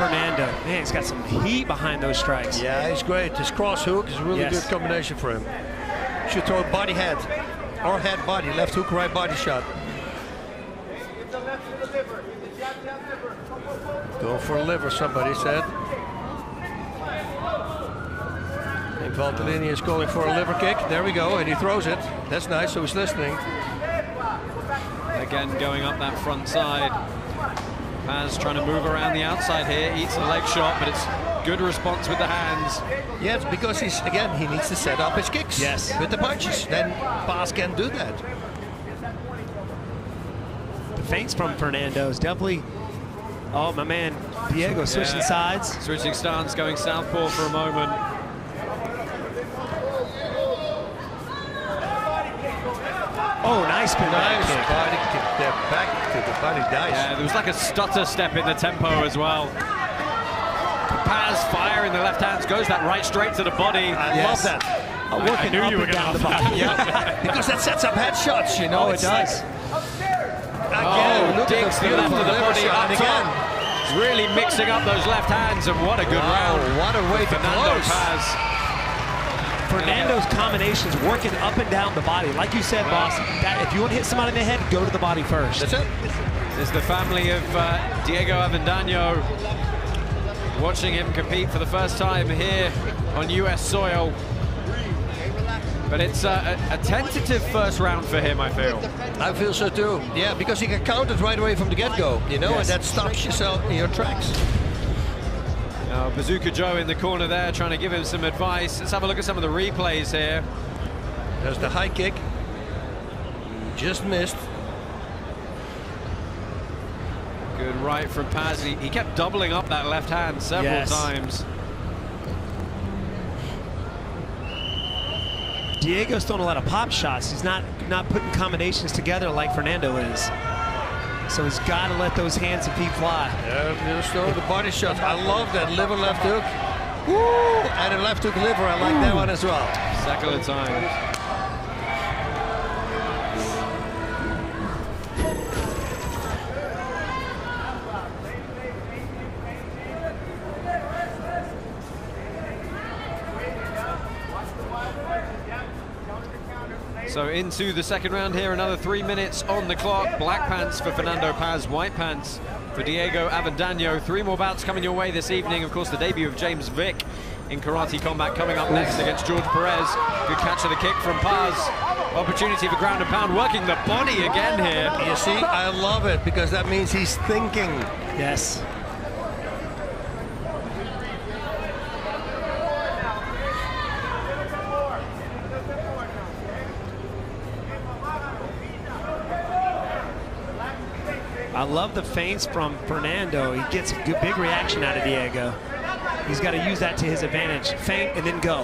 Fernando. Man, he's got some heat behind those strikes. Yeah, he's great. His cross hook is a really Yes. good combination for him. Should throw a body head or head body, left hook, right body shot. Go for a liver, somebody said. And Valtellini is calling for a liver kick. There we go, and he throws it. That's nice, so he's listening. Again, going up that front side. Paz trying to move around the outside here, eats a leg shot, but it's good response with the hands. Yes, because he's, again, he needs to set up his kicks. Yes. With the punches. Then Paz can do that. The feints from Fernando is definitely. Oh, my man Diego switching Yeah. sides. Switching stance, going southpaw for a moment. Oh, nice spin back Nice kick. body kick there, back to the body dice. Yeah, there was like a stutter step in the tempo as well. Paz firing the left hands, goes that right straight to the body. I Yes. love that. Oh, I- I working knew up you were and gonna down the love that. Yeah, because that sets up headshots, you know. Oh, it It's does. Again, Oh, look digs at the the left of the body shot up again. top. Really mixing up those left hands, and what a good Wow, round. what a way to Fernando close. Paz. Fernando's combinations working up and down the body. Like you said, Bas, that if you want to hit somebody in the head, go to the body first. That's it. This is the family of uh, Diego Avendano. Watching him compete for the first time here on US soil. But it's uh, a, a tentative first round for him, I feel. I feel so too. Yeah, because he can count it right away from the get-go, you know, Yes. and that stops yourself in your tracks. Now, Bazooka Joe in the corner there trying to give him some advice. Let's have a look at some of the replays here. There's the high kick. Just missed. Good right from Paz. He, he kept doubling up that left hand several Yes. times. Diego's throwing a lot of pop shots. He's not not putting combinations together like Fernando is. So he's got to let those hands and feet fly. Yeah, just throw the body shot. I love that liver left hook. Woo! And a left hook liver. I like that one as well. Second time. So into the second round here, another three minutes on the clock. Black pants for Fernando Paz, white pants for Diego Avendano. Three more bouts coming your way this evening. Of course, the debut of James Vick in karate combat coming up next against George Perez. Good catch of the kick from Paz. Opportunity for ground and pound, working the body again here. You see, I love it because that means he's thinking. Yes. I love the feints from Fernando. He gets a good, big reaction out of Diego. He's got to use that to his advantage. Feint and then go.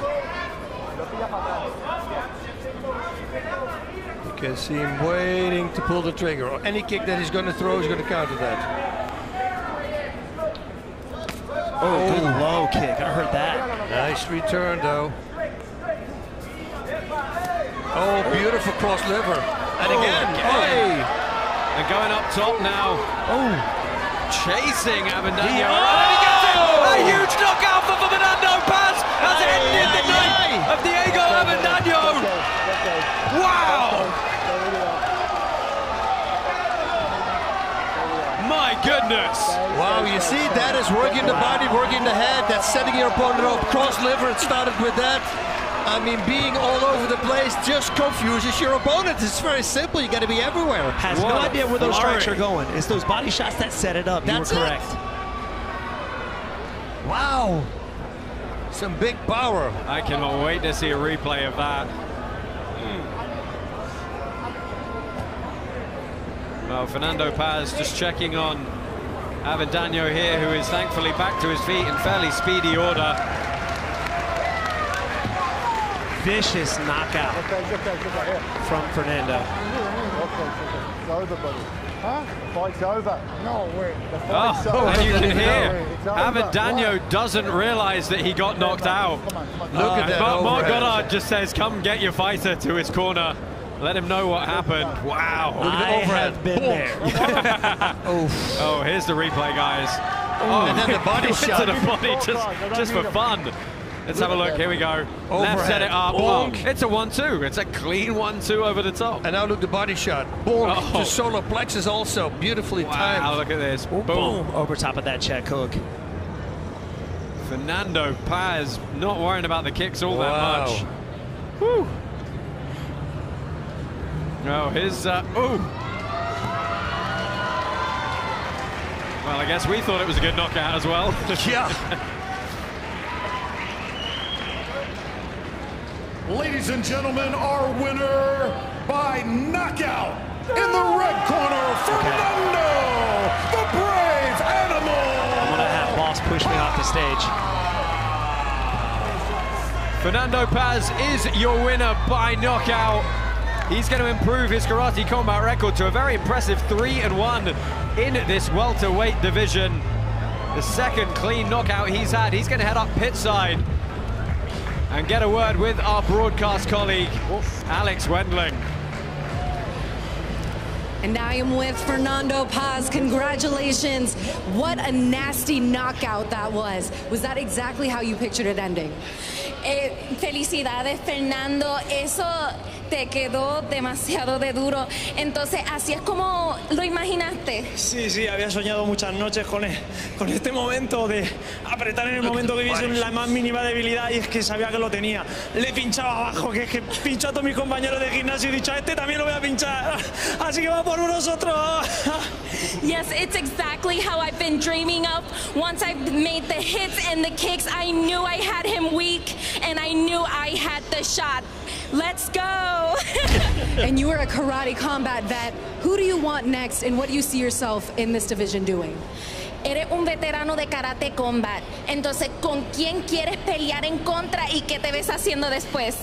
You can see him waiting to pull the trigger. Any kick that he's going to throw is going to counter that. Oh, good low kick. I heard that. Nice return, though. Oh, beautiful cross liver. And again, oh, hey! And going up top now. Oh. Chasing Avendano. Yeah. Oh, and he gets it! A huge knockout for Fernando Paz has Aye, ended the night of Diego Avendano. Wow! My goodness! Wow, you see, that is working the body, working the head. That's setting your opponent up. Cross liver, it started with that. I mean, being all over the place just confuses your opponent. It's very simple. You got to be everywhere. Has no idea where those strikes are going. It's those body shots that set it up. That's you were correct. Wow. Some big power. I cannot wait to see a replay of that. Hmm. Well, Fernando Paz just checking on Avendano here, who is thankfully back to his feet in fairly speedy order. Vicious knockout from Fernando. It's over, buddy. Huh? The fight's over. No, wait. The Oh, over. and you can hear It's over. Avendano doesn't realize that he got knocked out. Look Uh, at that Mark, Mark overhead. Goddard just says, come get your fighter to his corner. Let him know what happened. Wow. Look at the I overhead. have been there. Oof. Oh, here's the replay, guys. Oh, And then the body he shot. to the body just, just for fun. Let's have a look. Here we go. Left set it up. Oh, Bonk. it's a one-two. It's a clean one-two over the top. And now look the body shot. Boom. Oh. The solar plexus also beautifully Wow, timed. look at this. Boom. Boom. Over top of that check hook. Fernando Paz not worrying about the kicks all that Wow. much. Whew. No, his, uh, ooh. Well, I guess we thought it was a good knockout as well. Yeah. Ladies and gentlemen, our winner by knockout in the red corner, Fernando, the brave animal. I'm to have Bas push me off the stage. Fernando Paz is your winner by knockout. He's going to improve his karate combat record to a very impressive 3 and 1 in this welterweight division. The second clean knockout he's had. He's going to head up pit side and get a word with our broadcast colleague, Alex Wendling. And I am with Fernando Paz. Congratulations. What a nasty knockout that was. Was that exactly how you pictured it ending? Eh, felicidades, Fernando. Eso te quedó demasiado de duro. Entonces, así es como lo imaginaste. Sí, sí, había soñado muchas noches con, e- con este momento de apretar en el momento que hubiese la más mínima debilidad y es que sabía que lo tenía. Le pinchaba abajo, que es que pinchó a todos mis compañeros de gimnasio y he dicho, a este también lo voy a pinchar. Así que va por nosotros. Yes, it's exactly how I've been dreaming of. Once I made the hits and the kicks, I knew I had him weak and I knew I had the shot. Let's go. and you are a karate combat vet. Who do you want next and what do you see yourself in this division doing? Eres un veterano de karate combat. Entonces, ¿con quién quieres pelear en contra y qué te ves haciendo después?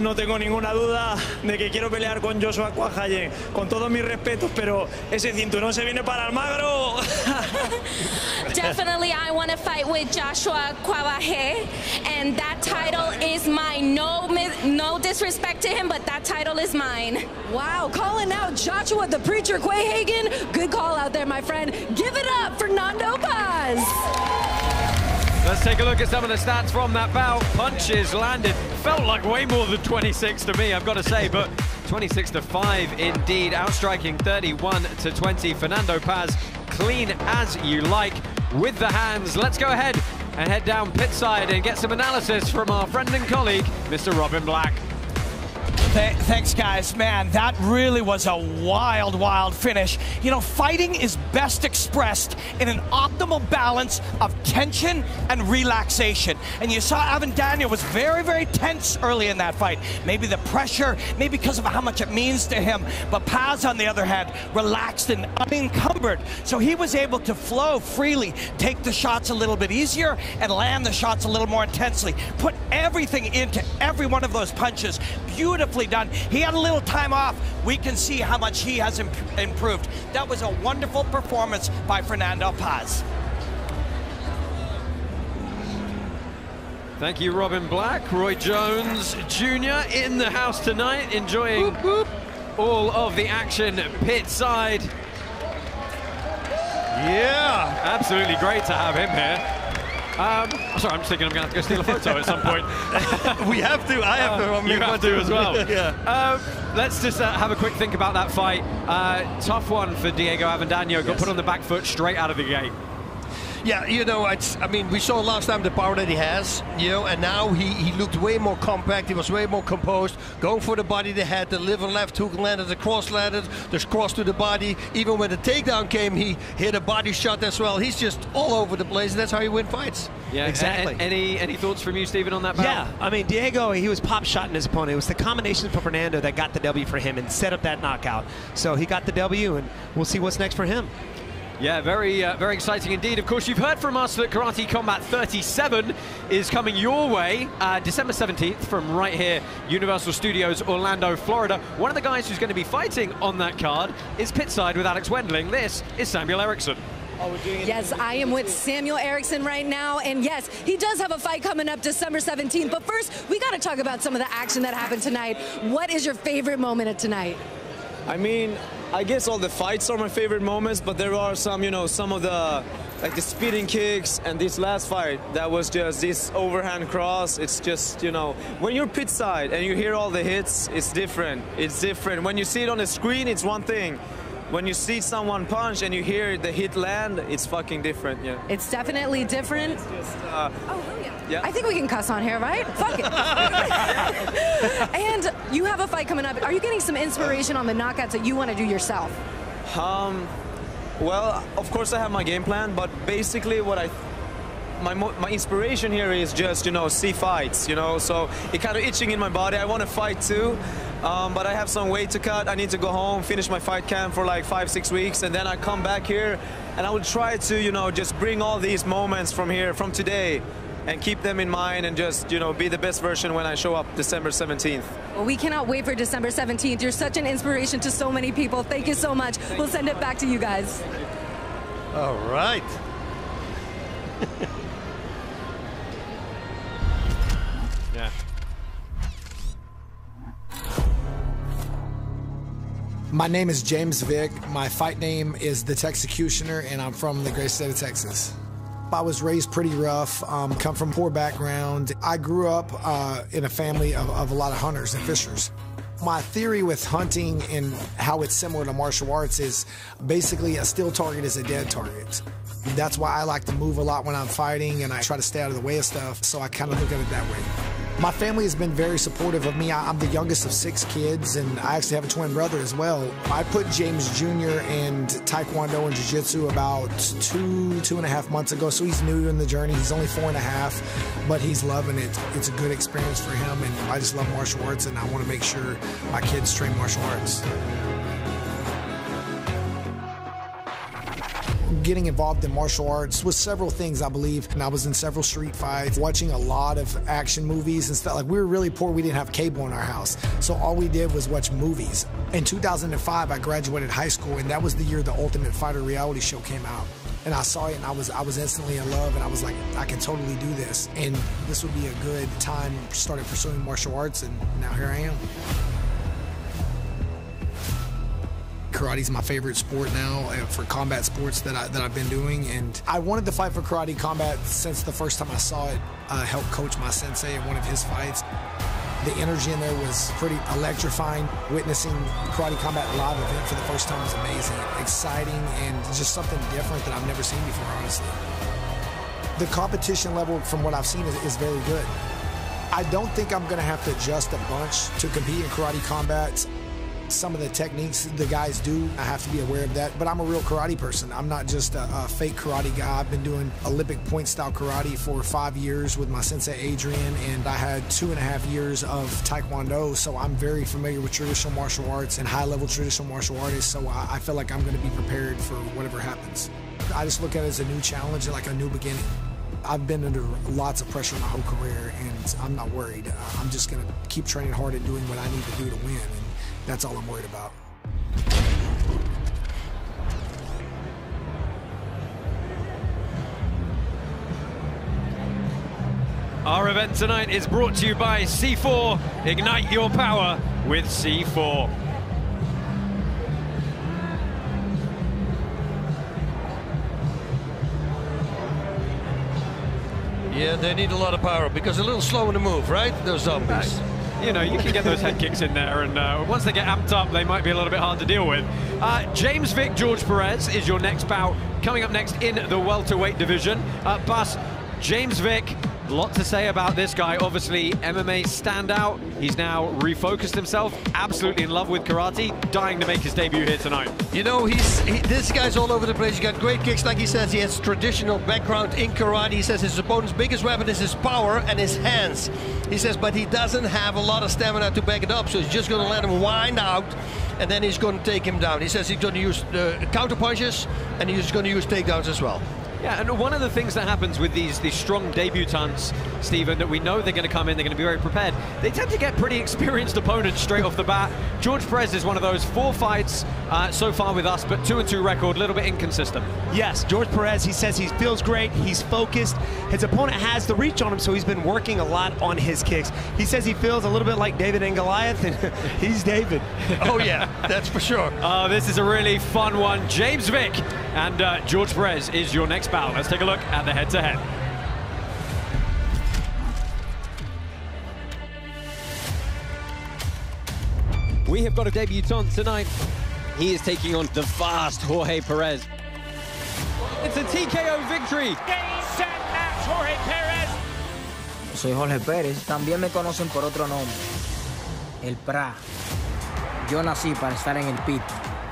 No tengo ninguna duda de que quiero pelear con Joshua Cuajaye, con todos mis respetos, pero ese cinturón se viene para Almagro. Definitely, I want to fight with Joshua Quavaje, and that title is mine. No, no disrespect to him, but that title is mine. Wow, calling out Joshua the Preacher Quahagen. Good call out there, my friend. Give it up for Nando Paz. Let's take a look at some of the stats from that bout. Punches landed. Felt like way more than 26 to me, I've got to say, but 26 to 5 indeed. Outstriking 31 to 20. Fernando Paz, clean as you like with the hands. Let's go ahead and head down pit side and get some analysis from our friend and colleague, Mr. Robin Black. Th thanks, guys. Man, that really was a wild, wild finish. You know, fighting is best expressed in an optimal balance of tension and relaxation. And you saw Avendano was very, very tense early in that fight. Maybe the pressure, maybe because of how much it means to him. But Paz, on the other hand, relaxed and unencumbered. So he was able to flow freely, take the shots a little bit easier, and land the shots a little more intensely. Put everything into every one of those punches. Beautifully done. He had a little time off. We can see how much he has imp improved. That was a wonderful performance by Fernando Paz. Thank you, Robin Black. Roy Jones Jr. in the house tonight, enjoying whoop, whoop. all of the action pit side. Yeah, absolutely great to have him here. Um, sorry, I'm just thinking I'm going to have to go steal a photo at some point. we have to. I have to. Uh, you have to as well. yeah. Um, let's just uh, have a quick think about that fight. Uh, tough one for Diego Avendano. Got yes. put on the back foot straight out of the gate. Yeah, you know, it's, I mean, we saw last time the power that he has, you know, and now he, he looked way more compact, he was way more composed, going for the body, the head, the liver left hook landed, the cross landed, the cross to the body. Even when the takedown came, he hit a body shot as well. He's just all over the place, and that's how he wins fights. Yeah, exactly. any any thoughts from you, Stephen, on that battle? Yeah, I mean, Diego, he was pop shotting his opponent. It was the combination from Fernando that got the W for him and set up that knockout. So he got the W, and we'll see what's next for him. Yeah, very, uh, very exciting indeed. Of course, you've heard from us that Karate Combat 37 is coming your way uh, December 17th from right here, Universal Studios, Orlando, Florida. One of the guys who's going to be fighting on that card is Pitside with Alex Wendling. This is Samuel Erickson. Oh, yes, I am with Samuel Erickson right now, and yes, he does have a fight coming up December 17th. But first, we got to talk about some of the action that happened tonight. What is your favorite moment of tonight? I mean, I guess all the fights are my favorite moments, but there are some, you know, some of the, like the speeding kicks and this last fight, that was just this overhand cross. It's just, you know, when you're pit side and you hear all the hits, it's different. It's different. When you see it on the screen, it's one thing when you see someone punch and you hear the hit land, it's fucking different, yeah. It's definitely different. It's just, uh, oh, yeah. yeah. I think we can cuss on here, right? Fuck it. and you have a fight coming up. Are you getting some inspiration on the knockouts that you want to do yourself? Um, well, of course I have my game plan, but basically what I my my inspiration here is just you know see fights you know so it kind of itching in my body I want to fight too um, but I have some weight to cut. I need to go home, finish my fight camp for like five, six weeks, and then I come back here and I will try to, you know, just bring all these moments from here, from today, and keep them in mind and just, you know, be the best version when I show up December 17th. Well, we cannot wait for December 17th. You're such an inspiration to so many people. Thank you so much. Thank we'll send it back to you guys. All right. My name is James Vick. My fight name is The Texecutioner, and I'm from the great state of Texas. I was raised pretty rough, um, come from poor background. I grew up uh, in a family of, of a lot of hunters and fishers. My theory with hunting and how it's similar to martial arts is basically a still target is a dead target. That's why I like to move a lot when I'm fighting and I try to stay out of the way of stuff, so I kind of look at it that way. My family has been very supportive of me. I'm the youngest of six kids, and I actually have a twin brother as well. I put James Jr. in Taekwondo and Jiu Jitsu about two, two and a half months ago, so he's new in the journey. He's only four and a half, but he's loving it. It's a good experience for him, and I just love martial arts, and I want to make sure my kids train martial arts. Getting involved in martial arts was several things, I believe. And I was in several street fights, watching a lot of action movies and stuff. Like, we were really poor. We didn't have cable in our house. So all we did was watch movies. In 2005, I graduated high school, and that was the year the Ultimate Fighter reality show came out. And I saw it, and I was I was instantly in love, and I was like, I can totally do this, and this would be a good time. Started pursuing martial arts, and now here I am. Karate's my favorite sport now uh, for combat sports that, I, that I've been doing. And I wanted to fight for karate combat since the first time I saw it. Uh, help coach my sensei in one of his fights. The energy in there was pretty electrifying. Witnessing Karate Combat live event for the first time was amazing, exciting, and just something different that I've never seen before, honestly. The competition level, from what I've seen, is, is very good. I don't think I'm going to have to adjust a bunch to compete in Karate Combat some of the techniques the guys do. I have to be aware of that. But I'm a real karate person. I'm not just a, a fake karate guy. I've been doing Olympic point style karate for five years with my sensei Adrian, and I had two and a half years of Taekwondo. So I'm very familiar with traditional martial arts and high level traditional martial artists. So I, I feel like I'm going to be prepared for whatever happens. I just look at it as a new challenge like a new beginning. I've been under lots of pressure my whole career, and I'm not worried. I'm just going to keep training hard and doing what I need to do to win. And that's all I'm worried about. Our event tonight is brought to you by C4. Ignite your power with C4. Yeah, they need a lot of power because they're a little slow in the move, right? Those zombies. You know, you can get those head kicks in there, and uh, once they get amped up, they might be a little bit hard to deal with. Uh, James Vick, George Perez is your next bout. Coming up next in the welterweight division. Uh, James Vick, lot to say about this guy. Obviously, MMA standout. He's now refocused himself. Absolutely in love with karate. Dying to make his debut here tonight. You know, he's he, this guy's all over the place. He's got great kicks, like he says. He has traditional background in karate. He says his opponent's biggest weapon is his power and his hands. He says, but he doesn't have a lot of stamina to back it up, so he's just going to let him wind out, and then he's going to take him down. He says he's going to use uh, counter punches, and he's going to use takedowns as well. Yeah, and one of the things that happens with these these strong debutants, Stephen, that we know they're going to come in, they're going to be very prepared. They tend to get pretty experienced opponents straight off the bat. George Perez is one of those four fights uh, so far with us, but two and two record, a little bit inconsistent. Yes, George Perez, he says he feels great, he's focused. His opponent has the reach on him, so he's been working a lot on his kicks. He says he feels a little bit like David and Goliath, and he's David. Oh, yeah, that's for sure. Oh, this is a really fun one. James Vick and uh, George Perez is your next bout. Let's take a look at the head-to-head. We have got a debutant tonight. He is taking on the fast Jorge Perez. It's a TKO victory. Game, set, match, Jorge Perez. Soy Jorge Pérez, también me conocen por otro nombre, el PRA. Yo nací para estar en el pit.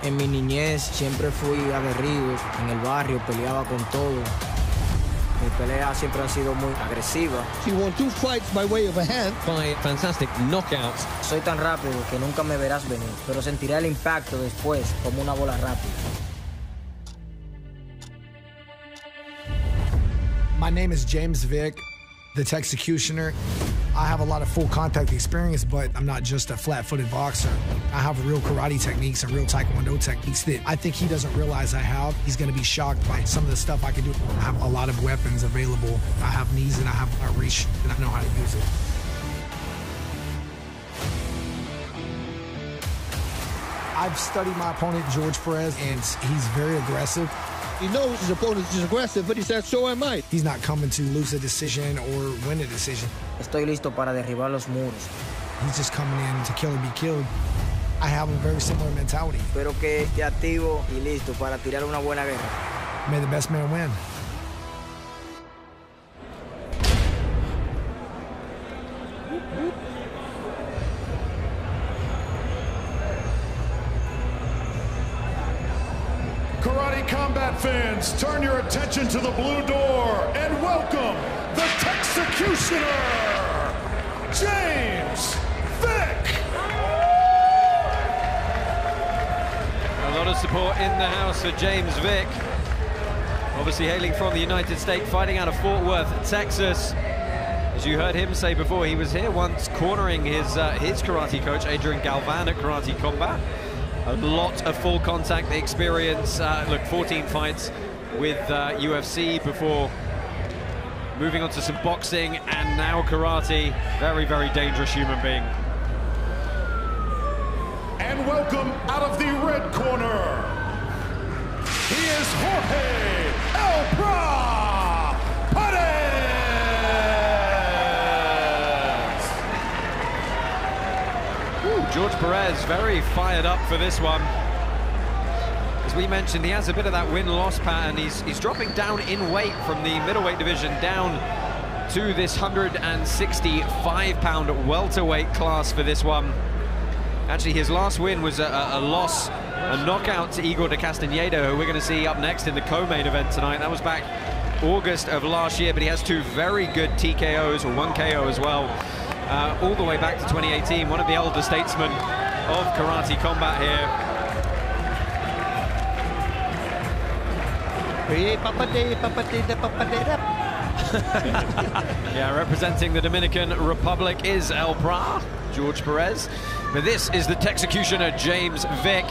En mi niñez siempre fui aguerrido, en el barrio peleaba con todo. Mi pelea siempre ha sido muy agresiva. He won two fights by way of a hand. By fantastic knockouts. Soy tan rápido que nunca me verás venir, pero sentiré el impacto después como una bola rápida. My name is James Vick, the Texecutioner. I have a lot of full contact experience, but I'm not just a flat footed boxer. I have real karate techniques and real taekwondo techniques that I think he doesn't realize I have. He's going to be shocked by some of the stuff I can do. I have a lot of weapons available. I have knees and I have a reach, and I know how to use it. I've studied my opponent, George Perez, and he's very aggressive. He knows his opponent is aggressive, but he says, so am I. He's not coming to lose a decision or win a decision. Estoy listo para derribar los muros. He's just coming in to kill or be killed. I have a very similar mentality. Espero que esté activo y listo para tirar una buena guerra. May the best man win. Combat fans, turn your attention to the blue door and welcome the Texecutioner, James Vick. A lot of support in the house for James Vick. Obviously hailing from the United States, fighting out of Fort Worth, Texas. As you heard him say before, he was here once cornering his uh, his karate coach, Adrian Galvan, at Karate Combat. A lot of full contact experience. Uh, look, 14 fights with uh, UFC before moving on to some boxing and now karate. Very, very dangerous human being. And welcome out of the red corner, he is Jorge El Pra George Perez very fired up for this one. As we mentioned, he has a bit of that win-loss pattern. He's, he's dropping down in weight from the middleweight division down to this 165-pound welterweight class for this one. Actually, his last win was a, a, loss, a knockout to Igor de Castañeda, who we're going to see up next in the co-main event tonight. That was back August of last year, but he has two very good TKOs, or one KO as well, uh, all the way back to 2018. One of the elder statesmen of karate combat here. yeah, representing the Dominican Republic is El Pra, George Perez. But this is the Texecutioner, James Vick.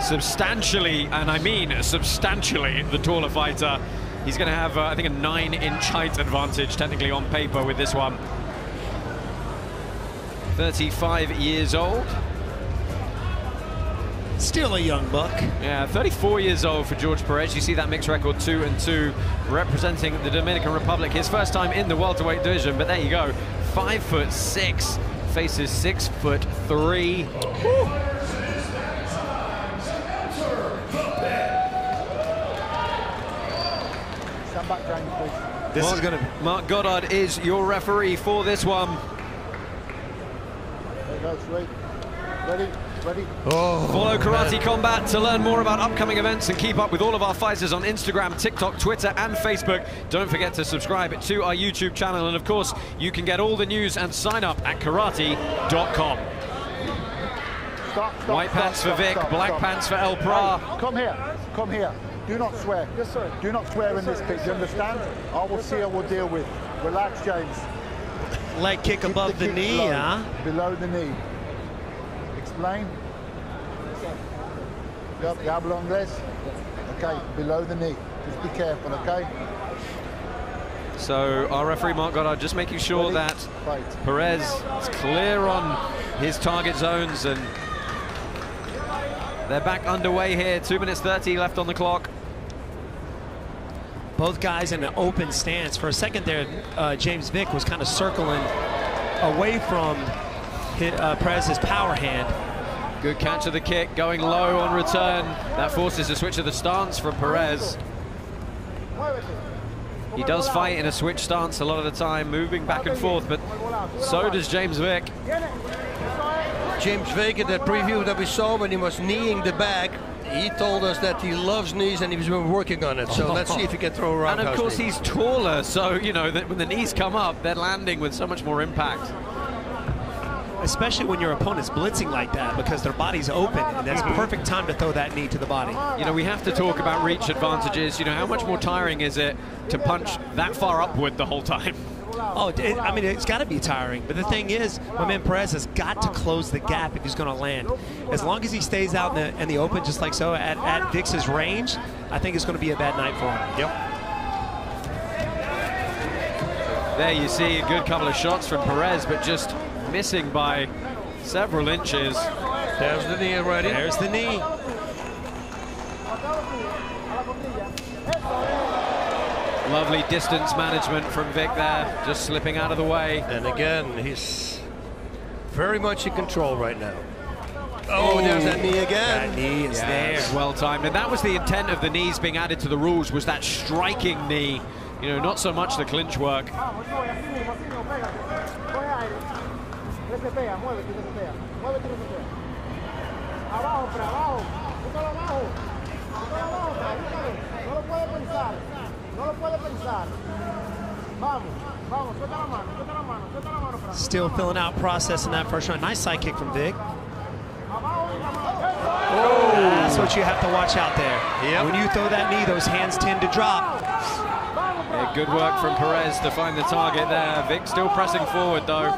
Substantially, and I mean substantially, the taller fighter. He's going to have, uh, I think, a nine-inch height advantage, technically on paper, with this one. 35 years old. Still a young buck. Yeah, 34 years old for George Perez. You see that mixed record, two and two, representing the Dominican Republic. His first time in the welterweight division, but there you go. Five foot six, faces six foot three. Woo. Stand back, This is going to. Mark Goddard is your referee for this one. There you go, sweet. Ready? Ready? Oh, Follow Karate Combat to learn more about upcoming events and keep up with all of our fighters on Instagram, TikTok, Twitter, and Facebook. Don't forget to subscribe to our YouTube channel, and of course, you can get all the news and sign up at karate.com. Stop, stop, White stop, pants stop, for Vick, stop, black stop. pants for El Pra. Hey, come here. Come here. Do not swear. Yes, sir. Do not swear in this pit. You understand? I will see. I will deal with. Relax, James. Leg kick Keep above the, kick knee, below, huh? Below the knee. Explain. Yep, inglés? Okay, below the knee. Just be careful, okay? So our referee Mark Goddard just making sure that. Perez is clear on his target zones and they're back underway here. Two minutes 30 left on the clock. Both guys in an open stance. For a second there, uh, James Vick was kind of circling away from his, uh, Perez's power hand. Good catch of the kick, going low on return. That forces a switch of the stance from Perez. He does fight in a switch stance a lot of the time, moving back and forth, but so does James Vick. James Vick, in that preview that we saw when he was kneeing the bag, he told us that he loves knees and he's been working on it. So let's see if he can throw around. And of course he's taller, so you know that when the knees come up, they're landing with so much more impact. Especially when your opponent's blitzing like that because their body's open and that's a perfect time to throw that knee to the body. You know, we have to talk about reach advantages. You know, how much more tiring is it to punch that far upward the whole time? Oh, it, I mean, it's got to be tiring. But the thing is, my man Perez has got to close the gap if he's going to land. As long as he stays out in the, in the open, just like so, at, at Vick's range, I think it's going to be a bad night for him. Yep. There you see a good couple of shots from Perez, but just missing by several inches. There's the knee already. There's the knee. Lovely distance management from Vick there, just slipping out of the way. And again, he's very much in control right now. Oh, oh. there's that knee again. That knee is Yeah, there. well timed, and that was the intent of the knees being added to the rules. Was that striking knee? You know, not so much the clinch work. Still filling out process in that first round. Nice side kick from Vick. Oh, that's what you have to watch out there. Yep. When you throw that knee, those hands tend to drop. Yeah, good work from Perez to find the target there. Vick still pressing forward, though.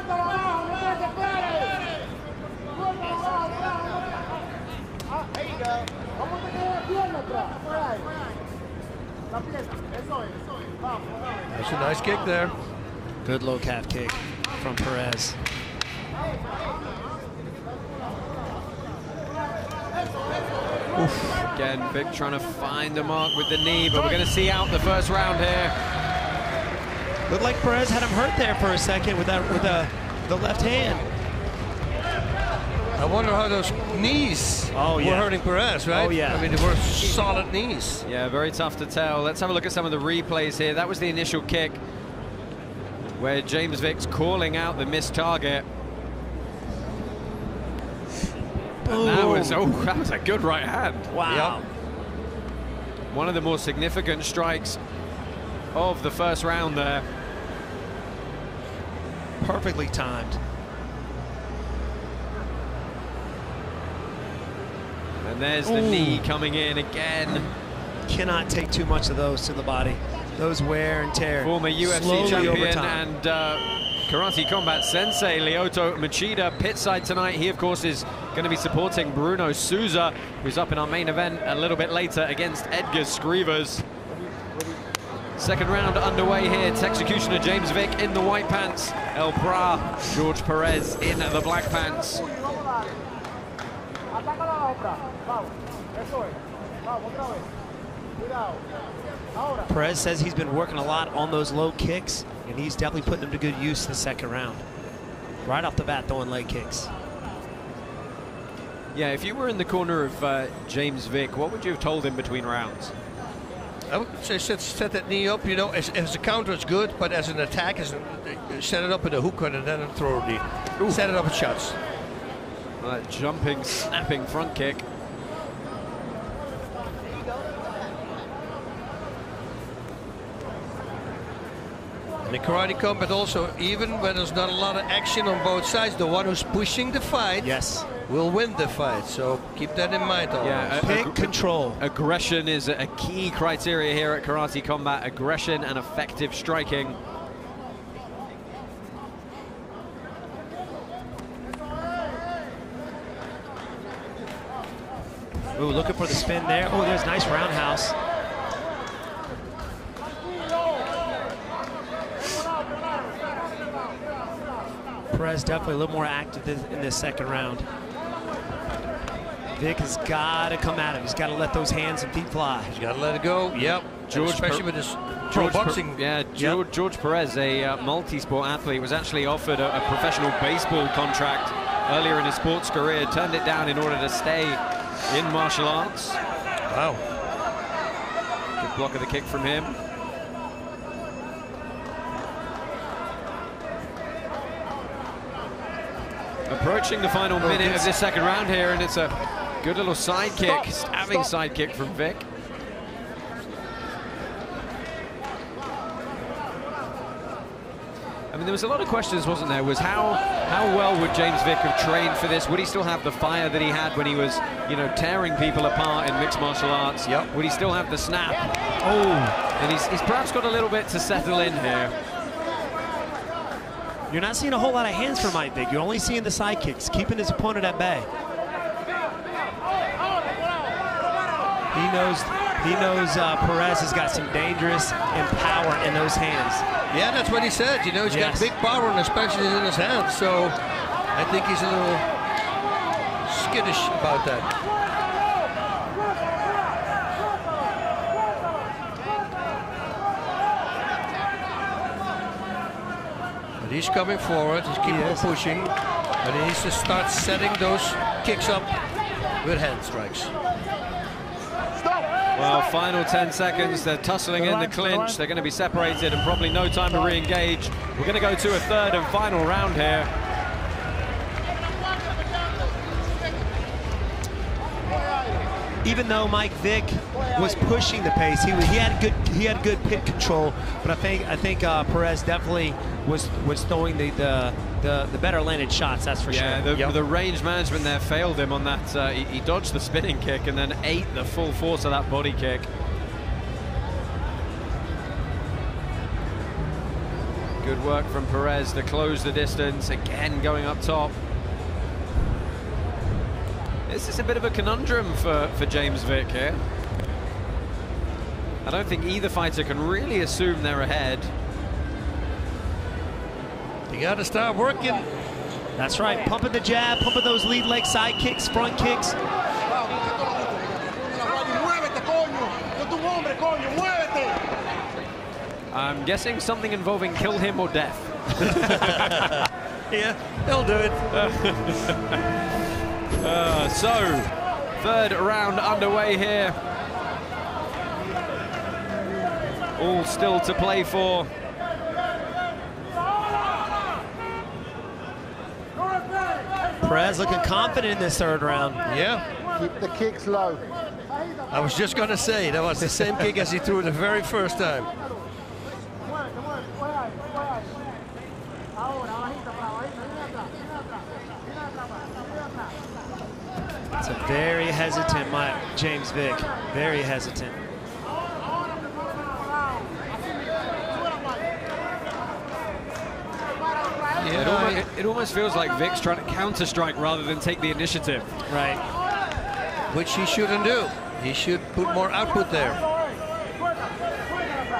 There you go. That's a nice kick there. Good low calf kick from Perez. Oof. Again, Vick trying to find the mark with the knee, but we're going to see out the first round here. Looked like Perez had him hurt there for a second with that with the, the left hand. I wonder how those knees Oh, were hurting Perez, right? Oh, yeah. I mean, they were solid knees. Yeah, very tough to tell. Let's have a look at some of the replays here. That was the initial kick where James Vick's calling out the missed target. And that was, oh, that was a good right hand. Wow. One of the more significant strikes of the first round there. Perfectly timed. And there's the Ooh. knee coming in again. Cannot take too much of those to the body. Those wear and tear. Former UFC Slowly champion and uh, karate combat sensei Lyoto Machida pitside tonight. He, of course, is going to be supporting Bruno Souza, who's up in our main event a little bit later against Edgar Skrivers. Second round underway here. Executioner James Vick in the white pants. El Bra, George Perez in the black pants. Perez says he's been working a lot on those low kicks, and he's definitely putting them to good use in the second round. Right off the bat, throwing leg kicks. Yeah, if you were in the corner of uh, James Vick, what would you have told him between rounds? I would say set, set that knee up, you know, as, as a counter it's good, but as an attack, as a, set it up with a hook and then throw a knee. Set it up with shots. Uh, jumping, snapping front kick. And in karate combat also, even when there's not a lot of action on both sides, the one who's pushing the fight yes. will win the fight. So keep that in mind always. Yeah, Pick ag- control. Aggression is a key criteria here at Karate Combat. Aggression and effective striking. Ooh, looking for the spin there. Oh, there's nice roundhouse. Perez definitely a little more active in, in this second round. Vick has got to come at him. He's got to let those hands and feet fly. He's got to let it go. Yep. George Especially with his George boxing. yeah, George, George Perez, a uh, multi-sport athlete, was actually offered a, a professional baseball contract earlier in his sports career, turned it down in order to stay in martial arts. Wow. Good block of the kick from him. Approaching the final minute of this second round here, and it's a good little side kick, stabbing side kick from Vick. I mean, there was a lot of questions, wasn't there? Was how how well would James Vick have trained for this? Would he still have the fire that he had when he was, you know, tearing people apart in mixed martial arts? Yep. Would he still have the snap? Oh, And he's, he's perhaps got a little bit to settle in here. You're not seeing a whole lot of hands from Mike Vick. You're only seeing the side kicks, keeping his opponent at bay. He knows he knows uh, Perez has got some dangerous and power in those hands. Yeah, that's what he said. You know, he's Yes. got big power, and especially in his hands. So I think he's a little skittish about that. But he's coming forward. He's keeping Yes. pushing. But he needs to start setting those kicks up with hand strikes. Well, final 10 seconds. They're tussling in the clinch. They're going to be separated and probably no time to re-engage. We're going to go to a third and final round here. even though Mike Vick was pushing the pace, he, was, he had good he had good pit control. But I think I think uh, Perez definitely was was throwing the the, the, the better landed shots. That's for yeah, sure. the, the range management there failed him on that. Uh, he, he dodged the spinning kick and then ate the full force of that body kick. Good work from Perez to close the distance. Again, going up top. This is a bit of a conundrum for, for James Vick here. I don't think either fighter can really assume they're ahead. You got to start working. That's right. Pumping the jab, pumping those lead leg side kicks, front kicks. I'm guessing something involving kill him or death. yeah, he'll do it. uh, so, third round underway here. All still to play for. Perez looking confident in this third round. Yeah. Keep the kicks low. I was just going to say, that was the same kick as he threw the very first time. It's a very hesitant Mike, James Vick. Very hesitant. Yeah, it, almost, it, almost, feels like Vick's trying to counter-strike rather than take the initiative. Right. Which he shouldn't do. He should put more output there.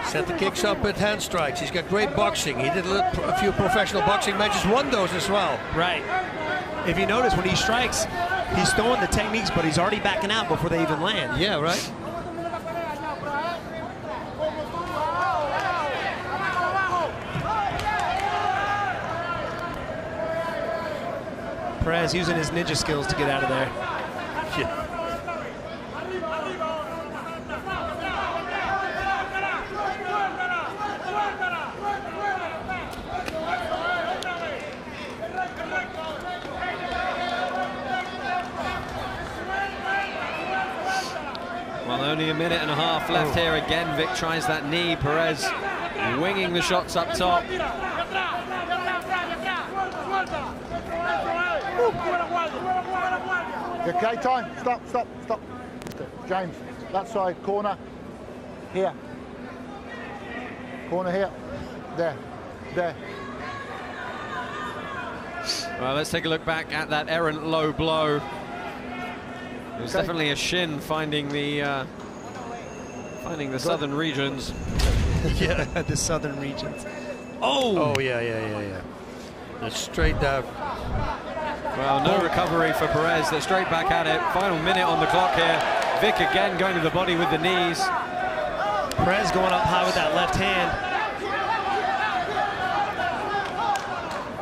Set the kicks up with hand strikes. He's got great boxing. He did a, little, a few professional boxing matches, won those as well. Right. If you notice, when he strikes, he's throwing the techniques, but he's already backing out before they even land. Yeah, right. Perez using his ninja skills to get out of there. Yeah. Well, only a minute and a half left oh. here. Again, Vick tries that knee. Perez winging the shots up top. Okay, time. Stop, stop, stop. James, that side, corner. Here. Corner here. There. There. Well, let's take a look back at that errant low blow. It was Okay. definitely a shin finding the uh, finding the southern regions. yeah, the southern regions. Oh! Oh, yeah, yeah, yeah, yeah. That's straight down. Well, no recovery for Perez. They're straight back at it. Final minute on the clock here. Vick again going to the body with the knees. Perez going up high with that left hand.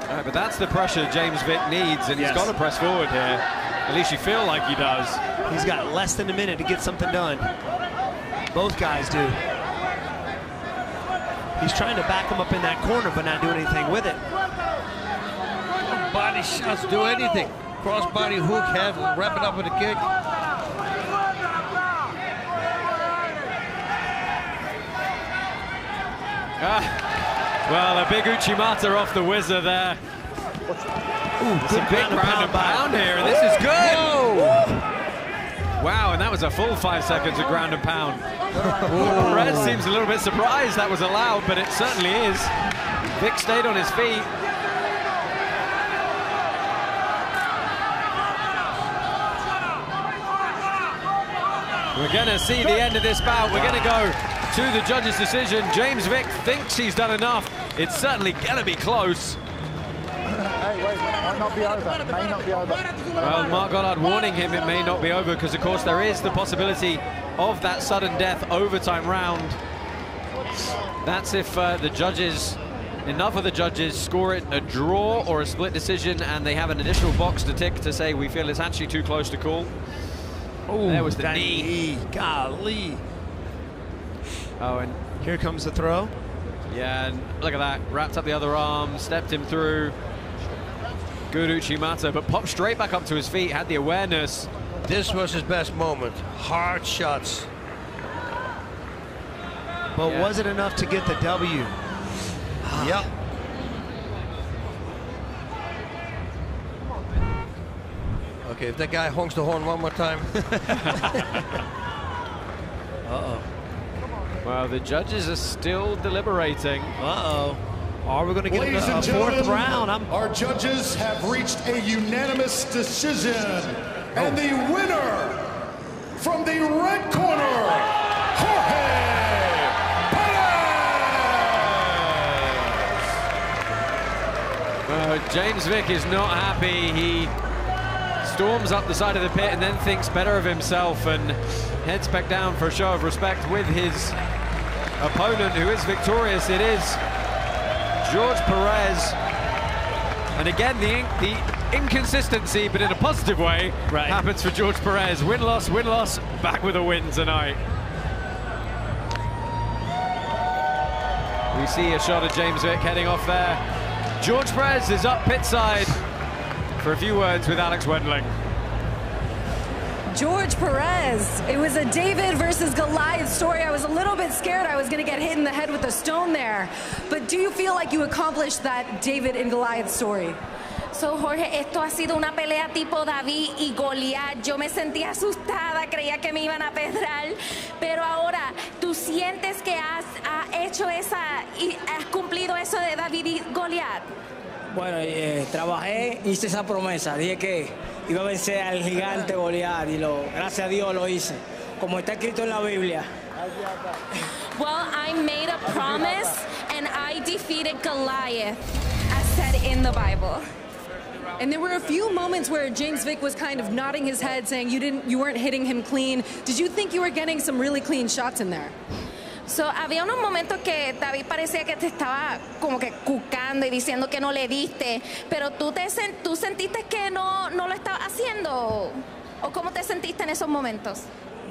Right, but that's the pressure James Vick needs, and Yes. he's got to press forward here. At least you feel like he does. He's got less than a minute to get something done. Both guys do. He's trying to back him up in that corner, but not doing anything with it. Body shots do anything. Cross body hook, head, wrap it up with a kick. Ah, well, a big Uchimata off the whizzer there. it's a big ground and pound here, and this is good. Wow, and that was a full five seconds of ground and pound. Perez seems a little bit surprised that was allowed, but it certainly is. Vick stayed on his feet. We're going to see the end of this bout. We're going to go to the judge's decision. James Vick thinks he's done enough. It's certainly going to be close. Hey, wait, might not be over. May not be over. Well, Mark Goddard warning him it may not be over because, of course, there is the possibility of that sudden death overtime round. That's if uh, the judges, enough of the judges score it a draw or a split decision and they have an additional box to tick to say we feel it's actually too close to call. Oh, there was the that knee. Golly. Oh, and here comes the throw. Yeah, and look at that. Wrapped up the other arm, stepped him through. Good Uchimata, but popped straight back up to his feet, had the awareness. This was his best moment. Hard shots. But Yeah. was it enough to get the W? Yep. Okay, if that guy honks the horn one more time. Uh-oh. Well, the judges are still deliberating. Uh-oh. Are we going to get Ladies a, a fourth round? I'm our judges have reached a unanimous decision. And the winner from the red corner, Jorge Uh, James Vick is not happy. He storms up the side of the pit and then thinks better of himself and heads back down for a show of respect with his opponent, who is victorious. It is George Perez. And again, the, the inconsistency, but in a positive way, happens for George Perez. Win-loss, win-loss, back with a win tonight. We see a shot of James Vick heading off there. George Perez is up pit side for a few words with Alex Wendling. George Perez. It was a David versus Goliath story. I was a little bit scared I was going to get hit in the head with a stone there. But do you feel like you accomplished that David and Goliath story? So, Jorge, esto ha sido una pelea tipo David y Goliat. Yo me sentía asustada, creía que me iban a pedrar. Pero ahora, ¿tú sientes que has, has hecho esa y has cumplido eso de David y Goliat? Bueno, eh, trabajé, hice esa promesa. Dije que iba a vencer al gigante Goliat y lo, gracias a Dios lo hice. Como está escrito en la Biblia. Well, I made a promise and I defeated Goliath, as said in the Bible. And there were a few moments where James Vick was kind of nodding his head, saying you didn't, you weren't hitting him clean. Did you think you were getting some really clean shots in there? So, había unos momentos que David parecía que te estaba como que cucando y diciendo que no le diste, pero tú, te tú sentiste que no, no lo estabas haciendo. ¿O cómo te sentiste en esos momentos?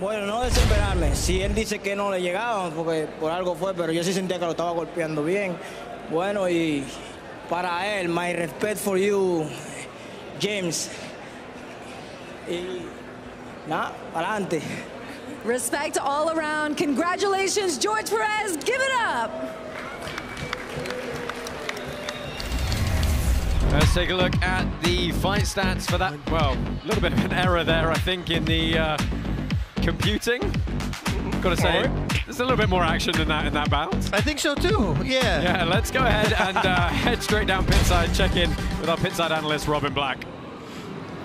Bueno, no desesperarme. Si él dice que no le llegaban, porque por algo fue, pero yo sí sentía que lo estaba golpeando bien. Bueno, y para él, my respect for you, James. Y nada, adelante. Respect all around. Congratulations, George Perez. Give it up. Let's take a look at the fight stats for that. Well, a little bit of an error there, I think, in the uh, computing. Got to say, there's a little bit more action than that in that bout. I think so too. Yeah. Yeah, let's go ahead and uh, head straight down pit side, check in with our pit side analyst, Robin Black.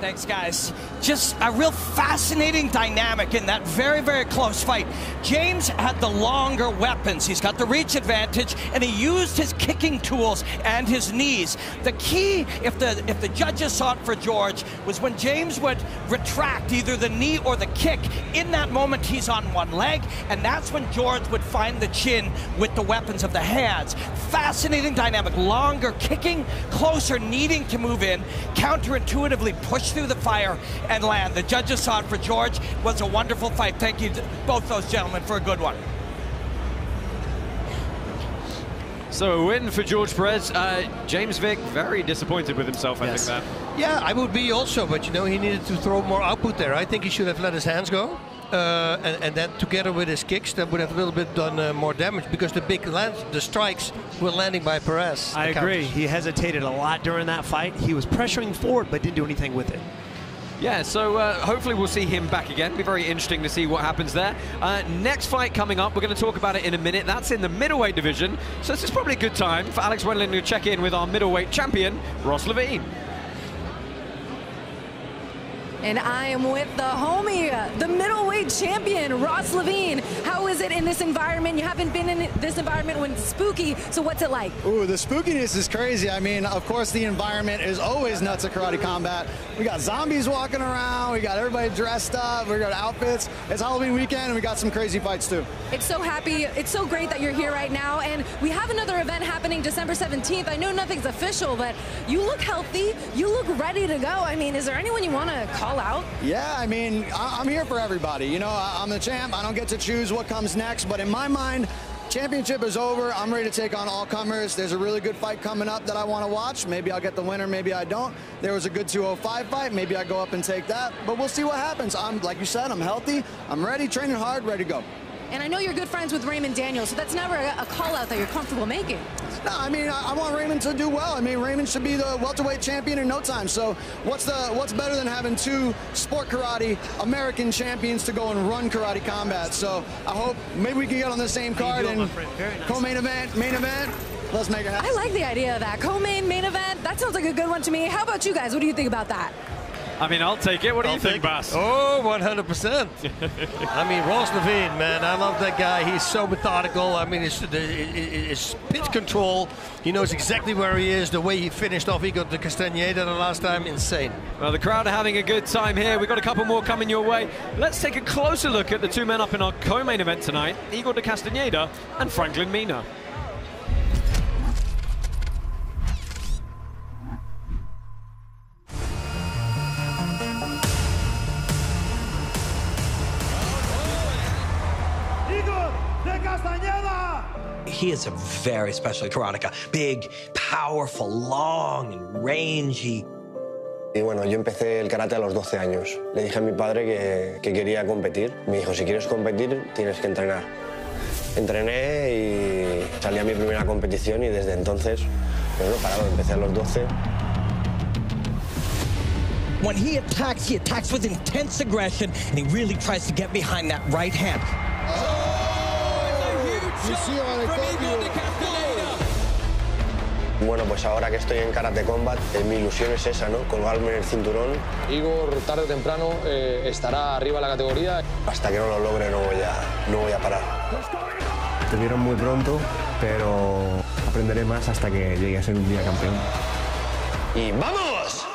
Thanks, guys. Just a real fascinating dynamic in that very, very close fight. James had the longer weapons. He's got the reach advantage, and he used his kicking tools and his knees. The key, if the if the judges saw it for George, was when James would retract either the knee or the kick. In that moment, he's on one leg, and that's when George would find the chin with the weapons of the hands. Fascinating dynamic. Longer kicking, closer needing to move in, counterintuitively push through the fire and land. The judges saw it for George. It Was a wonderful fight. Thank you, to both those gentlemen, for a good one. So a win for George Perez. Uh, James Vick very disappointed with himself, I Yes. think that. Yeah, I would be also, but you know, he needed to throw more output there. I think he should have let his hands go. Uh, and, and then together with his kicks, that would have a little bit done uh, more damage because the big land, the strikes were landing by Perez. I agree. counters. He hesitated a lot during that fight. He was pressuring forward, but didn't do anything with it. Yeah, so uh, hopefully we'll see him back again. Be very interesting to see what happens there. Uh, next fight coming up, we're going to talk about it in a minute. That's in the middleweight division. So this is probably a good time for Alex Wendling to check in with our middleweight champion, Ross Levine. And I am with the homie, the middleweight champion, Ross Levine. How is it in this environment? You haven't been in this environment when it's spooky, so what's it like? Ooh, the spookiness is crazy. I mean, of course, the environment is always nuts at Karate Combat. We got zombies walking around. We got everybody dressed up. We got outfits. It's Halloween weekend, and we got some crazy fights too. It's so happy, it's so great that you're here right now, and we have another event happening December 17th. I know nothing's official, but you look healthy, you look ready to go. I mean, is there anyone you want to call out? Yeah, I mean, I- I'm here for everybody. You know, I- I'm the champ. I don't get to choose what comes next, but in my mind, championship is over. I'm ready to take on all comers. There's a really good fight coming up that I want to watch. Maybe I'll get the winner, maybe I don't. There was a good 205 fight. Maybe I go up and take that. But we'll see what happens. I'm, like you said, I'm healthy. I'm ready, training hard, ready to go. And I know you're good friends with Raymond Daniels, so that's never a, a call out that you're comfortable making. No, I mean, I, I, want Raymond to do well. I mean, Raymond should be the welterweight champion in no time. So what's the what's better than having two sport karate American champions to go and run karate combat? So I hope maybe we can get on the same card and nice. co-main event, main event. Let's make it happen. I like the idea of that. Co-main, main event. That sounds like a good one to me. How about you guys? What do you think about that? I mean, I'll take it. What do I'll you think, Bas? Oh, 100%. I mean, Ross Levine, man, I love that guy. He's so methodical. I mean, his, his pitch control, he knows exactly where he is. The way he finished off Igor de Castaneda the last time, insane. Well, the crowd are having a good time here. We've got a couple more coming your way. Let's take a closer look at the two men up in our co-main event tonight, Igor de Castaneda and Franklin Mina. He is a very special karateka. Big, powerful, long and rangy. Y bueno, yo empecé el karate a los 12 años. Le dije a mi padre que, que quería competir. Me dijo, si quieres competir, tienes que entrenar. Entrené y salí a mi primera competición y desde entonces pues no he parado. Empecé a los 12. When he attacks, he attacks with intense aggression, and he really tries to get behind that right hand. Bueno, pues ahora que estoy en Karate Combat, eh, mi ilusión es esa, ¿no? Colgarme en el cinturón. Igor, tarde o temprano, eh, estará arriba de la categoría. Hasta que no lo logre no voy a, no voy a parar. Te vieron muy pronto, pero aprenderé más hasta que llegue a ser un día campeón. ¡Y vamos!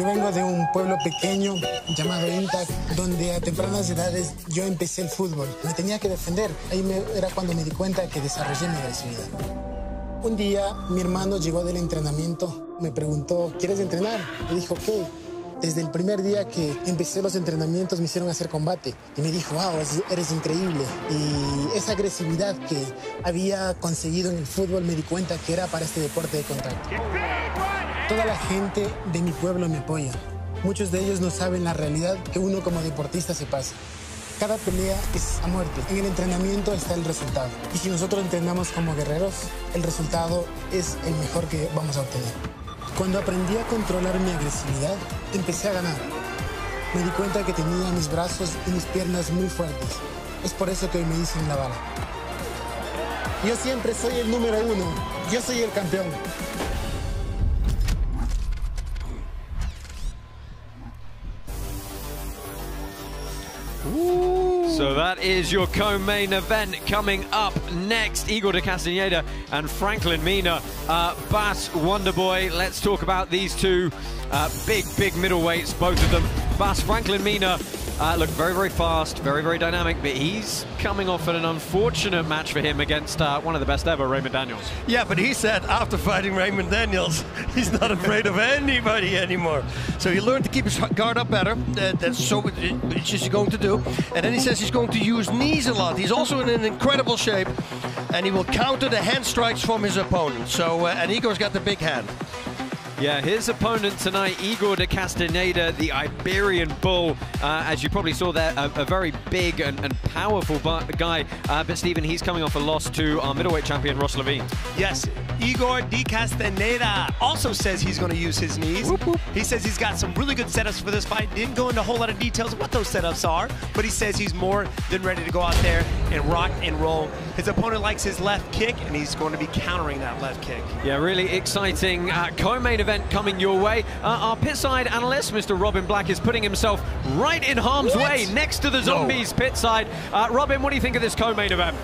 Yo vengo de un pueblo pequeño llamado Intac, donde a tempranas edades yo empecé el fútbol. Me tenía que defender. Ahí me, era cuando me di cuenta que desarrollé mi agresividad. Un día mi hermano llegó del entrenamiento, me preguntó, ¿quieres entrenar? Le dijo, ¿qué? Desde el primer día que empecé los entrenamientos me hicieron hacer combate y me dijo, wow, eres increíble. Y esa agresividad que había conseguido en el fútbol me di cuenta que era para este deporte de contacto. Toda la gente de mi pueblo me apoya. Muchos de ellos no saben la realidad que uno como deportista se pasa. Cada pelea es a muerte. En el entrenamiento está el resultado. Y si nosotros entrenamos como guerreros, el resultado es el mejor que vamos a obtener. Cuando aprendí a controlar mi agresividad, empecé a ganar. Me di cuenta que tenía mis brazos y mis piernas muy fuertes. Es por eso que hoy me dicen la bala. Yo siempre soy el número uno. Yo soy el campeón. That is your co-main event coming up next. Igor de Castaneda and Franklin Mina. Uh, Bas Wonderboy, let's talk about these two uh, big, big middleweights, both of them. Bas Franklin Mina uh, look very, very fast, very, very dynamic, but he's coming off an unfortunate match for him against uh, one of the best ever, Raymond Daniels. Yeah, but he said after fighting Raymond Daniels, he's not afraid of anybody anymore. So he learned to keep his guard up better. Uh, that's so it's just going to do. And then he says he's going to use knees a lot. He's also in an incredible shape, and he will counter the hand strikes from his opponent. So, uh, and Igor's got the big hand. Yeah, his opponent tonight, Igor de Castaneda, the Iberian Bull. Uh, as you probably saw there, a, a very big and, and powerful guy. Uh, but Stephen, he's coming off a loss to our middleweight champion, Ross Levine. Yes, Igor de Castaneda also says he's going to use his knees. Whoop, whoop. He says he's got some really good setups for this fight. Didn't go into a whole lot of details of what those setups are, but he says he's more than ready to go out there and rock and roll. His opponent likes his left kick, and he's going to be countering that left kick. Yeah, really exciting uh, co-main event coming your way. Uh, our pit side analyst, Mr. Robin Black, is putting himself right in harm's what? way next to the zombies no. pit side. Uh, Robin, what do you think of this co-main event?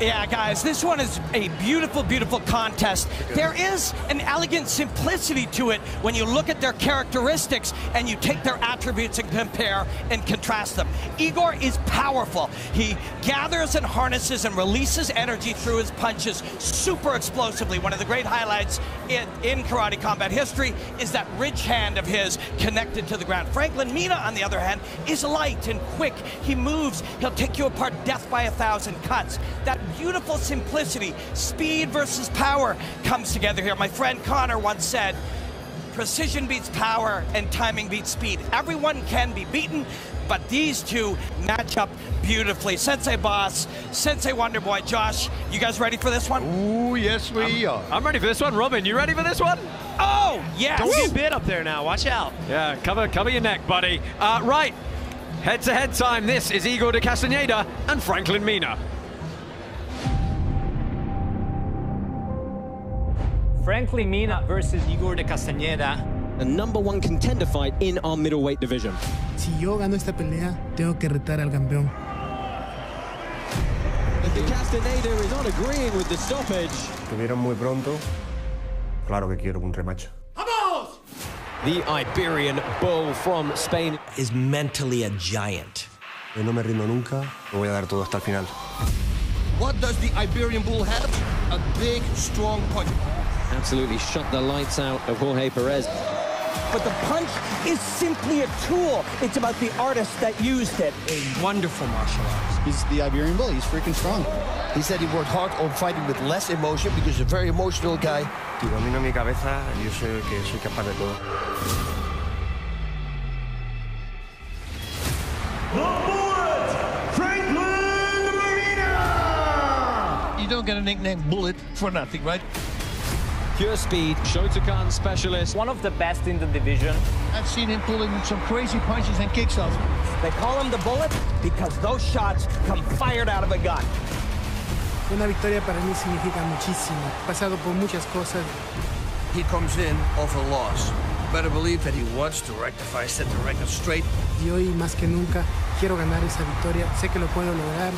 Yeah, guys, this one is a beautiful, beautiful contest. There is an elegant simplicity to it when you look at their characteristics and you take their attributes and compare and contrast them. Igor is powerful. He gathers and harnesses and releases energy through his punches super explosively. One of the great highlights in, in karate combat history is that rich hand of his connected to the ground. Franklin Mina, on the other hand, is light and quick. He moves. He'll take you apart death by a thousand cuts. That beautiful simplicity, speed versus power comes together here. My friend Connor once said, precision beats power and timing beats speed. Everyone can be beaten, but these two match up beautifully. Sensei Bas, Sensei Wonderboy, Josh, you guys ready for this one? Ooh, yes we I'm, are. I'm ready for this one. Robin, you ready for this one? Oh, yes. Don't get bit up there now. Watch out. Yeah, cover, cover your neck, buddy. Uh, right, head-to-head time. This is Igor de Castaneda and Franklin Mina. Franklin Mina versus Igor de Castañeda. The number one contender fight in our middleweight division. Si yo gano esta pelea, tengo que retar al campeón. De Castaneda is not agreeing with the stoppage. Que vieron muy pronto. Claro que quiero un rematch. The Iberian Bull from Spain is mentally a giant. Yo no me rindo nunca. Lo voy a dar todo hasta el final. What does the Iberian Bull have? A big, strong punch. Absolutely shut the lights out of Jorge Perez. But the punch is simply a tool. It's about the artist that used it. A wonderful martial arts. He's the Iberian Bull. He's freaking strong. He said he worked hard on fighting with less emotion because he's a very emotional guy. Si domino mi cabeza, yo sé que soy capaz de todo. You don't get a nickname Bullet for nothing, right? Pure speed, Shotokan specialist. One of the best in the division. I've seen him pulling some crazy punches and kicks off. They call him the bullet because those shots come fired out of a gun. Una victoria para mí significa muchísimo. He pasado por muchas cosas. He comes in off a loss. Better believe that he wants to rectify, set the record straight. Y hoy más que nunca quiero ganar esa victoria. Sé que lo puedo lograr.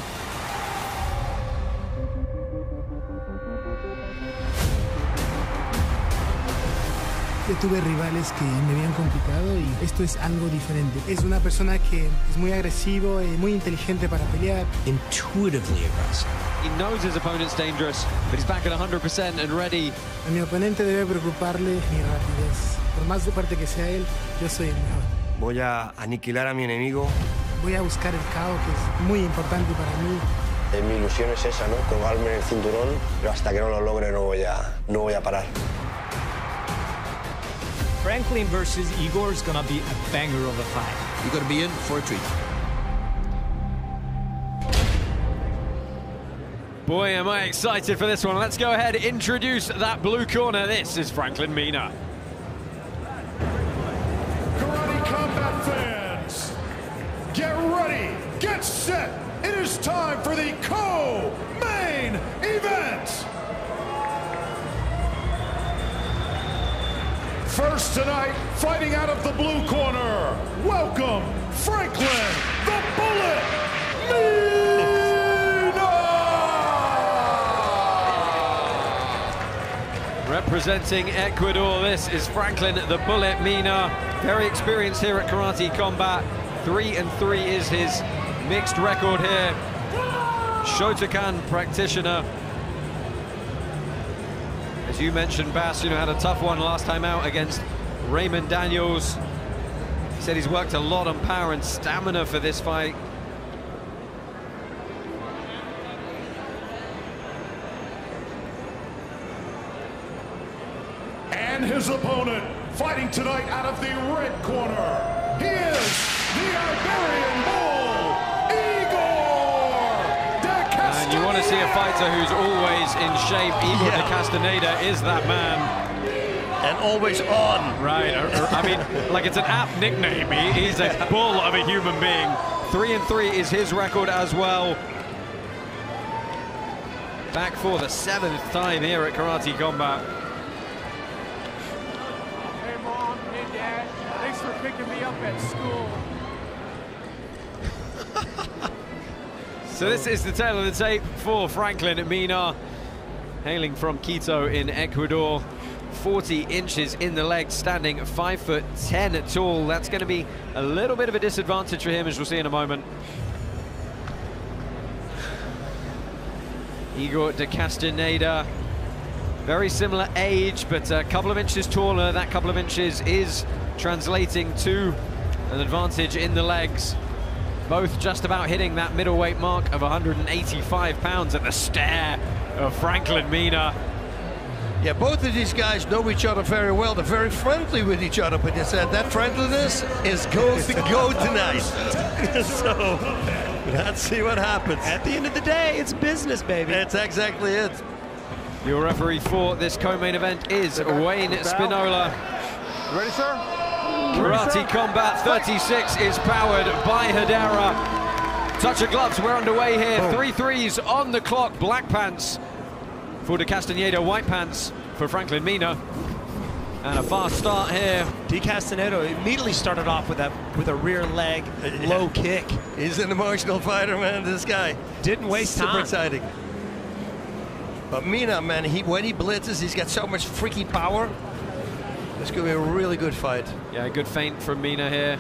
Yo tuve rivales que me habían complicado y esto es algo diferente. Es una persona que es muy agresivo y muy inteligente para pelear. Intuitively aggressive. He knows his opponent's dangerous, but he's back at 100% and ready. A mi oponente debe preocuparle mi rapidez. Por más fuerte que sea él, yo soy el mejor. Voy a aniquilar a mi enemigo. Voy a buscar el caos, que es muy importante para mí. Eh, mi ilusión es esa, ¿no? Colgarme en el cinturón, pero hasta que no lo logre no voy a, no voy a parar. Franklin versus Igor is gonna be a banger of a fight. You're going to be in for a treat. Boy, am I excited for this one. Let's go ahead, introduce that blue corner. This is Franklin Mina. Karate Combat fans, get ready, get set. It is time for the co-main event. First tonight, fighting out of the blue corner, welcome Franklin the Bullet Mina! Representing Ecuador, this is Franklin the Bullet Mina. Very experienced here at Karate Combat. Three and three is his mixed record here. Shotokan practitioner. As you mentioned, Bas, you know, had a tough one last time out against Raymond Daniels. He said he's worked a lot on power and stamina for this fight. And his opponent, fighting tonight out of the red corner, he is the Iberian Bull, Igor de And you want to see a fighter who's always in shape. Igor de Castaneda is that man. And always on. Right, or- or- I mean, like it's an apt nickname. He, he's a bull of a human being. Three and three is his record as well. Back for the seventh time here at Karate Combat. Hey, Mom. Hey, Dad. Thanks for picking me up at school. So this is the tale of the tape for Franklin Mina, hailing from Quito in Ecuador. 40 inches in the legs, standing 5 foot 10 tall. That's going to be a little bit of a disadvantage for him, as we'll see in a moment. Igor de Castaneda, very similar age, but a couple of inches taller. That couple of inches is translating to an advantage in the legs. Both just about hitting that middleweight mark of 185 pounds at the stare of Franklin Mina. Yeah, both of these guys know each other very well. They're very friendly with each other, but they said that friendliness is going to go tonight. so let's see what happens. At the end of the day, it's business, baby. That's exactly it. Your referee for this co-main event is Wayne Spinola. Ready, sir? Karate Combat 36 is powered by Hedera. Touch of gloves, we're underway here. Three threes on the clock. Black pants for De Castaneda, white pants for Franklin Mina. And a fast start here. De Castaneda immediately started off with a with a rear leg uh, low kick. He's an emotional fighter, man. This guy didn't waste Super time. exciting. But Mina, man, he when he blitzes, he's got so much freaky power. This could be a really good fight. Yeah, a good feint from Mina here.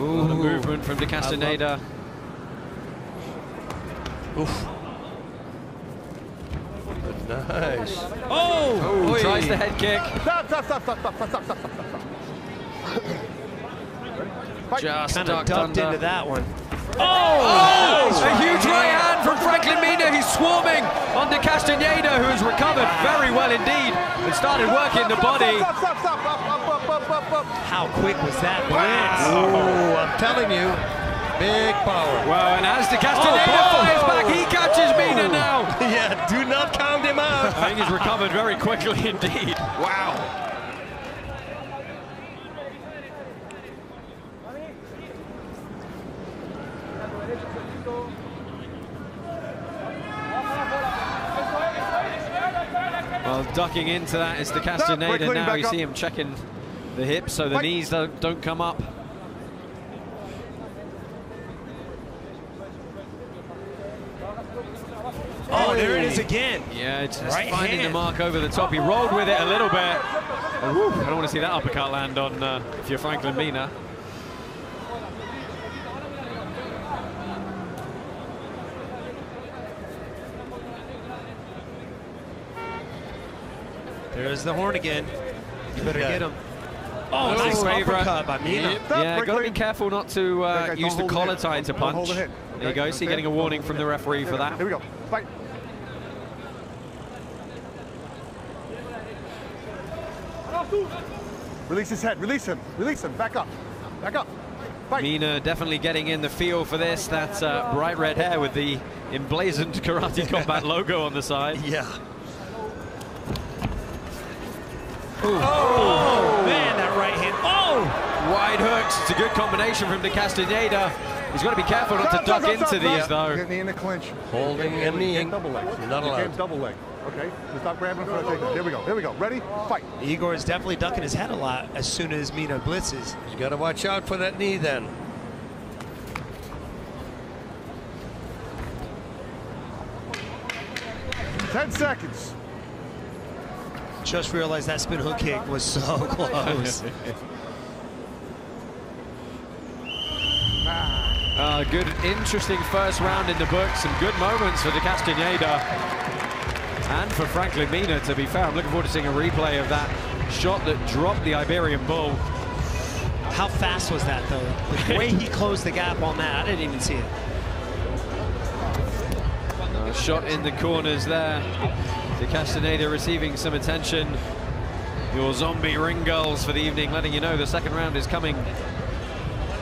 Ooh, the movement from De Castaneda. Oof. Nice. Oh! oh oi. Tries the head kick. Stop, stop, stop, stop, stop, stop, stop, stop, stop. Just Kind of ducked ducked under. into that one. Oh! oh! A huge right hand from Franklin Mina. He's swarming on De Castaneda, who has recovered very well indeed and started working the body. How quick was that blitz? Oh, I'm telling you, big power. Well, and as De Castaneda Oh, fires back, he catches Mina now. yeah, do not count him out. I think he's recovered very quickly indeed. Wow. Well, ducking into that is the Castaneda Quickly, now. You up. see him checking the hips so the Fight. knees don't, don't come up. Oh, there it is again. Yeah, just Right finding the mark over the top. He rolled with it a little bit. Woo, I don't want to see that uppercut land on uh, if you're Franklin Mina. There's the horn again. You better Yeah. get him. Oh, nice favorite. uppercut by Mina. Yep. Yeah, got to be careful not to uh, Okay, use the collar it. tie to Don't- don't hold punch. the hit. There you go. Okay, See, okay. getting a warning from the referee for that. Here we go. Fight. Release his head. Release him. Release him. Back up. Back up. Fight. Mina definitely getting in the feel for this. That uh, bright red hair with the emblazoned Karate Combat logo on the side. Yeah. Oh, man, that right hand. Oh! Wide hooks. It's a good combination from De Castaneda. He's got to be careful not to duck stop, into stop, these, though. Get knee in the clinch. Holding You and can't kneeing. double leg. Not allowed. can't double leg. Okay? Just stop grabbing for the takedown. Here we go. Here we go. Here we go. Ready? Fight. Igor is definitely ducking his head a lot as soon as Mina blitzes. You got to watch out for that knee then. Ten seconds. Just realized that spin hook kick was so close. Uh, good, interesting first round in the book. Some good moments for De Castaneda and for Franklin Mina, to be fair. I'm looking forward to seeing a replay of that shot that dropped the Iberian Bull. How fast was that, though? The way he closed the gap on that, I didn't even see it. Uh, shot in the corners there. De Castaneda receiving some attention. Your zombie ring girls for the evening, letting you know the second round is coming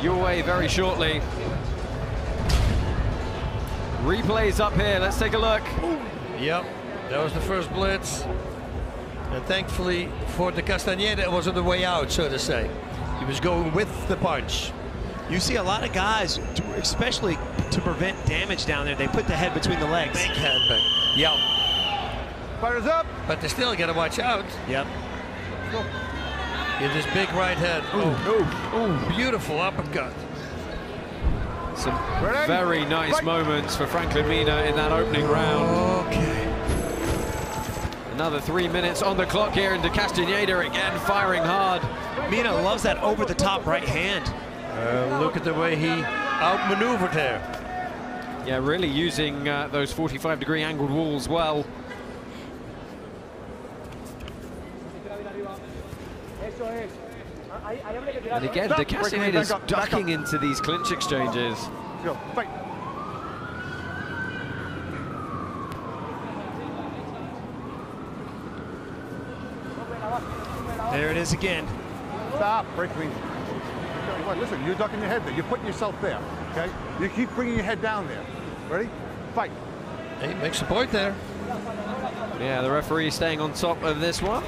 your way very shortly. Replays up here. Let's take a look. Yep, that was the first blitz. And thankfully for the Castaneda, it was on the way out, so to say. He was going with the punch. You see a lot of guys, especially to prevent damage down there, they put the head between the legs. Big headbutt. Yep. Fighters up. But they still got to watch out. Yep. Get this big right hand. Oh, oh, beautiful uppercut. Some very nice moments for Franklin Mina in that opening round. Okay. Another three minutes on the clock here, and De Castaneda again firing hard. Mina loves that over-the-top right hand. Uh, look at the way he outmaneuvered there. Yeah, really using uh, those 45-degree angled walls well. And again, De Castaneda's ducking into these clinch exchanges. There it is again. Stop, break me. Listen, you're ducking your head there. You're putting yourself there, okay? You keep bringing your head down there. Ready? Fight. He makes a point there. Yeah, the referee is staying on top of this one.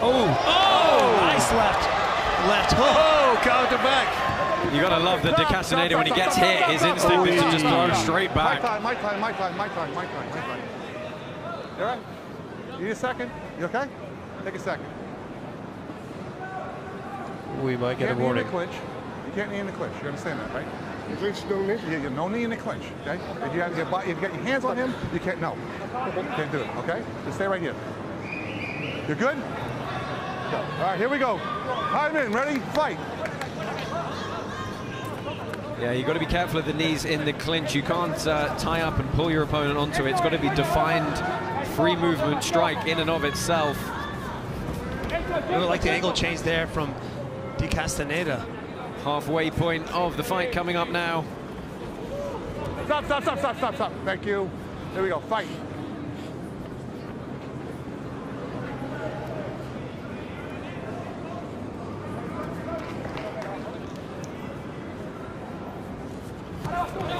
Oh, oh, nice left, left hook. Oh, counter back. You gotta love that De Castaneda, when he gets hit, his instinct is to just throw straight back. My time, my time, my time, my time, my time, my time. You all right? You need a second? You okay? Take a second. We might get a Can't knee in warning. the clinch. You can't knee in the clinch. You understand that, right? The clinch no knee? Yeah, yeah, no knee in the clinch, okay? If you have your, bo- if you got your hands on him, you can't, no. Can't do it, okay? Just stay right here. You're good? Go. All right, here we go. Time in, ready? Fight. Yeah, you've got to be careful of the knees in the clinch. You can't uh, tie up and pull your opponent onto it. It's got to be defined free movement strike in and of itself. I really like the angle change there from De Castaneda. Halfway point of the fight coming up now. Stop, stop, stop, stop, stop, stop. Thank you. There we go. Fight.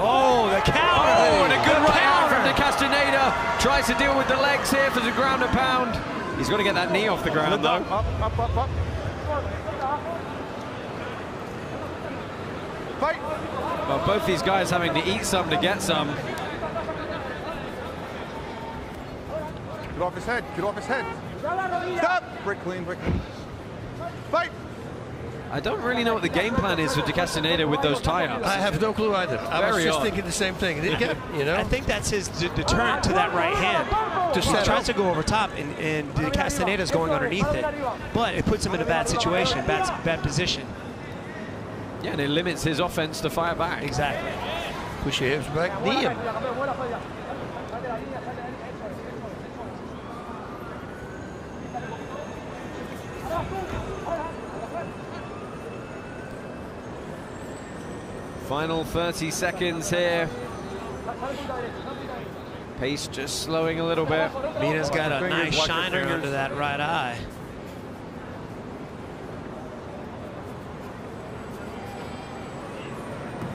Oh, the counter. Oh, and a good The right hand from counter. De Castaneda. Tries to deal with the legs here for the ground and pound. He's got to get that knee off the ground, though. Up, up, up, up. Fight. Well, both these guys having to eat some to get some. Get off his head. Get off his head. Stop. Break clean, break clean. Fight. I don't really know what the game plan is for De Castaneda with those tie-ups. I have no clue either. I was just odd. thinking the same thing. Again, you know, I think that's his d- deterrent to that right hand. To he tries up. to go over top, and, and De Castaneda's going underneath it. But it puts him in a bad situation, bad, bad position. Yeah, and it limits his offense to fire back. Exactly. push your hips back, knee him. Final 30 seconds here. Pace just slowing a little bit. Mina's got a nice shiner under that right eye.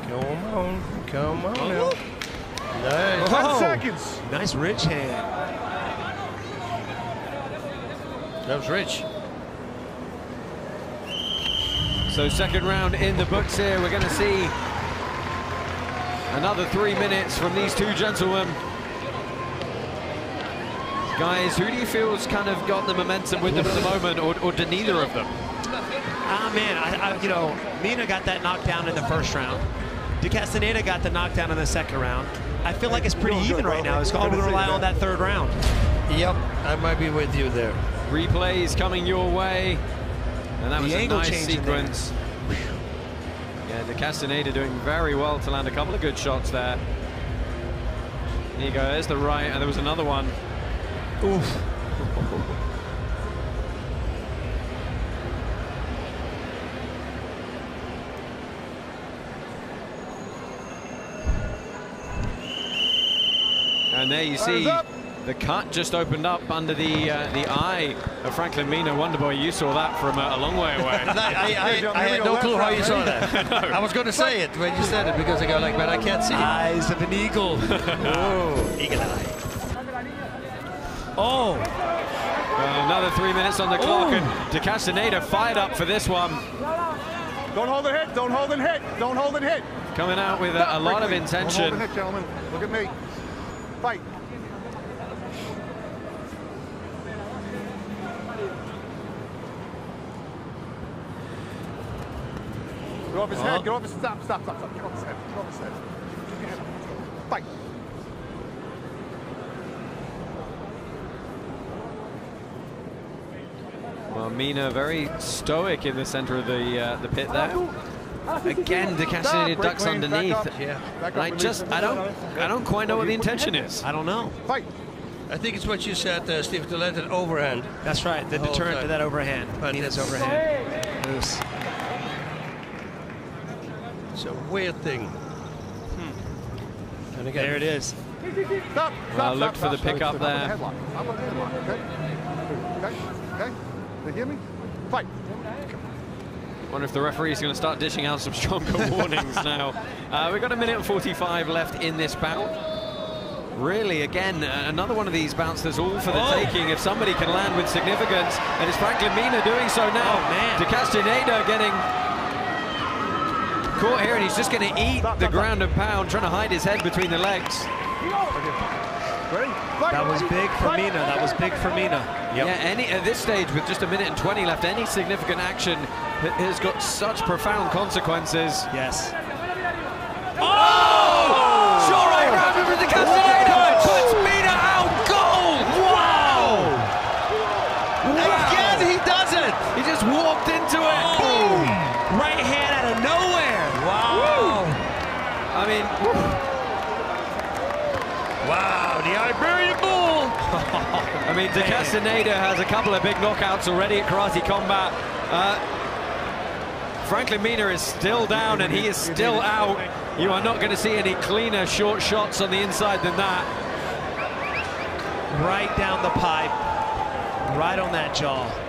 Come on, come on now. Oh. Nice. Whoa. Oh. seconds. Nice rich hand. That was rich. So second round in the books here. We're going to see another three minutes from these two gentlemen. Guys, who do you feel's kind of got the momentum with them at the moment, or, or do neither of them? Ah, man, I, I, you know, Mina got that knockdown in the first round. De Castaneda got the knockdown in the second round. I feel like it's pretty even right now. It's all going to rely on that third round. Yep, I might be with you there. Replays coming your way. And that The was a nice sequence. there. De Castaneda doing very well to land a couple of good shots there. There you go, there's the right, and there was another one. Oof. And there you see the cut just opened up under the uh, the eye of Franklin Mina. Wonderboy, you saw that from a, a long way away. I, I, I had no clue how you saw that. I was going to say it when you said it because I go like, but I can't see. Eyes of an eagle. oh, eagle eye. Oh. Well, another three minutes on the clock, and De Castaneda fired up for this one. Don't hold and hit. Don't hold and hit. Don't hold and hit. Coming out with a, a lot of Break clean. Don't intention. hold and hit, gentlemen. Look at me. Fight. Get off his Oh. head. Get off his stop, stop, stop, stop. Get off his head. Get off his head. Keep your head up. Let's go. Fight. Well, Mina very stoic in the center of the uh, the pit there. Again, De Castaneda ducks Rick Wayne, back underneath. Yeah. Back I just, I don't, I don't quite know what the intention is. I don't know. Fight. I think it's what you said, uh, Steve, to let it overhand. That's right. The The deterrent to that overhand. But Mina's it's- overhand. Loose. It's a weird thing. And again, There it is. Stop. Well, Stop. looked stop, for the pickup there. about the headlock? How about the headlock? Okay. Okay. Okay. They hear me? Fight. Wonder if the referee's going to start dishing out some stronger warnings now. Uh, we've got a minute and 45 left in this bout. Really, again, uh, another one of these bouts that's all for the Oh. taking if somebody can land with significance. And it's Franklin Mina doing so now. Oh, man. De Castaneda getting caught here, and he's just going to eat the ground and pound, trying to hide his head between the legs. That was big for Mina. That was big for Mina. Yeah, any at this stage with just a minute and 20 left, any significant action ha- has got such profound consequences. Yes. Oh! I mean, De Castaneda has a couple of big knockouts already at Karate Combat. Uh, Franklin Mina is still down and he is still out. You are not going to see any cleaner short shots on the inside than that. Right down the pipe. Right on that jaw.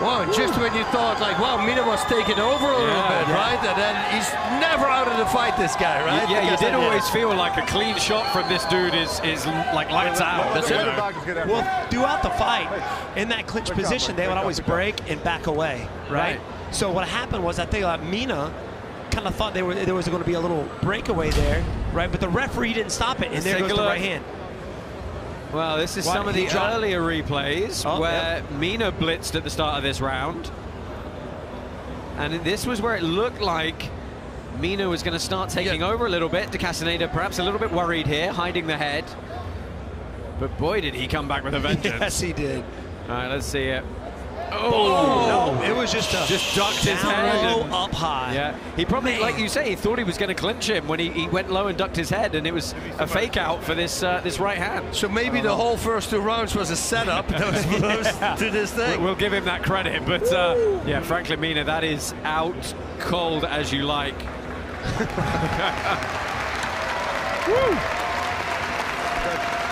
Wow, and just when you thought like, wow, Mina was taking over a little bit, yeah. right? And then he's never out of the fight, this guy, right? Yeah, you did then, always feel like a clean shot from this dude is is like lights out. That's it. the doctors get after Well, throughout the fight, in that clinch Pick up, position, they would up, always pick break and back away, right? Right. So what happened was, I think uh, Mina kind of thought they were, there was going to be a little breakaway there, right? But the referee didn't stop it, and Let's there goes the right hand. Well, this is some of the dropped- earlier replays Oh, where Mina blitzed at the start of this round. And this was where it looked like Mina was going to start taking over a little bit. De Castaneda perhaps a little bit worried here, hiding the head. But boy, did he come back with a vengeance. yes, he did. All right, let's see it. Oh, no, it was just a just ducked his head. low, and- up high. Yeah, he probably, like you say, he thought he was going to clinch him when he, he went low and ducked his head, and it was a fake out for this uh, this right hand. So maybe the whole first two rounds was a setup that was close to this thing. We'll give him that credit, but uh, yeah, Franklin Mina, that is out cold as you like.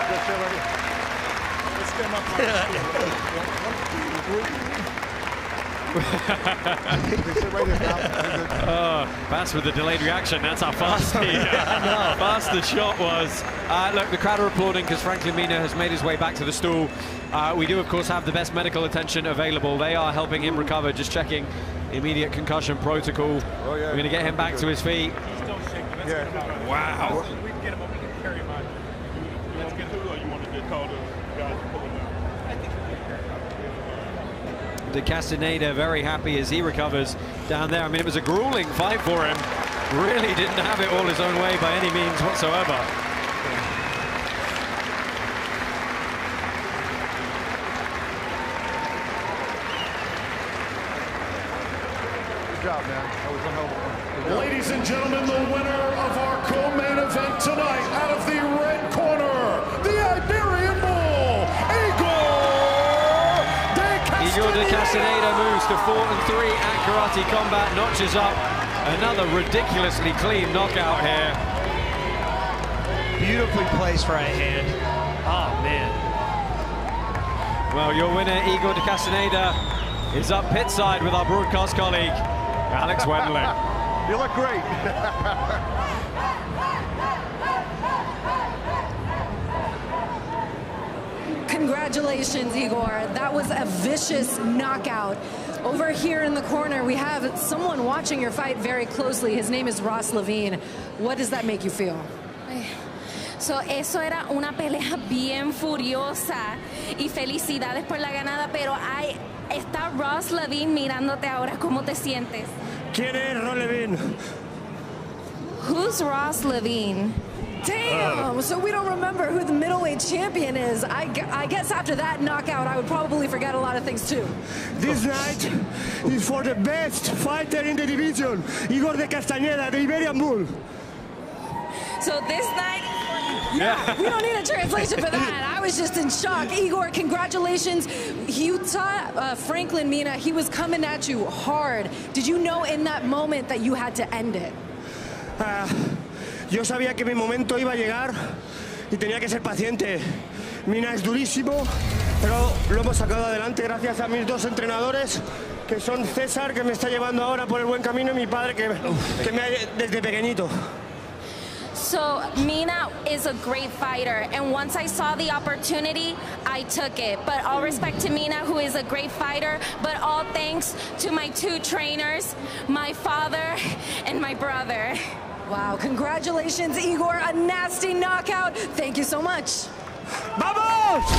Good shit right here. Let's get him up. Good shit right here, pal. Very good. Uh, fast with the delayed reaction. That's how fast the, how fast the shot was. Uh, look, the crowd are applauding because Franklin Mina has made his way back to the stool. Uh, we do, of course, have the best medical attention available. They are helping him recover, just checking immediate concussion protocol. Oh, yeah. We're going to get him back to his feet. Don't shake him. Let's Yeah. get him out. Wow. We can get him up. We can carry him out. Let's get him. Or you want to just call the guys to pull him out? De Castaneda very happy as he recovers down there. I mean, it was a grueling fight for him. Really didn't have it all his own way by any means whatsoever. Good job, man. That was a hell of a one. Job. Ladies and gentlemen, the winner of our co-main event tonight, out of the red Igor De Castaneda moves to 4 and 3 at Karate Combat, notches up another ridiculously clean knockout here. Beautifully placed right hand. Oh, man. Well, your winner, Igor De Castaneda, is up pit side with our broadcast colleague, Alex Wendling. You look great. Congratulations, Igor. That was a vicious knockout. Over here in the corner, we have someone watching your fight very closely. His name is Ross Levine. What does that make you feel? So, eso era una pelea bien furiosa y felicidades por la ganada, pero hay, está Ross Levine mirándote ahora, ¿cómo te sientes? ¿Quién es Ron Levine? Who's Ross Levine? Damn! so we don't remember who the middleweight champion is. I, I guess after that knockout, I would probably forget a lot of things too. This night is for the best fighter in the division, Igor de Castañeda, the Iberian Bull. So this night. Yeah, we don't need a translation for that. I was just in shock. Igor, congratulations. Utah, uh, Franklin Mina, he was coming at you hard. Did you know in that moment that you had to end it? Ah, yo sabía que mi momento iba a llegar y tenía que ser paciente. Mina es durísimo, pero lo hemos sacado adelante gracias a mis dos entrenadores, que son César, que me está llevando ahora por el buen camino, y mi padre, que, me ha desde pequeñito. So Mina is a great fighter, and once I saw the opportunity, I took it. But all respect to Mina, who is a great fighter, but all thanks to my two trainers, my father and my brother. Wow, congratulations, Igor. A nasty knockout. Thank you so much. Vamos!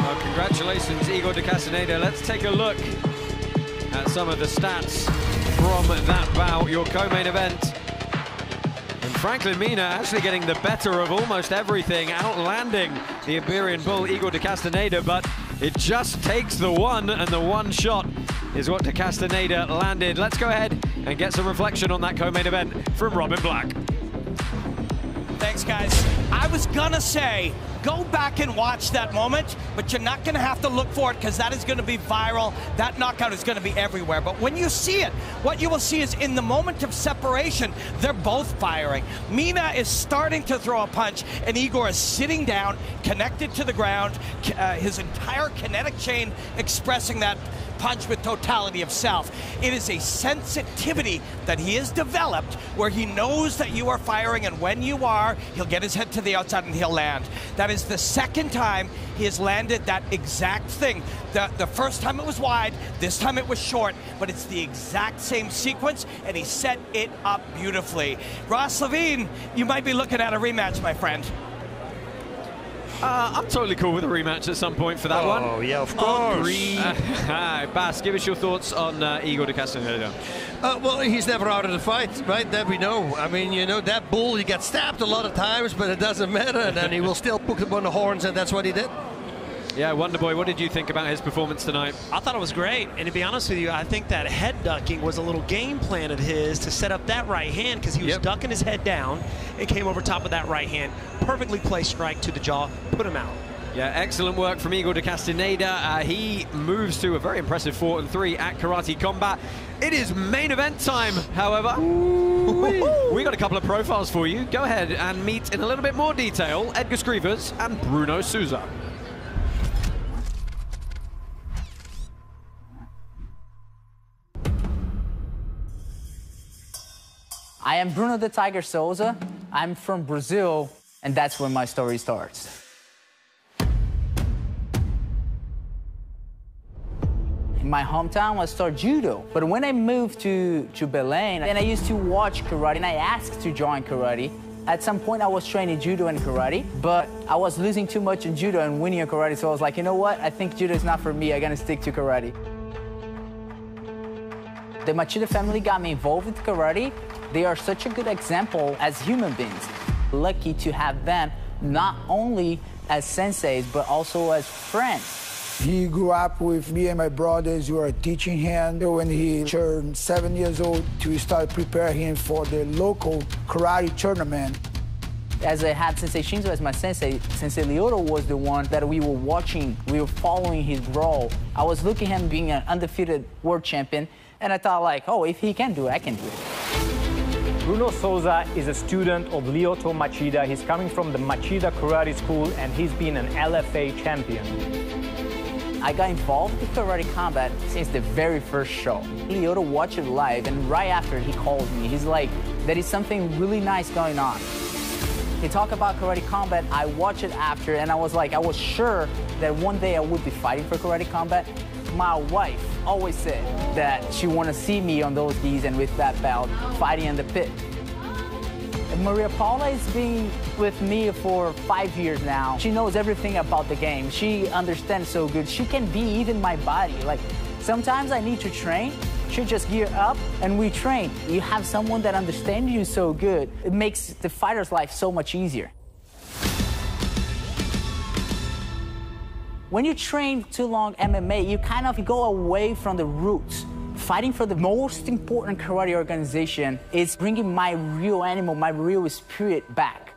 Well, congratulations, Igor de Castaneda. Let's take a look at some of the stats from that bout, your co-main event. And Franklin Mina actually getting the better of almost everything, outlanding the Iberian Bull, Igor de Castaneda, but it just takes the one, and the one shot is what de Castaneda landed. Let's go ahead and get some reflection on that co-main event from Robin Black. Thanks, guys. I was gonna say, go back and watch that moment, but you're not gonna have to look for it because that is gonna be viral. That knockout is gonna be everywhere. But when you see it, what you will see is in the moment of separation, they're both firing. Mina is starting to throw a punch, and Igor is sitting down, connected to the ground, uh, his entire kinetic chain expressing that punch with totality of self. It is a sensitivity that he has developed where he knows that you are firing, and when you are, he'll get his head to the outside and he'll land. That is the second time he has landed that exact thing. The, the first time it was wide, this time it was short, but it's the exact same sequence, and he set it up beautifully. Ross Levine, you might be looking at a rematch, my friend. Uh, I'm totally cool with a rematch at some point for that Oh, one. yeah, of course. Agreed. Hi, Bas, give us your thoughts on uh, Igor de Castaneda. Uh, well, he's never out of the fight, right? That we know. I mean, you know, that bull, he got stabbed a lot of times, but it doesn't matter. And then he will still put him on the horns, and that's what he did. Yeah, Wonderboy, what did you think about his performance tonight? I thought it was great. And to be honest with you, I think that head ducking was a little game plan of his to set up that right hand because he was ducking his head down and came over top of that right hand. Perfectly placed strike to the jaw, put him out. Yeah, excellent work from Igor de Castaneda. Uh, he moves to a very impressive 4 and 3 at Karate Combat. It is main event time, however. we got a couple of profiles for you. Go ahead and meet in a little bit more detail Edgar Skrivers and Bruno Souza. I am Bruno the Tiger Souza. I'm from Brazil, and that's where my story starts. In my hometown, I started judo. But when I moved to, to Belém, and I used to watch karate, and I asked to join karate. At some point, I was training judo and karate, but I was losing too much in judo and winning in karate, so I was like, you know what? I think judo is not for me. I'm gonna stick to karate. The Machida family got me involved with karate. They are such a good example as human beings. Lucky to have them not only as senseis, but also as friends. He grew up with me and my brothers. We were teaching him when he turned seven years old to start preparing him for the local karate tournament. As I had Sensei Shinzo as my sensei, Sensei Lyoto was the one that we were watching, we were following his role. I was looking at him being an undefeated world champion, and I thought like, oh, if he can do it, I can do it. Bruno Souza is a student of Lyoto Machida. He's coming from the Machida Karate School and he's been an LFA champion. I got involved with karate combat since the very first show. Lyoto watched it live, and right after he called me. He's like, there is something really nice going on. He talked about karate combat. I watched it after, and I was like, I was sure that one day I would be fighting for karate combat. My wife always said that she want to see me on those Ds and with that belt fighting in the pit. Maria Paula has been with me for five years now. She knows everything about the game. She understands so good. She can be even my body. Like, Sometimes I need to train. She just gear up and we train. You have someone that understands you so good. It makes the fighter's life so much easier. When you train too long MMA, you kind of go away from the roots. Fighting for the most important karate organization is bringing my real animal, my real spirit back.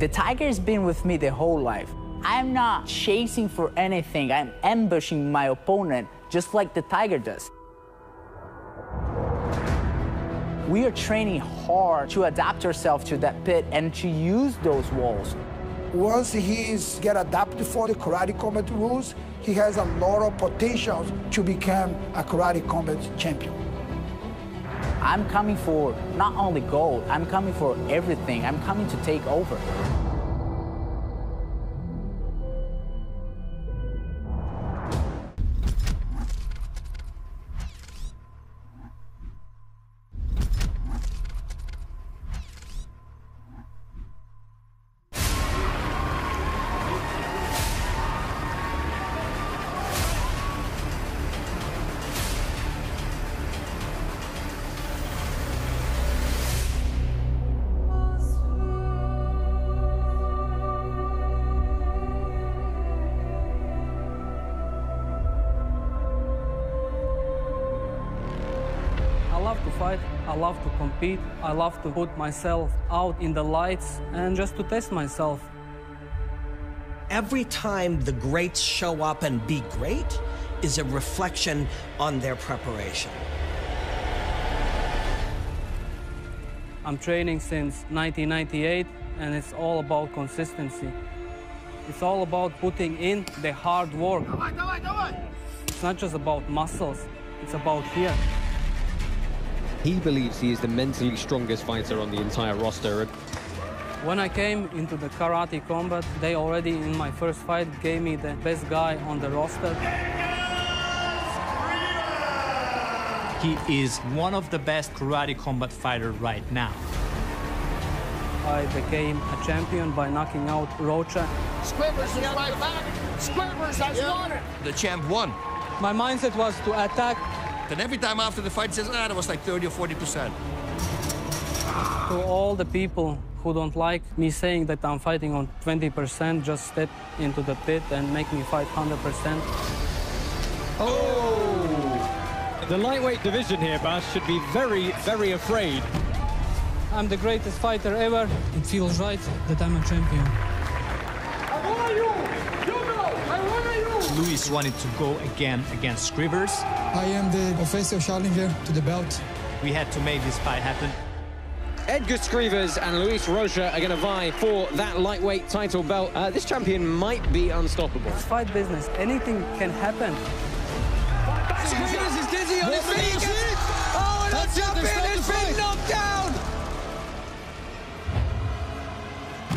The tiger has been with me the whole life. I'm not chasing for anything. I'm ambushing my opponent just like the tiger does. We are training hard to adapt ourselves to that pit and to use those walls. Once he's get adapted for the karate combat rules, he has a lot of potential to become a karate combat champion. I'm coming for not only gold, I'm coming for everything. I'm coming to take over. I love to put myself out in the lights and just to test myself. Every time the greats show up and be great is a reflection on their preparation. I'm training since 1998 and it's all about consistency. It's all about putting in the hard work. Come on, come on, go on! It's not just about muscles, it's about here. He believes he is the mentally strongest fighter on the entire roster. When I came into the karate combat, they already in my first fight gave me the best guy on the roster. He is one of the best karate combat fighters right now. I became a champion by knocking out Rocha. Skrivers is right back. Skrivers has won it. The champ won. My mindset was to attack. And every time after the fight, he says, ah, that was like 30 or 40 percent. To all the people who don't like me saying that I'm fighting on 20%, just step into the pit and make me fight 100%. Oh! The lightweight division here, Bas, should be very, very afraid. I'm the greatest fighter ever. It feels right that I'm a champion. Luis wanted to go again against Skrivers. I am the official challenger to the belt. We had to make this fight happen. Edgar Skrivers and Luis Rocha are going to vie for that lightweight title belt. Uh, this champion might be unstoppable. It's fight business. Anything can happen. Skrivers is dizzy on his feet. Oh, and the champion has been knocked down.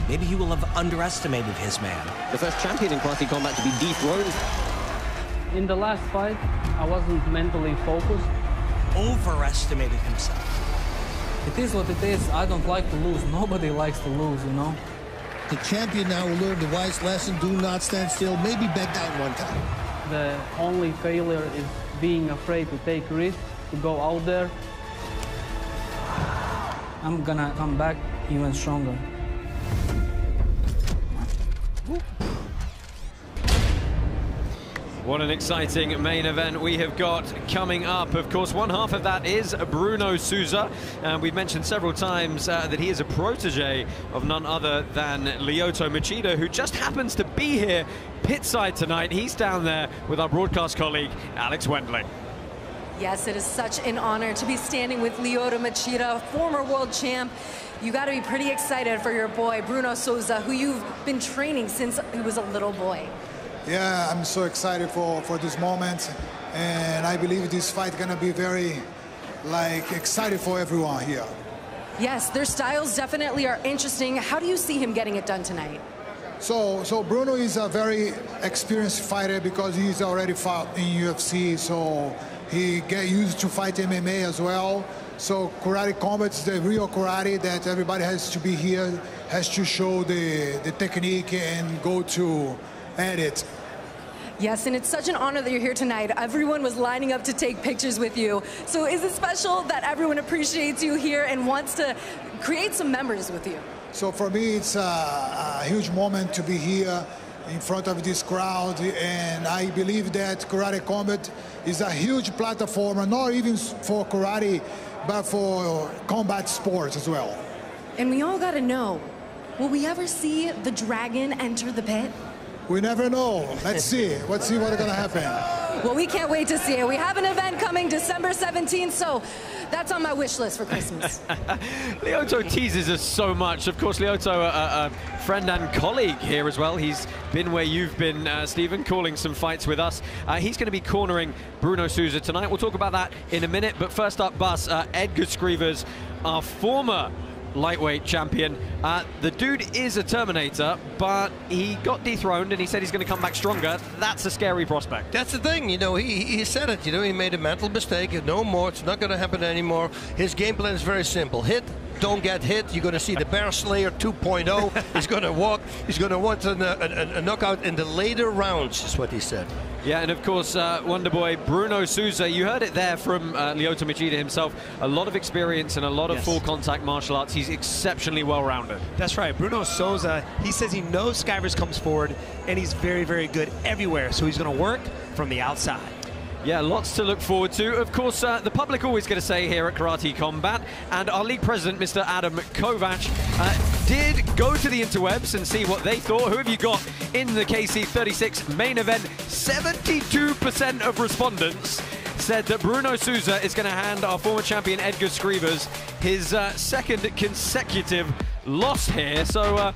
Maybe he will have underestimated his man. The first champion in Karate Combat to be dethroned. In the last fight, I wasn't mentally focused. Overestimated himself. It is what it is. I don't like to lose. Nobody likes to lose, you know? The champion now will learn the wise lesson. Do not stand still. Maybe back down one time. The only failure is being afraid to take risks, to go out there. I'm gonna come back even stronger. What an exciting main event we have got coming up. Of course, one half of that is Bruno Souza. And we've mentioned several times uh, that he is a protege of none other than Lyoto Machida, who just happens to be here pitside tonight. He's down there with our broadcast colleague, Alex Wendley. Yes, it is such an honor to be standing with Lyoto Machida, former world champ. You got to be pretty excited for your boy, Bruno Souza, who you've been training since he was a little boy. Yeah, I'm so excited for, for this moment. And I believe this fight gonna be very, like, excited for everyone here. Yes, their styles definitely are interesting. How do you see him getting it done tonight? So, so Bruno is a very experienced fighter because he's already fought in UFC. So he get used to fight MMA as well. So karate combat is the real karate that everybody has to be here, has to show the, the technique and go to at it. Yes, and it's such an honor that you're here tonight. Everyone was lining up to take pictures with you. So is it special that everyone appreciates you here and wants to create some memories with you? So for me, it's a, a huge moment to be here in front of this crowd, and I believe that Karate Combat is a huge platform, not even for karate, but for combat sports as well. And we all got to know, will we ever see the dragon enter the pit? We never know. Let's see. Let's see what's going to happen. Well, we can't wait to see it. We have an event coming December 17th, so that's on my wish list for Christmas. Lyoto teases us so much. Of course, Lyoto, a, a, friend and colleague here as well. He's been where you've been, uh, Stephen, calling some fights with us. Uh, he's going to be cornering Bruno Souza tonight. We'll talk about that in a minute. But first up, Bas, uh, Edgar Skrivers, our former lightweight champion. Uh, the dude is a Terminator, but he got dethroned and he said he's going to come back stronger. That's a scary prospect. That's the thing, you know, he, he said it, you know, he made a mental mistake. No more, it's not going to happen anymore. His game plan is very simple. Hit, don't get hit. You're going to see the Bear Slayer 2.0. he's going to walk, he's going to want a, a, a, knockout in the later rounds, is what he said. Yeah, and of course, uh, Wonder Boy Bruno Souza, you heard it there from uh, Lyoto Machida himself. A lot of experience and a lot of yes. full contact martial arts. He's exceptionally well rounded. That's right. Bruno Souza, he says he knows Skrivers comes forward and he's very, very good everywhere. So he's going to work from the outside. Yeah, lots to look forward to. Of course, uh, the public always get a say here at Karate Combat, and our league president, Mr. Adam Kovac, uh, did go to the interwebs and see what they thought. Who have you got in the KC36 main event? 72% of respondents said that Bruno Souza is going to hand our former champion Edgar Skrivers his uh, second consecutive loss here. So, uh,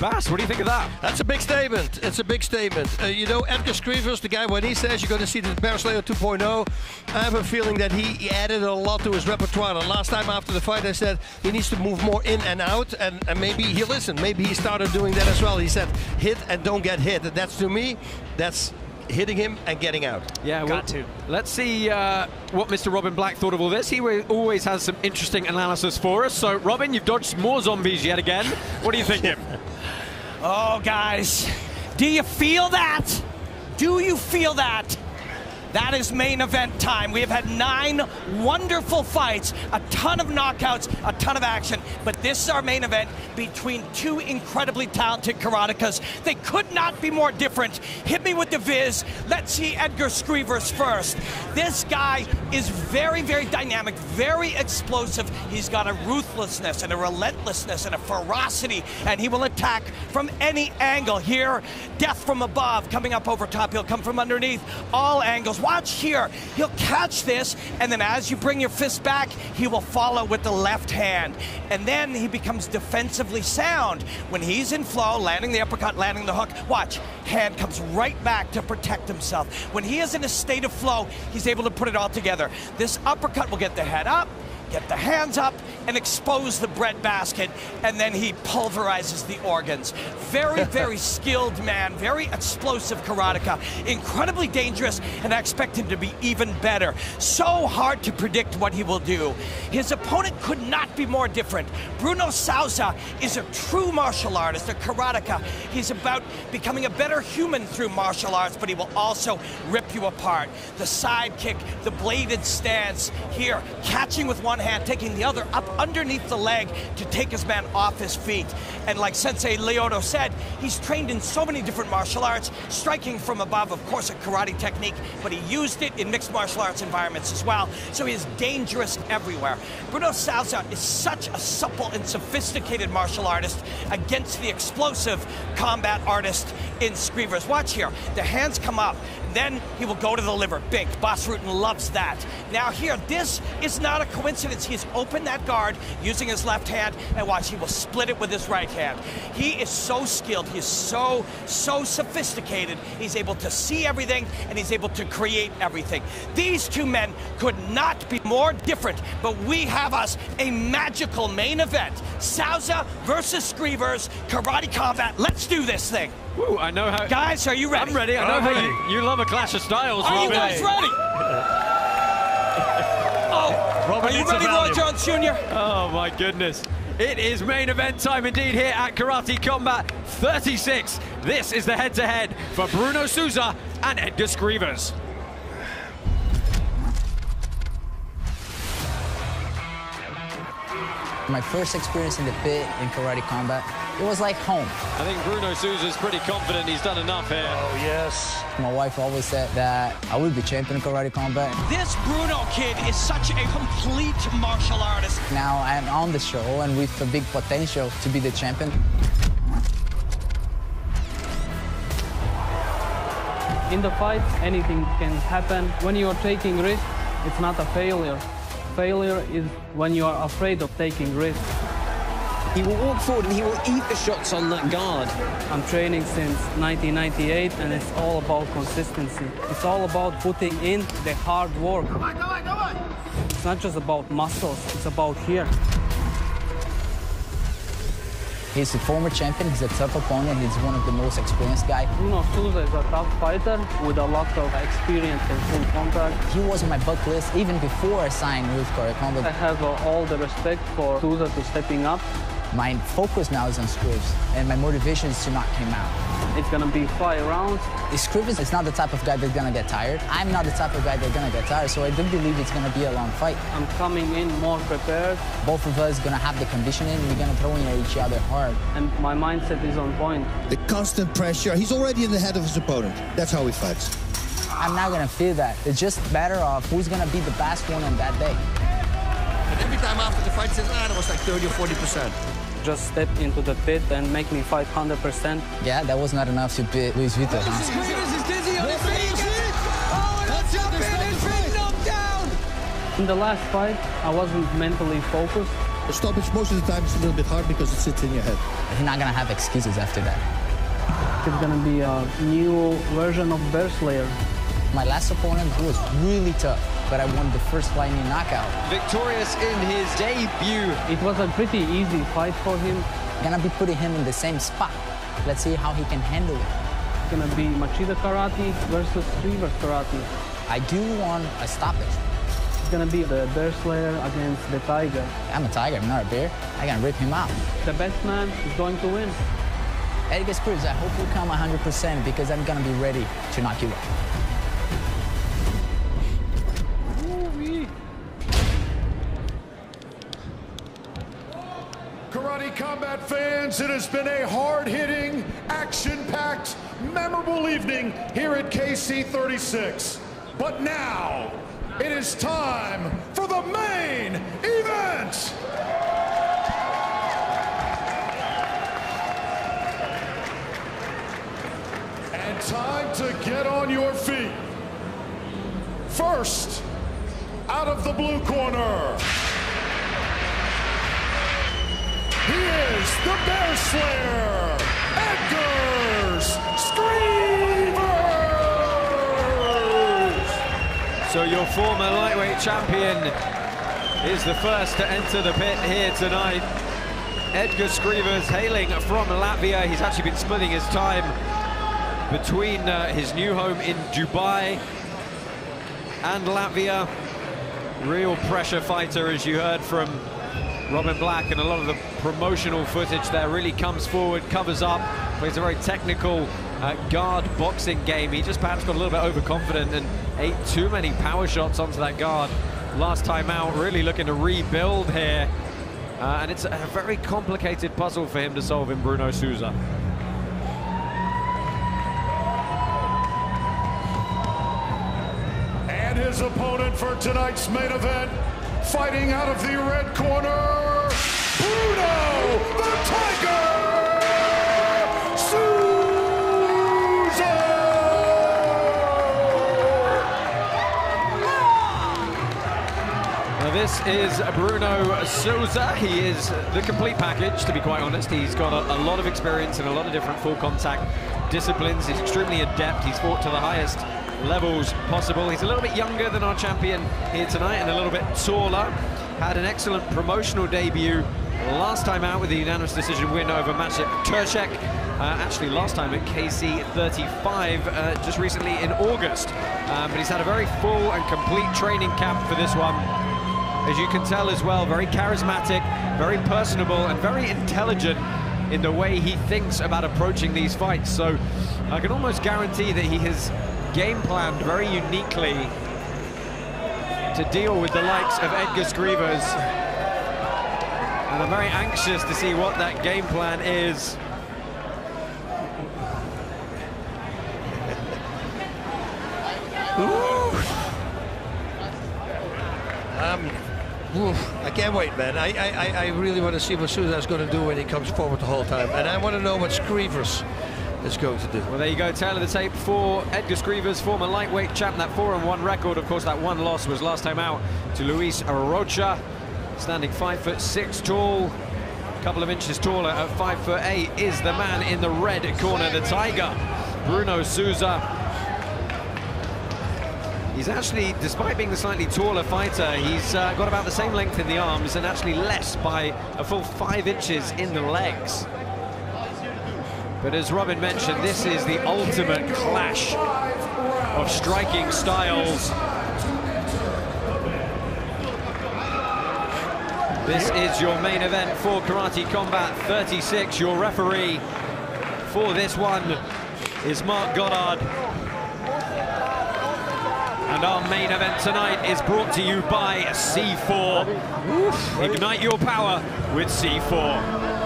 Bas, what do you think of that? That's a big statement. It's a big statement. Uh, you know, Edgar Skrivers, the guy, when he says you're going to see the Bear Slayer 2.0, I have a feeling that he added a lot to his repertoire. And last time after the fight, I said he needs to move more in and out, and, and maybe he listened. Maybe he started doing that as well. He said, hit and don't get hit. And that's, to me, that's hitting him and getting out. Yeah, got well, to. Let's see uh, what Mr. Robin Black thought of all this. He always has some interesting analysis for us. So, Robin, you've dodged more zombies yet again. What do you thinking? oh, guys, do you feel that? Do you feel that? That is main event time. We have had nine wonderful fights, a ton of knockouts, a ton of action, but this is our main event between two incredibly talented karatekas. They could not be more different. Hit me with the viz. Let's see Edgar Skrivers first. This guy is very, very dynamic, very explosive. He's got a ruthlessness and a relentlessness and a ferocity, and he will attack from any angle. Here, death from above, coming up over top. He'll come from underneath, all angles watch here. He'll catch this, and then as you bring your fist back, he will follow with the left hand. And then he becomes defensively sound. When he's in flow, landing the uppercut, landing the hook, watch, hand comes right back to protect himself. When he is in a state of flow, he's able to put it all together. This uppercut will get the head up, get the hands up and expose the bread basket, and then he pulverizes the organs. Very, very skilled man, very explosive karateka, incredibly dangerous, and I expect him to be even better. So hard to predict what he will do. His opponent could not be more different. Bruno Souza is a true martial artist, a karateka. He's about becoming a better human through martial arts, but he will also rip you apart. The side kick, the bladed stance, here, catching with one one hand, taking the other up underneath the leg to take his man off his feet. And like Sensei Lyoto said, he's trained in so many different martial arts, striking from above, of course, a karate technique, but he used it in mixed martial arts environments as well. So he is dangerous everywhere. Bruno Souza is such a supple and sophisticated martial artist against the explosive combat artist in Skrivers. Watch here. The hands come up. Then he will go to the liver. Big. Bas Rutten loves that. Now here, this is not a coincidence. He's has opened that guard using his left hand, and watch, he will split it with his right hand. He is so skilled. He is so, so sophisticated. He's able to see everything, and he's able to create everything. These two men could not be more different, but we have us a magical main event. Souza versus Skrivers, Karate Combat. Let's do this thing. Woo, I know how. Guys, are you ready? I'm ready. I know I'm how ready. you, you love a clash of styles. Are Robin. you guys ready? oh, Robin are you ready, Roy Jones Jr.? Oh my goodness. It is main event time indeed here at Karate Combat 36. This is the head-to-head -head for Bruno Souza and Edgar Skrivers. My first experience in the pit in karate combat, it was like home. I think Bruno Souza's pretty confident he's done enough here. Oh, yes. My wife always said that I would be champion in karate combat. This Bruno kid is such a complete martial artist. Now I'm on the show and with a big potential to be the champion. In the fight, anything can happen. When you are taking risks, it's not a failure. Failure is when you are afraid of taking risks. He will walk forward and he will eat the shots on that guard. I'm training since 1998 and it's all about consistency. It's all about putting in the hard work. Come on, come on, come on. It's not just about muscles, it's about here. He's a former champion, he's a tough opponent, he's one of the most experienced guys. Bruno Souza is a tough fighter with a lot of experience in full contact. He was on my bucket list even before I signed with Karate I have uh, all the respect for Souza to stepping up. My focus now is on Scripps, and my motivation is to knock him out. It's gonna be five rounds. Scripps is not the type of guy that's gonna get tired. I'm not the type of guy that's gonna get tired, so I do believe it's gonna be a long fight. I'm coming in more prepared. Both of us gonna have the conditioning, we're gonna throw in at each other hard. And my mindset is on point. The constant pressure. He's already in the head of his opponent. That's how he fights. I'm not gonna feel that. It's just a matter of who's gonna be the best one on that day. And every time after the fight, says, ah, that was like 30 or 40 percent. Just step into the pit and make me fight 100%. Yeah, that was not enough to beat Luis Vito. huh? Skrivers is dizzy on his feet. Oh, and that's up in and been knocked down. In the last fight, I wasn't mentally focused. The stoppage most of the time is a little bit hard because it sits in your head. He's not gonna have excuses after that. It's gonna be a new version of Bear Slayer. My last opponent was really tough, but I won the first fight in knockout. Victorious in his debut. It was a pretty easy fight for him. Gonna be putting him in the same spot. Let's see how he can handle it. It's gonna be Machida Karate versus Skrivers Karate. I do want a stoppage. It's gonna be the Bear Slayer against the Tiger. I'm a tiger, I'm not a bear. I can rip him out. The best man is going to win. Edgar Spurs, I hope you come 100% because I'm gonna be ready to knock you out. Combat fans, it has been a hard-hitting, action-packed, memorable evening here at KC36. But now, it is time for the main event! And time to get on your feet. First, out of the blue corner, he is the Bear Slayer, Edgar Skrivers! So your former lightweight champion is the first to enter the pit here tonight. Edgar Skrivers hailing from Latvia. He's actually been splitting his time between uh, his new home in Dubai and Latvia. Real pressure fighter, as you heard from Robin Black, and a lot of the promotional footage there really comes forward, covers up, plays a very technical uh, guard boxing game. He just perhaps got a little bit overconfident and ate too many power shots onto that guard last time out. Really looking to rebuild here. Uh, and it's a very complicated puzzle for him to solve in Bruno Souza. And his opponent for tonight's main event, fighting out of the red corner, Bruno the Tiger Now this is Bruno Souza. He is the complete package, to be quite honest. He's got a, a lot of experience in a lot of different full contact disciplines. He's extremely adept. He's fought to the highest levels possible. He's a little bit younger than our champion here tonight and a little bit taller. Had an excellent promotional debut last time out with the unanimous decision win over Maciek Turczek. Uh, actually, last time at KC 35, uh, just recently in August. Um, but he's had a very full and complete training camp for this one. As you can tell as well, very charismatic, very personable, and very intelligent in the way he thinks about approaching these fights. So I can almost guarantee that he has game planned very uniquely to deal with the likes of Edgar Skrivers. And I'm very anxious to see what that game plan is. Um, oof, I can't wait, man. I, I, I really want to see what Souza's going to do when he comes forward the whole time. And I want to know what Skrivers is going to do. Well, there you go, tail of the tape for Edgar Skrivers, former lightweight champ, that 4 and 1 record. Of course, that one loss was last time out to Luis Rocha, standing 5 foot 6 tall. A couple of inches taller at 5 foot 8 is the man in the red corner, the Tiger, Bruno Souza. He's actually, despite being the slightly taller fighter, he's uh, got about the same length in the arms and actually less by a full five inches in the legs. But as Robin mentioned, this is the ultimate clash of striking styles. This is your main event for Karate Combat 36. Your referee for this one is Mark Goddard. And our main event tonight is brought to you by C4. Ignite your power with C4.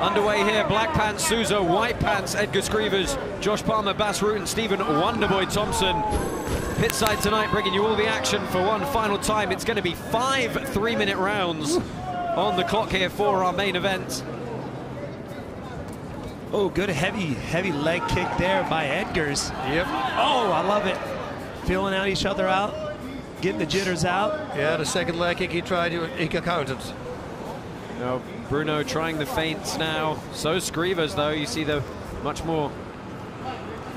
Underway here, Black Pants Souza, White Pants Edgar Skrivers, Josh Palmer, Bas and Stephen Wonderboy Thompson. Pit side tonight bringing you all the action for one final time. It's going to be five three-minute rounds on the clock here for our main event. Oh, good heavy, heavy leg kick there by Edgars. Yep. Oh, I love it. Feeling out each other out, getting the jitters out. Yeah, the second leg kick he tried, he counted. No, Bruno trying the feints now. So Skrivers, though, you see the much more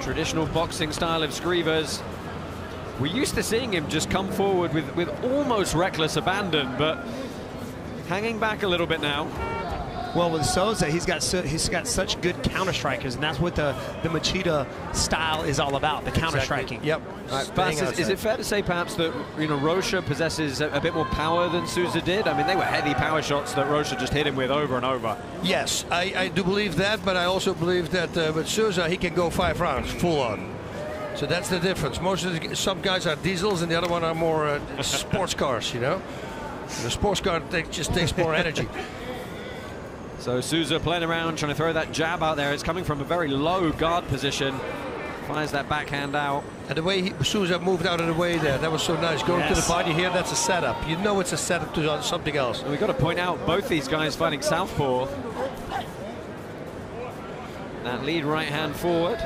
traditional boxing style of Skrivers. We're used to seeing him just come forward with, with almost reckless abandon, but hanging back a little bit now. Well, with Souza, he's got su he's got such good counter strikers, and that's what the the Machida style is all about, the counter striking. Yep. Right, Bas, is, is, it fair to say perhaps that you know Rocha possesses a, a, bit more power than Souza did? I mean, they were heavy power shots that Rocha just hit him with over and over. Yes, I, I do believe that, but I also believe that uh, with Souza he can go five rounds full on. So that's the difference. Most of the, some guys are diesels, and the other one are more uh, sports cars. You know, the sports car take, just takes more energy. So Souza playing around, trying to throw that jab out there. It's coming from a very low guard position. Fires that backhand out. And the way he, Souza moved out of the way there, that was so nice. Going yes. to the body here, that's a setup. You know it's a setup to something else. And we've got to point out both these guys fighting southpaw. That lead right hand forward.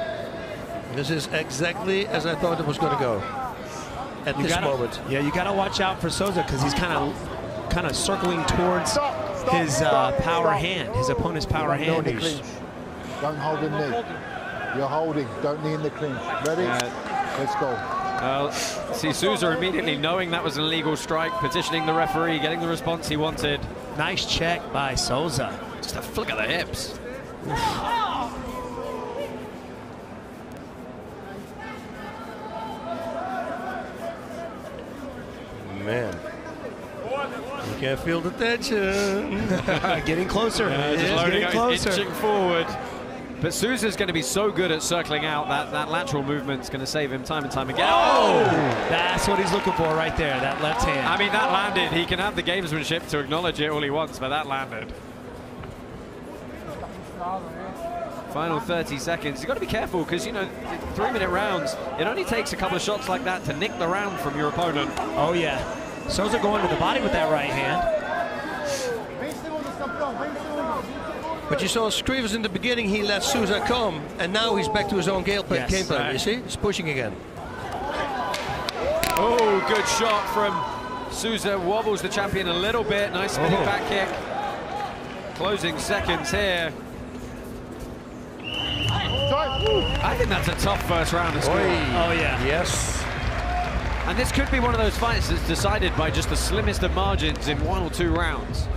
This is exactly as I thought it was going to go at you this gotta, moment. Yeah, you got to watch out for Souza because he's kind of kind of circling towards stop, stop, his uh, power hand, his opponent's power hand. Don't, clinch. Don't hold the knee. You're holding. Don't knee in the clinch. Ready? Uh, Let's go. Well, see Souza immediately knowing that was an illegal strike, petitioning the referee, getting the response he wanted. Nice check by Souza. Just a flick of the hips. Man. You can't feel the tension. getting closer. Yeah, just loading closer. inching forward. But Souza's going to be so good at circling out that that lateral movement's going to save him time and time again. Oh! oh! That's what he's looking for right there, that left hand. I mean, that landed. He can have the gamesmanship to acknowledge it all he wants, but that landed. Final 30 seconds. You've got to be careful because, you know, three-minute rounds, it only takes a couple of shots like that to nick the round from your opponent. Oh, yeah. Souza going to the body with that right hand. But you saw Skrivers in the beginning, he let Souza come, and now he's back to his own game, yes, game plan. Right. You see? He's pushing again. Oh, good shot from Souza. Wobbles the champion a little bit. Nice spinning oh. back kick. Closing seconds here. I think that's a tough first round of score. Oh, yeah. Yes. And this could be one of those fights that's decided by just the slimmest of margins in one or two rounds.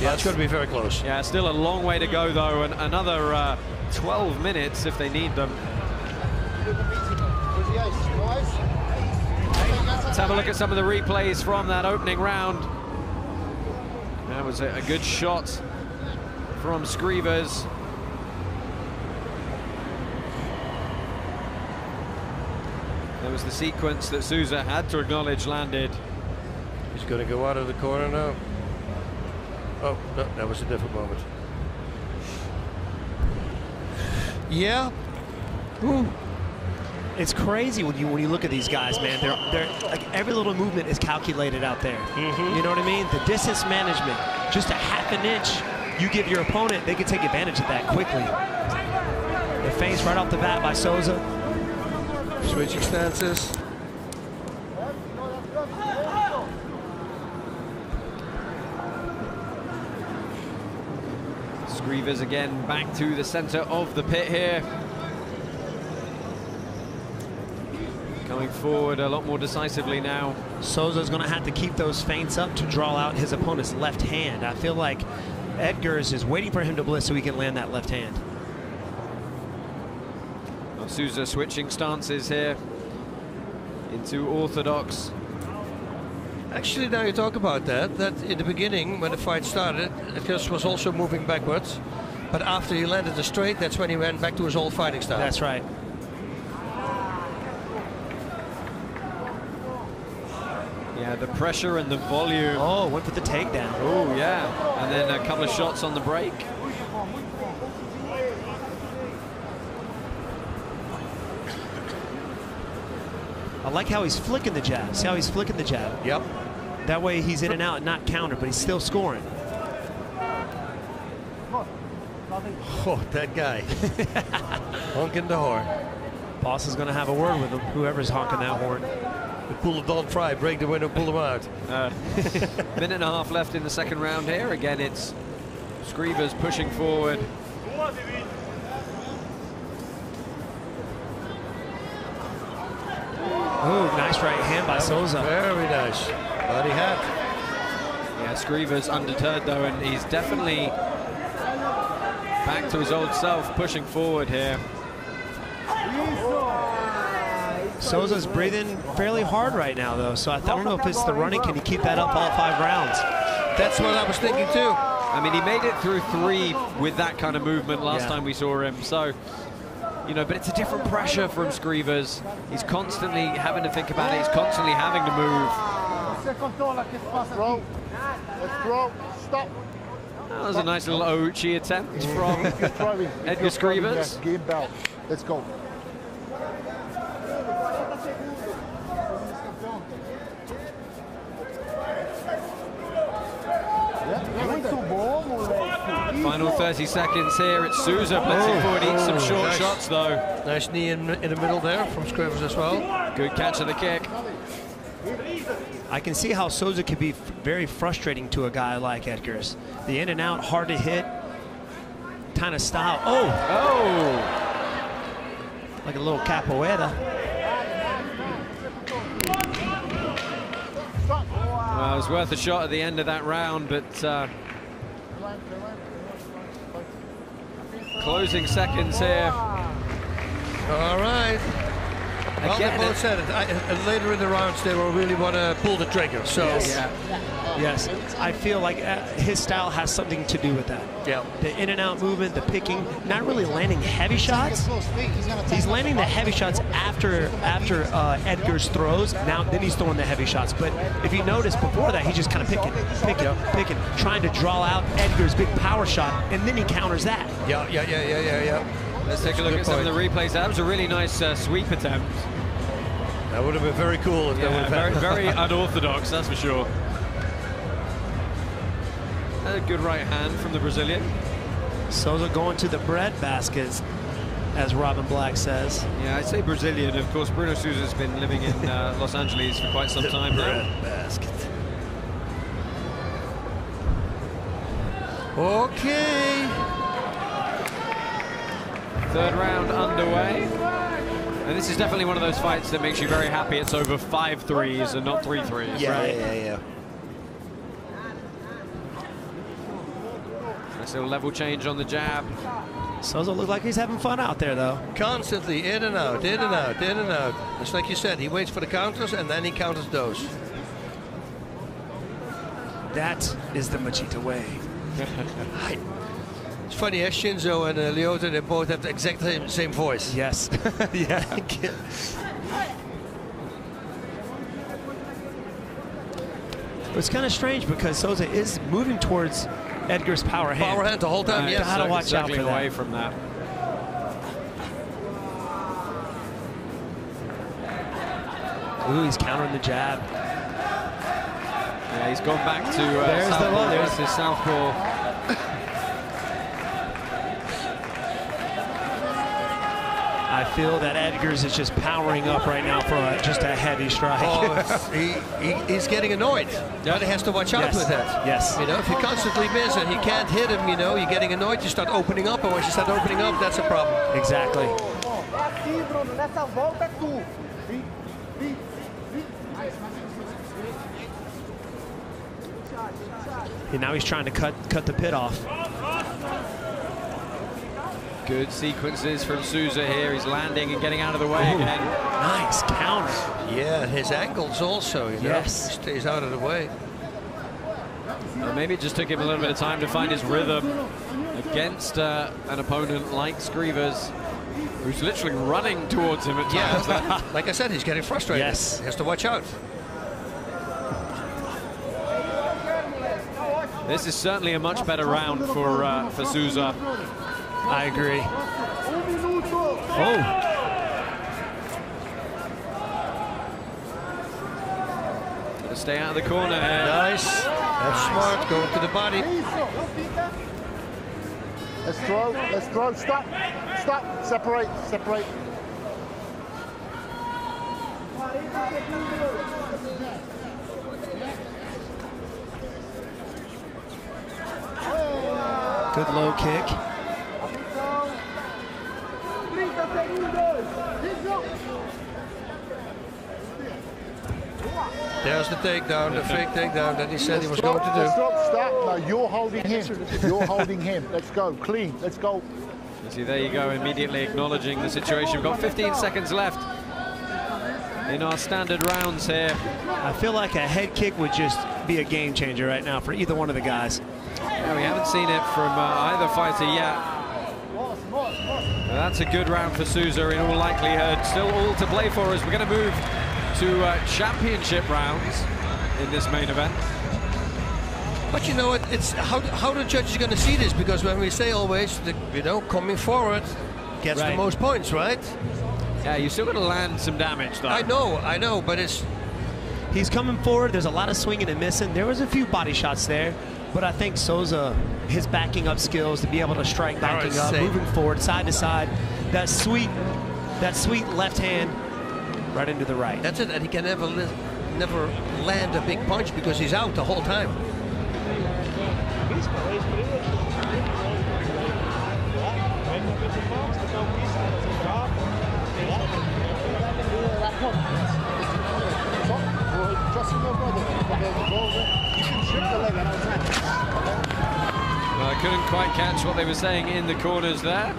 Yeah, it's going to be very close. Yeah, still a long way to go, though, and another uh, 12 minutes if they need them. Let's have a look at some of the replays from that opening round. That was a, a good shot from Skrivers. There was the sequence that Souza had to acknowledge landed. He's going to go out of the corner now. Oh, no, that was a different moment. Yeah. Ooh. It's crazy when you when you look at these guys, man. They're they're like every little movement is calculated out there. Mm-hmm. You know what I mean? The distance management, just a half an inch, you give your opponent, they can take advantage of that quickly. The face right off the bat by Souza. Switching stances. Skrivers again back to the center of the pit here. Coming forward a lot more decisively now. Souza's going to have to keep those feints up to draw out his opponent's left hand. I feel like Edgar's is waiting for him to blitz so he can land that left hand. Souza switching stances here into orthodox. Actually, now you talk about that, that in the beginning, when the fight started, Edgars was also moving backwards. But after he landed the straight, that's when he went back to his old fighting style. That's right. Yeah, the pressure and the volume. Oh, went for the takedown. Oh, yeah. And then a couple of shots on the break. I like how he's flicking the jab. See how he's flicking the jab? Yep. That way he's in and out, not counter, but he's still scoring. Oh, that guy. honking the horn. Boss is going to have a word with him, whoever's honking that horn. The pull of Don Frye, break the window, pull him out. Uh, minute and a half left in the second round here. Again, it's Skrivers pushing forward. Ooh, nice right hand by Souza. Very nice. Bloody hat. Yeah, Skrivers undeterred though, and he's definitely back to his old self, pushing forward here. Souza's breathing fairly hard right now, though, so I, I don't know if it's the running. Can he keep that up all five rounds? That's what I was thinking, too. I mean, he made it through three with that kind of movement last Yeah. time we saw him, so... You know, but it's a different pressure from Skrivers. He's constantly having to think about it. He's constantly having to move. Throw. Let's throw. Stop. That was a nice little Ouchi attempt from If you're throwing, if Edgar Skrivers. game belt. Let's go. Final 30 seconds here. It's Souza blitzing Oh. forward. Eats some Oh, short nice. shots, though. Nice knee in, in the middle there from Skrivers as well. Good catch of the kick. I can see how Souza could be very frustrating to a guy like Edgars. The in and out, hard to hit, kind of style. Oh! Oh! Like a little capoeira. Well, it was worth a shot at the end of that round, but uh, closing seconds here. All right. Well, Again, they both said it. I, uh, later in the rounds, they will really want to pull the trigger. So, Yes. Yes, I feel like uh, his style has something to do with that. Yeah. The in and out movement, the picking, not really landing heavy shots. He's landing the heavy shots after after uh, Edgar's throws. Now then he's throwing the heavy shots. But if you notice before that, he's just kind of picking, picking, picking, trying to draw out Edgar's big power shot, and then he counters that. yeah, yeah, yeah, yeah, yeah, yeah. Let's take a look good at some of the replays. That was a really nice uh, sweep attempt. That would have been very cool if that would Yeah, have very, happened. very unorthodox, that's for sure. A good right hand from the Brazilian. Souza going to the bread baskets, as Robin Black says. Yeah, I'd say Brazilian. Of course, Bruno Souza's been living in uh, Los Angeles for quite some The time bread now. basket. Okay. Third round underway. And this is definitely one of those fights that makes you very happy it's over five threes and not three threes. Yeah, right? yeah, yeah. Nice little level change on the jab. Souza look like he's having fun out there, though. Constantly in and out, in and out, in and out. Just like you said, he waits for the counters and then he counters those. That is the Machida way. It's funny, eh? Shinzo and uh, Lyoto, they both have the exact same, same voice. Yes. yeah. it's kind of strange because Souza is moving towards Edgar's power hand. Power hand the whole time, right, yes. Gotta watch out for that. from that. Ooh, he's countering the jab. Yeah, he's gone back to uh, There's southpaw. The left. There's his southpaw. I feel that Edgar's is just powering up right now for a, just a heavy strike. Oh, he, he, he's getting annoyed. But he has to watch out Yes. with that. Yes. You know, if you constantly miss and he can't hit him, you know, you're getting annoyed, you start opening up, and once you start opening up, that's a problem. Exactly. And now he's trying to cut cut the pit off. Good sequences from Souza here. He's landing and getting out of the way again. Nice counter. Yeah, his angles also, you know. Yes. He stays out of the way. Uh, maybe it just took him a little bit of time to find his rhythm against uh, an opponent like Screevers, who's literally running towards him at times. Yeah, like I said, he's getting frustrated. Yes. He has to watch out. This is certainly a much better round for uh, for Souza. I agree. Oh. Gotta stay out of the corner here. Nice. That's smart. Going to the body. Let's throw. Let's throw. Stop. Stop. Separate. Separate. Good low kick. 30 segundos. There's the takedown, the fake takedown that he said he was going to do. stop. Stop. No, you're holding him. You're holding him. Let's go. Clean. Let's go. See, there you go, immediately acknowledging the situation. We've got 15 seconds left in our standard rounds here. I feel like a head kick would just be a game changer right now for either one of the guys. Yeah, we haven't seen it from uh, either fighter yet. That's a good round for Souza in all likelihood. Still all to play for as we're going to move to uh, championship rounds in this main event. But you know what? It's how how the judge is going to see this because when we say always, the, you know, coming forward gets the most points, right? Yeah, you're still going to land some damage though. I know, I know, but it's He's coming forward. There's a lot of swinging and missing. There was a few body shots there, but I think Souza, his backing up skills to be able to strike backing Alright, up, same. moving forward, side to side, that sweet, that sweet left hand right into the right. that's it. And he can never never land a big punch because he's out the whole time. Well, I couldn't quite catch what they were saying in the corners there.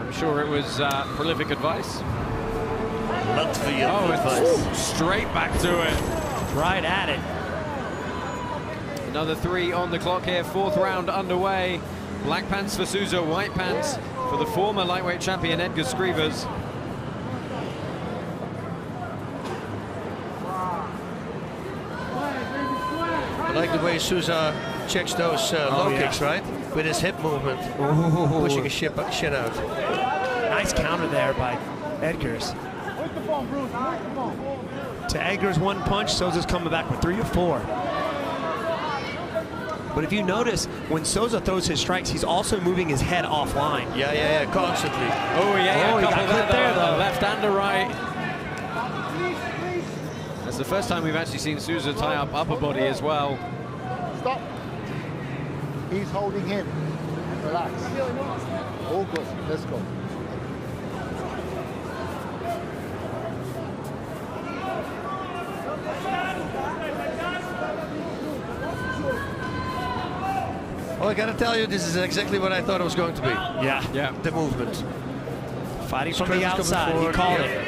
I'm sure it was uh, prolific advice. Latvian oh, it's straight back to it. Right at it. Another three on the clock here. Fourth round underway. Black pants for Souza, white pants for the former lightweight champion Edgar Skrivers. I like the way Souza checks those uh, Oh, low yeah. kicks, right? With his hip movement, pushing his shit, shit out. Nice counter there by Edgar's. To Edgar's one punch, Souza's coming back with three or four. But if you notice, when Souza throws his strikes, he's also moving his head offline. Yeah, yeah, yeah, constantly. Oh, yeah, yeah, Oh, he couple got clipped there, there, though. though. Left and a right. That's the first time we've actually seen Souza tie up upper body as well. Stop. He's holding him. Relax. All good. Let's go. Well, I gotta tell you, this is exactly what I thought it was going to be. Yeah. Yeah. The movement. Fighting from the outside, he called yeah. it.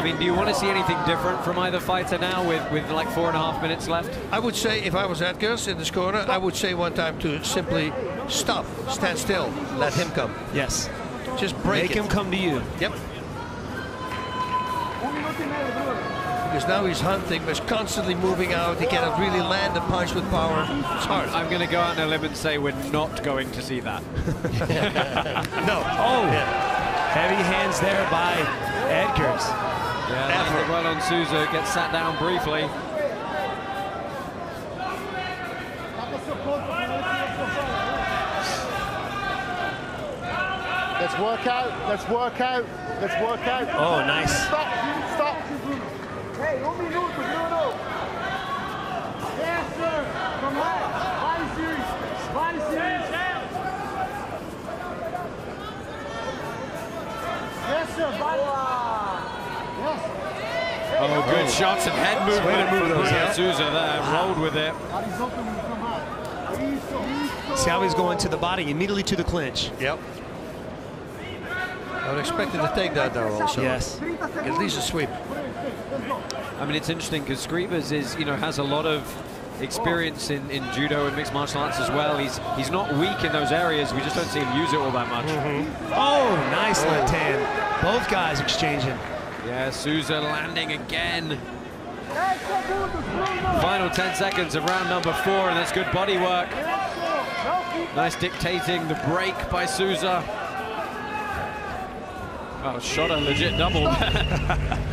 I mean, do you want to see anything different from either fighter now with, with like four and a half minutes left? I would say, if I was Edgar's in this corner, I would say one time to simply stop, stand still, let him come. Yes. Just break Make it. him come to you. Yep. because now he's hunting, but he's constantly moving out. He cannot really land a punch with power. It's hard. I'm going to go out on a limb and say we're not going to see that. no. Oh, heavy hands there by Edgars. Yeah, landed well on Souza, gets sat down briefly. Let's work out. Let's work out. Let's work out. Oh, nice. Stop. Stop. Hey, un minuto, Bruno. Yes, sir. Come on. Body series. Body series. Yes, sir. Body. Yes. Oh, oh good shots and head Way to movement move from those, yeah. Souza there, rolled with it. Body's open when you come out. Isso, isso. See how he's going to the body, immediately to the clinch. Yep. I would expect him to take that though also. Yes. At least a sweep. I mean, it's interesting because Skrivers is, you know, has a lot of experience in, in judo and mixed martial arts as well. He's he's not weak in those areas. We just don't see him use it all that much. Mm-hmm. Oh, nice left oh. hand. Both guys exchanging. Yeah, Souza landing again. Final 10 seconds of round number four, and that's good body work. Nice dictating the break by Souza. Oh, shot a legit double.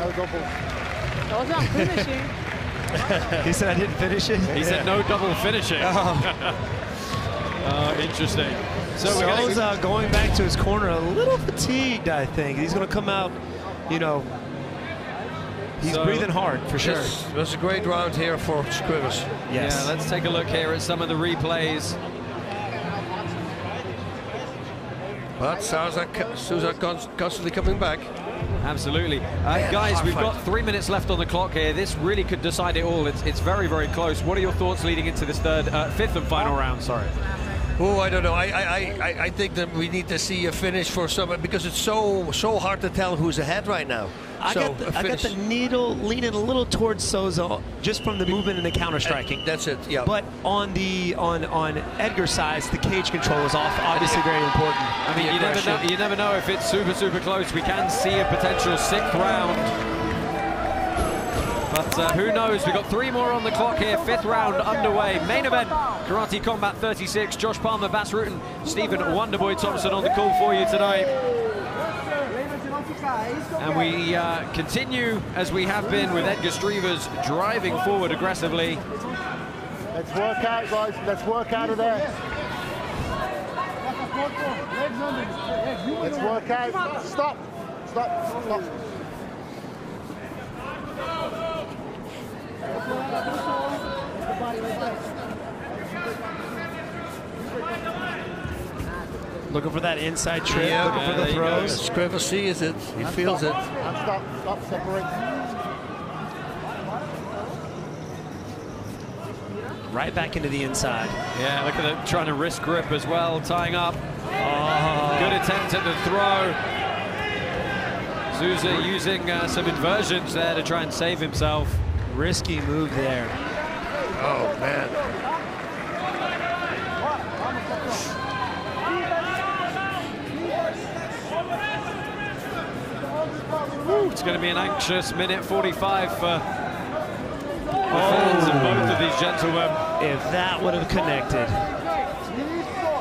No double. Those aren't finishing. he said I didn't finish it. he said no double finishing. Oh, oh interesting. So So we're Souza going back to his corner, a little fatigued, I think. He's going to come out, you know, he's So- breathing hard for sure. Yes, it was a great round here for Skrivers. Yes. Yeah, let's take a look here at some of the replays. But Souza, Souza cons- constantly coming back. Absolutely. Uh, guys, we've got three minutes left on the clock here. This really could decide it all. It's, it's very, very close. What are your thoughts leading into this third, uh, fifth and final round? Sorry. Oh, I don't know. I, I, I, I think that we need to see a finish for some because it's so so hard to tell who's ahead right now. I, so got the, a I got the needle leaning a little towards Souza just from the movement and the counter striking. That's it. Yeah. But on the on on Edgar's side, the cage control is off. Obviously, very important. I mean, you never know. You never know if it's super, super close. We can see a potential sixth round. But uh, who knows? We've got three more on the clock here. Fifth round underway. Main event, Karate Combat 36. Josh Palmer, Bas Rutten, Stephen Wonderboy Thompson on the call for you tonight. And we uh, continue as we have been with Edgar Skrivers driving forward aggressively. Let's work out, guys. Let's work out of there. Let's work out. Stop. Stop. Stop. Looking for that inside trip, Yeah, looking yeah, for the there you go. throws. Scriver sees it. He And feels stop. it. And stop. Stop. Separate. Right back into the inside. Yeah, look at it, trying to wrist grip as well, tying up. Oh. Good attempt at the throw. Souza using uh, some inversions there to try and save himself. Risky move there. Oh, man. It's going to be an anxious minute 45 for the oh. fans of both of these gentlemen. If that would have connected.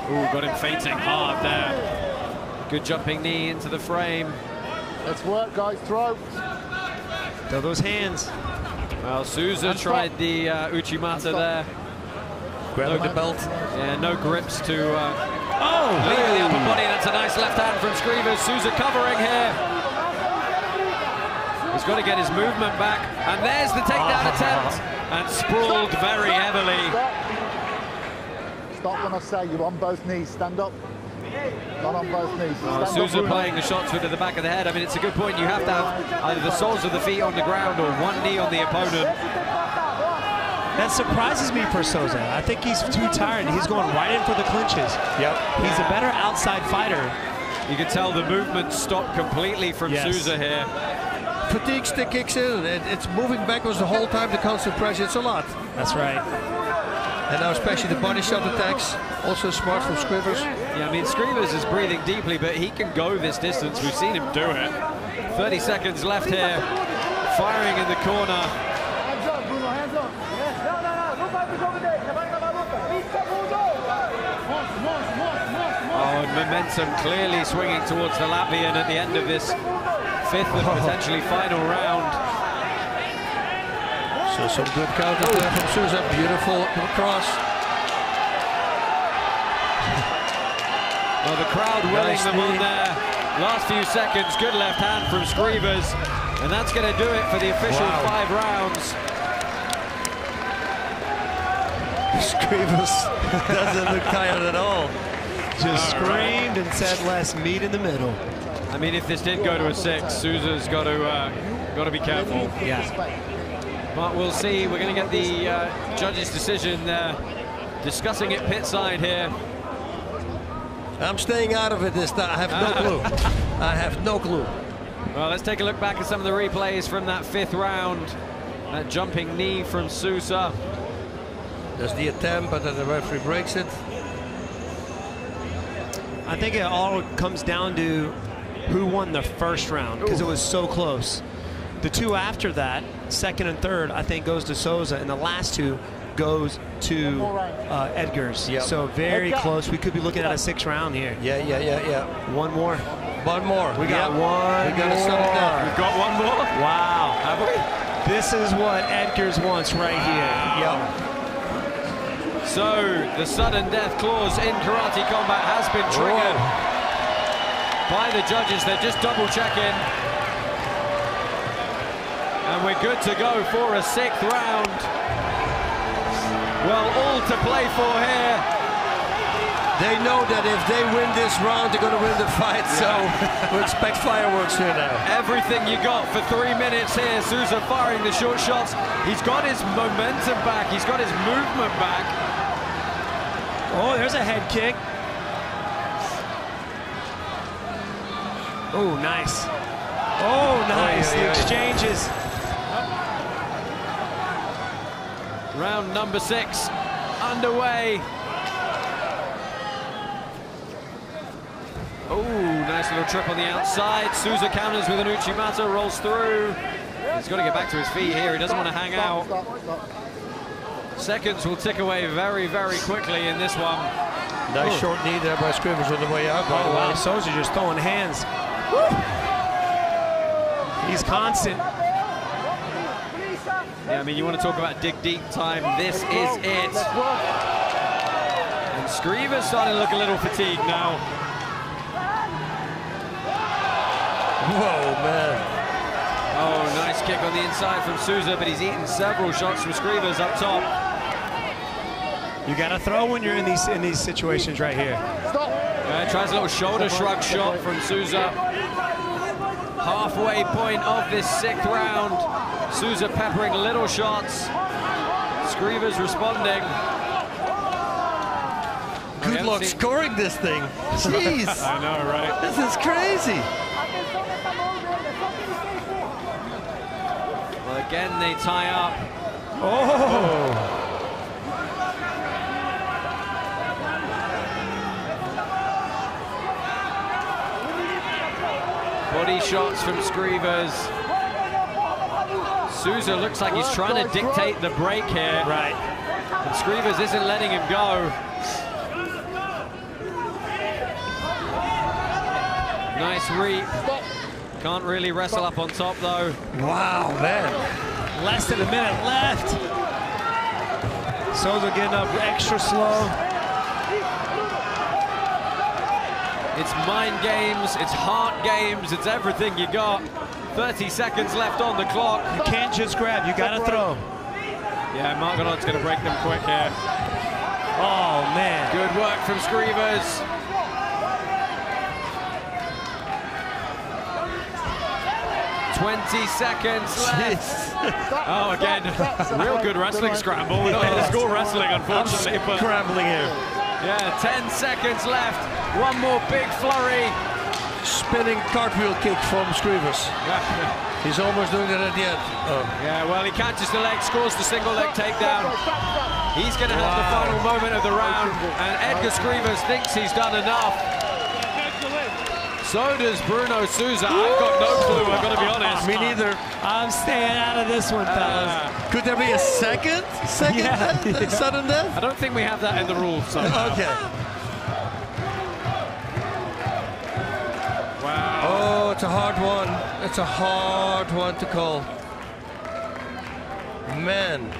Ooh, got him fainting hard there. Good jumping knee into the frame. Let's work, guys. Throw. Throw those hands. Well, Souza And stop. tried the uh, Uchimata there. Grab no, the belt. Yeah, no grips to uh, Oh, leave the upper body. That's a nice left hand from Skrivers. Souza covering here. He's got to get his movement back. And there's the takedown attempt. And sprawled very heavily. Stop when I say you're on both knees. Stand up. Not on both knees. Oh, Souza playing the shots with the back of the head. I mean, it's a good point. You have to have either the soles of the feet on the ground or one knee on the opponent. That surprises me for Souza. I think he's too tired. He's going right in for the clinches. Yep. He's a better outside fighter. You can tell the movement stopped completely from Yes. Souza here. Fatigue stick kicks in. It, it's moving backwards the whole time. The constant pressure. It's a lot. That's right. And now especially the body shot attacks. Also smart from Skrivers. Yeah, I mean, Skrivers is breathing deeply, but he can go this distance. We've seen him do it. 30 seconds left here. firing in the corner. Oh, and momentum clearly swinging towards the Latvian at the end of this fifth and oh. potentially final round. So some good counter there from Souza. Beautiful cross. Well, the crowd willing Nice them on there. Last few seconds, good left hand from Skrivers. And that's going to do it for the official Wow. five rounds. Skrivers doesn't look tired at all. Just screamed and said, "Let's meet in the middle." I mean, if this did go to a six, Souza's got to uh, got to be careful. Yeah. But we'll see. We're going to get the uh, judge's decision uh, discussing it pit side here. I'm staying out of it this time. I have no clue. I have no clue. Well, let's take a look back at some of the replays from that fifth round. That jumping knee from Souza. That's the attempt, but then the referee breaks it. I think it all comes down to who won the first round because it was so close. The two after that, second and third, I think goes to Souza, and the last two goes to uh, Edgar's. Yep. So very close. We could be looking at a six round here. Yeah, yeah, yeah, yeah. One more. One more. We got Yep. one. We gotta settle more. down. We've got one more. Wow. Have we? This is what Edgar's wants right here. Yep. So, the sudden death clause in karate combat has been triggered by the judges. They're just double checking. And we're good to go for a sixth round. Well, all to play for here. They know that if they win this round, they're going to win the fight. So we expect fireworks here now. Everything you got for three minutes here. Souza firing the short shots. He's got his momentum back. He's got his movement back. Oh, there's a head kick. Oh, nice. Oh, nice. yeah, the yeah. exchanges. Round number six underway. Oh, nice little trip on the outside. Souza counters with an Uchimata, rolls through. He's got to get back to his feet here. He doesn't want to hang out. Seconds will tick away very, very quickly in this one. Nice Oh. short knee there by Skrivers on the way out. By Oh, the wow. way. Souza just throwing hands. He's constant. Yeah, I mean, you want to talk about dig deep time. This is it. And Screever's starting to look a little fatigued now. Whoa, man. Oh, nice kick on the inside from Souza, but he's eaten several shots from Skrivers up top. You got to throw when you're in these in these situations right here. Uh, tries a little shoulder shrug shot from Souza. Halfway point of this sixth round. Souza peppering little shots. Skrivers responding. Good luck scoring this thing. Jeez. I know, right? This is crazy. Well, again, they tie up. Oh. Body shots from Skrivers. Souza looks like he's trying to dictate the break here. Right. And Skrivers isn't letting him go. Nice reap. Can't really wrestle up on top though. Wow, man. Less than a minute left. Souza getting up extra slow. It's mind games, it's heart games, it's everything you got. 30 seconds left on the clock. You can't just grab, you gotta throw. Yeah, Mark Goddard's gonna break them quick here. Oh, man. Good work from Skrivers. Twenty seconds left. Oh, again, real good wrestling scramble. We're not going to score wrestling, unfortunately, but Scrambling here. yeah, 10 seconds left. One more big flurry. Spinning cartwheel kick from Skrivers. He's almost doing it at the end. Oh. Yeah, well, he catches the leg, scores the single leg takedown. He's going to have the final moment of the round, and Edgar Skrivers thinks he's done enough. So does Bruno Souza. I've got no clue, I've got to be honest. Me neither. I'm staying out of this one, fellas. Ah. Could there be a second? Second Yeah. death? Sudden death? I don't think we have that in the rules. Okay. It's a hard one. It's a hard one to call. Man.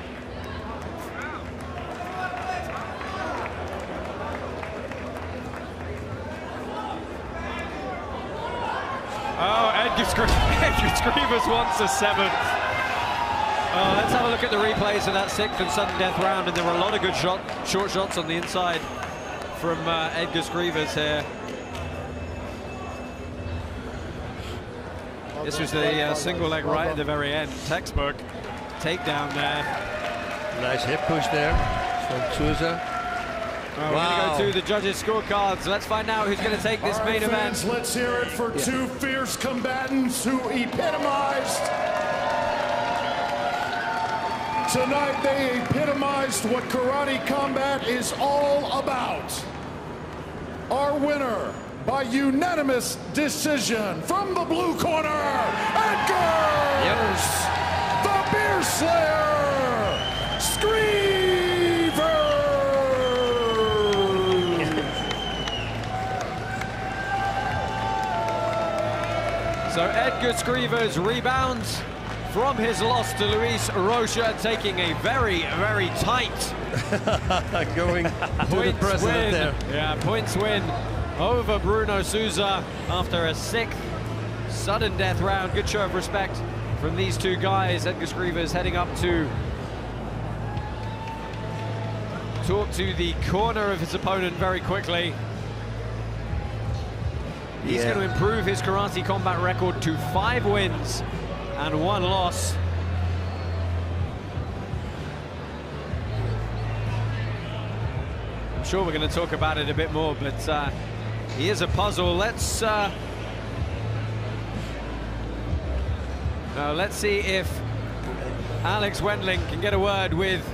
Oh, Edgar, Edgar Skrivers wants a seventh. Uh, let's have a look at the replays of that sixth and sudden death round, and there were a lot of good shot, short shots on the inside from uh, Edgar Skrivers here. This was the uh, single leg right at the very end. Textbook takedown there. Nice hip push there from Souza. We're Wow. going to go to the judges' scorecards. Let's find out who's going to take this All main right, event. fans, let's hear it for two fierce combatants who epitomized. Tonight, they epitomized what karate combat is all about. Our winner by unanimous decision from the blue corner, Edgar! The Bear Slayer! Screever! So Edgar Skrivers rebounds from his loss to Luis Rocha, taking a very, very tight Going to the points president win. there. Yeah, points win over Bruno Souza after a sixth sudden death round. Good show of respect from these two guys. Edgar Skrivers heading up to talk to the corner of his opponent very quickly. He's Yeah. going to improve his karate combat record to five wins and one loss. I'm sure we're going to talk about it a bit more, but uh, he is a puzzle. Let's uh, now let's see if Alex Wendling can get a word with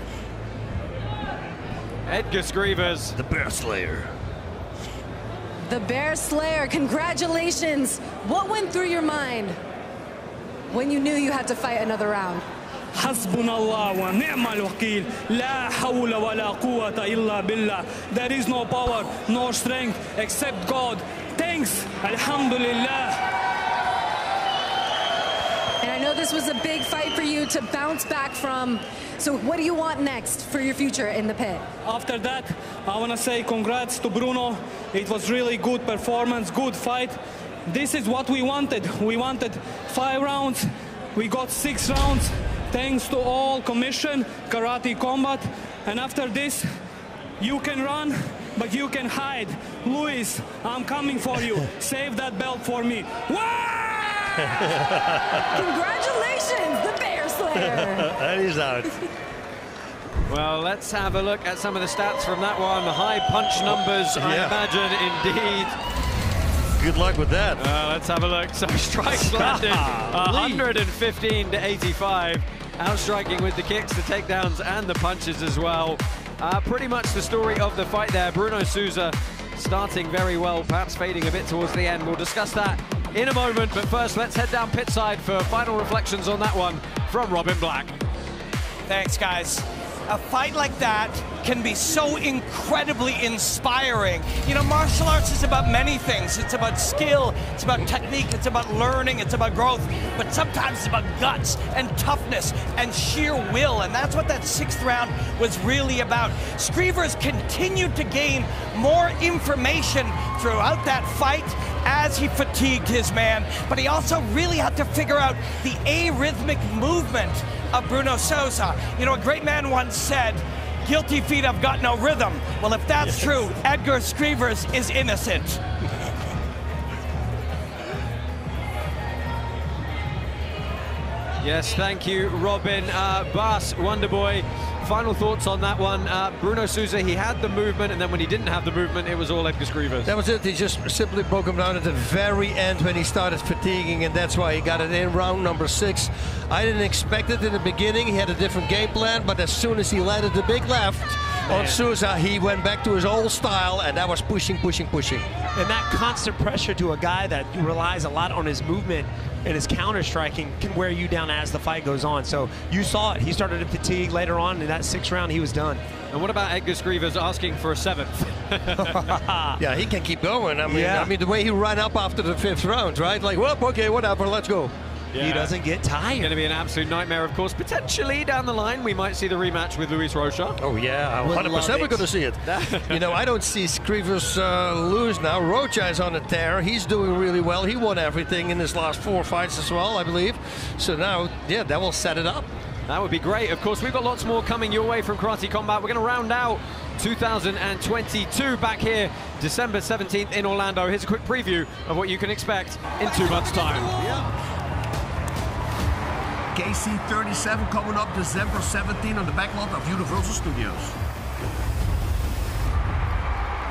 Edgar Skrivers. The Bear Slayer. The Bear Slayer, congratulations. What went through your mind when you knew you had to fight another round? حسبنا الله ونعم الوكيل لا حول ولا قوة إلا بالله There is no power, no strength except God Thanks, Alhamdulillah And I know this was a big fight for you to bounce back from. So what do you want next for your future in the pit? After that, I want to say congrats to Bruno. It was really good performance, good fight. This is what we wanted. We wanted five rounds. We got six rounds. Thanks to all commission, karate combat. And after this, you can run, but you can hide. Luis, I'm coming for you. Save that belt for me. Congratulations, the Bear Slayer. and he's out. Well, let's have a look at some of the stats from that one. High punch numbers, I Yeah. imagine, indeed. Good luck with that. Uh, let's have a look. So strikes landed 115 to 85. Outstriking with the kicks, the takedowns, and the punches as well. Uh, pretty much the story of the fight there. Bruno Souza starting very well, perhaps fading a bit towards the end. We'll discuss that in a moment. But first, let's head down pit side for final reflections on that one from Robin Black. Thanks, guys. A fight like that can be so incredibly inspiring. You know, martial arts is about many things. It's about skill, it's about technique, it's about learning, it's about growth, but sometimes it's about guts and toughness and sheer will. And that's what that sixth round was really about. Skrivers continued to gain more information throughout that fight as he fatigued his man, but he also really had to figure out the arrhythmic movement of Bruno Souza. You know, a great man once said, guilty feet have got no rhythm. Well, if that's true, Edgar Skrivers is innocent. Yes, thank you, Robin. Uh, Bas, Wonderboy, final thoughts on that one. Uh, Bruno Souza, he had the movement, and then when he didn't have the movement, it was all Edgar Skrivers. That was it. He just simply broke him down at the very end when he started fatiguing, and that's why he got it in round number six. I didn't expect it in the beginning. He had a different game plan, but as soon as he landed the big left, On Souza, he went back to his old style, and that was pushing, pushing, pushing. And that constant pressure to a guy that relies a lot on his movement and his counter striking can wear you down as the fight goes on. So you saw it. He started to fatigue later on. In that sixth round, he was done. And what about Edgar Skrivers asking for a seventh? yeah, he can keep going. I mean, Yeah. I mean the way he ran up after the fifth round, right? Like, well, okay, whatever, let's go. He doesn't get tired. It's Going to be an absolute nightmare, of course. Potentially down the line, we might see the rematch with Luis Rocha. Oh yeah, Would 100 love percent we're going to see it. you know, I don't see Skrivers uh, lose now. Rocha is on a tear. He's doing really well. He won everything in his last four fights as well, I believe. So now, yeah, that will set it up. That would be great. Of course, we've got lots more coming your way from Karate Combat. We're going to round out 2022 back here, December 17th in Orlando. Here's a quick preview of what you can expect in two months' time. KC 37 coming up December 17 on the backlot of Universal Studios.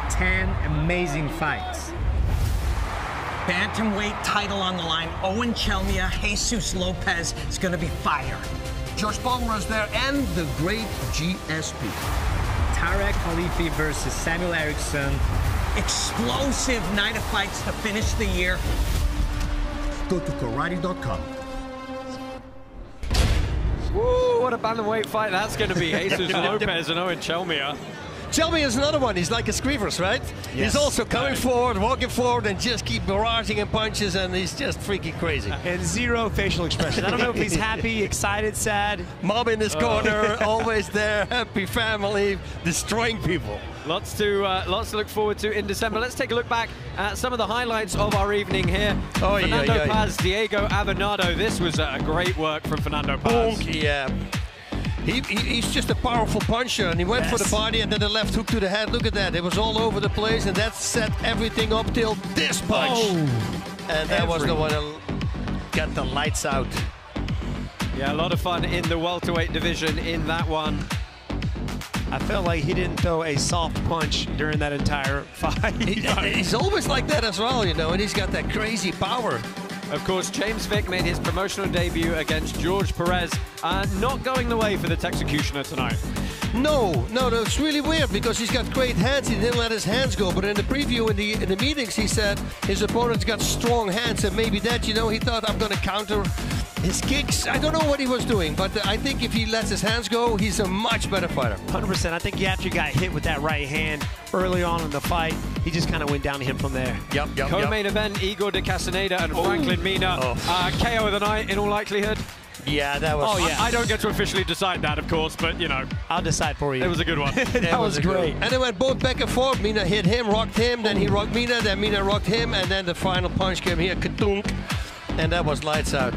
10 amazing fights. Bantamweight title on the line. Owen Chelmia, Jesus Lopez. It's going to be fire. Josh Palmer is there and the great GSP. Tarek Khalifi versus Samuel Erickson. Explosive night of fights to finish the year. Go to karate.com. Woo, what a bantamweight fight that's going to be. Jesus Lopez and Owen Chelmia. Shelby is another one. He's like a Skrivers, right? Yes. He's also coming forward, walking forward, and just keep barraging in punches, and he's just freaking crazy. And zero facial expression. I don't know if he's happy, excited, sad. Mom in his Oh. Uh. corner, always there, happy family, destroying people. Lots to uh, lots to look forward to in December. Let's take a look back at some of the highlights of our evening here. Oh, Fernando yeah, yeah. Paz, Diego Avendano. This was a great work from Fernando Paz. Bonk, yeah. He, he- he's just a powerful puncher, and he went for the body and then the left hook to the head. Look at that. It was all over the place, and that set everything up till this punch. Oh. and that was the one that got the lights out. Yeah, a lot of fun in the welterweight division in that one. I felt like he didn't throw a soft punch during that entire fight. He's always like that as well, you know, and he's got that crazy power. Of course, James Vick made his promotional debut against George Perez, uh, not going the way for the Texecutioner tonight. No, no, no, it's really weird because he's got great hands. He didn't let his hands go. But in the preview in the in the meetings, he said his opponent's got strong hands, and maybe that, you know, he thought I'm going to counter his kicks. I don't know what he was doing, but I think if he lets his hands go, he's a much better fighter. 100%. I think after he got hit with that right hand early on in the fight, he just kind of went down to him from there. Yep, yep, Co-main event, Igor de Castaneda and Franklin Mina. Oh. Uh, KO of the night, in all likelihood. Yeah, that was. Oh, yeah. I, I don't get to officially decide that, of course, but, you know. I'll decide for you. It was a good one. that was a good great. one. And it went both back and forth. Mina hit him, rocked him, then he rocked Mina, then Mina rocked him, and then the final punch came here, katunk, and that was lights out.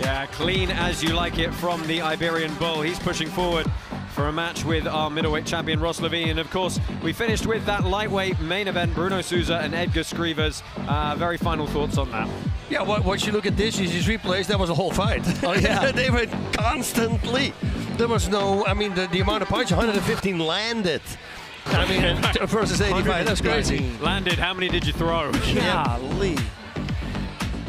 Yeah, clean as you like it from the Iberian Bull. He's pushing forward for a match with our middleweight champion Ross Levine. And of course, we finished with that lightweight main event, Bruno Souza and Edgar Skrivers. Uh, very final thoughts on that. Yeah, once you look at this, these replays, that was a whole fight. Oh, yeah. they went constantly. There was no, I mean, the, the amount of punch, 115 landed. I mean, versus 85, that's crazy. Landed, how many did you throw? Golly.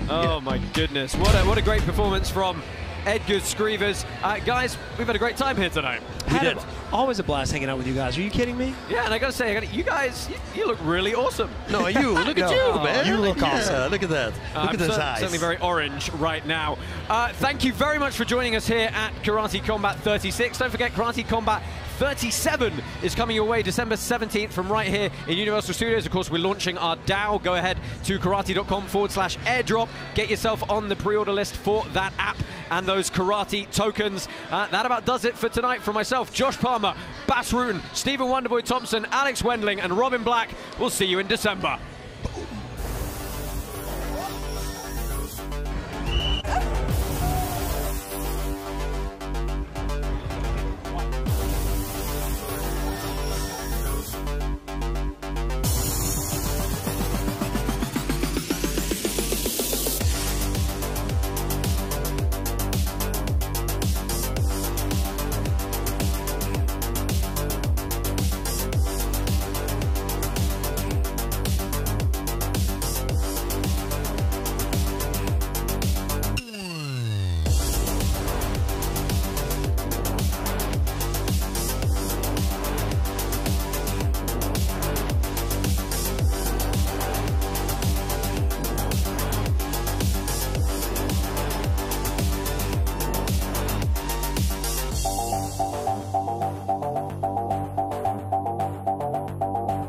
Oh my goodness. What a, what a great performance from Edgar Skrivers. Uh, guys, we've had a great time here tonight. We did. Always a blast hanging out with you guys. Are you kidding me? Yeah, and I gotta say, I gotta, you guys, you, you look really awesome. No, you, look at No. you, man. You look Yeah, awesome. Look at that. Look Uh, I'm at those cer- eyes. certainly very orange right now. Uh, thank you very much for joining us here at Karate Combat 36. Don't forget, Karate Combat 37 is coming your way December 17th from right here in Universal Studios. Of course, we're launching our DAO. Go ahead to karate.com forward slash airdrop. Get yourself on the pre-order list for that app and those karate tokens. Uh, that about does it for tonight for myself, Josh Palmer, Bas Rutten, Stephen Wonderboy Thompson, Alex Wendling, and Robin Black. We'll see you in December.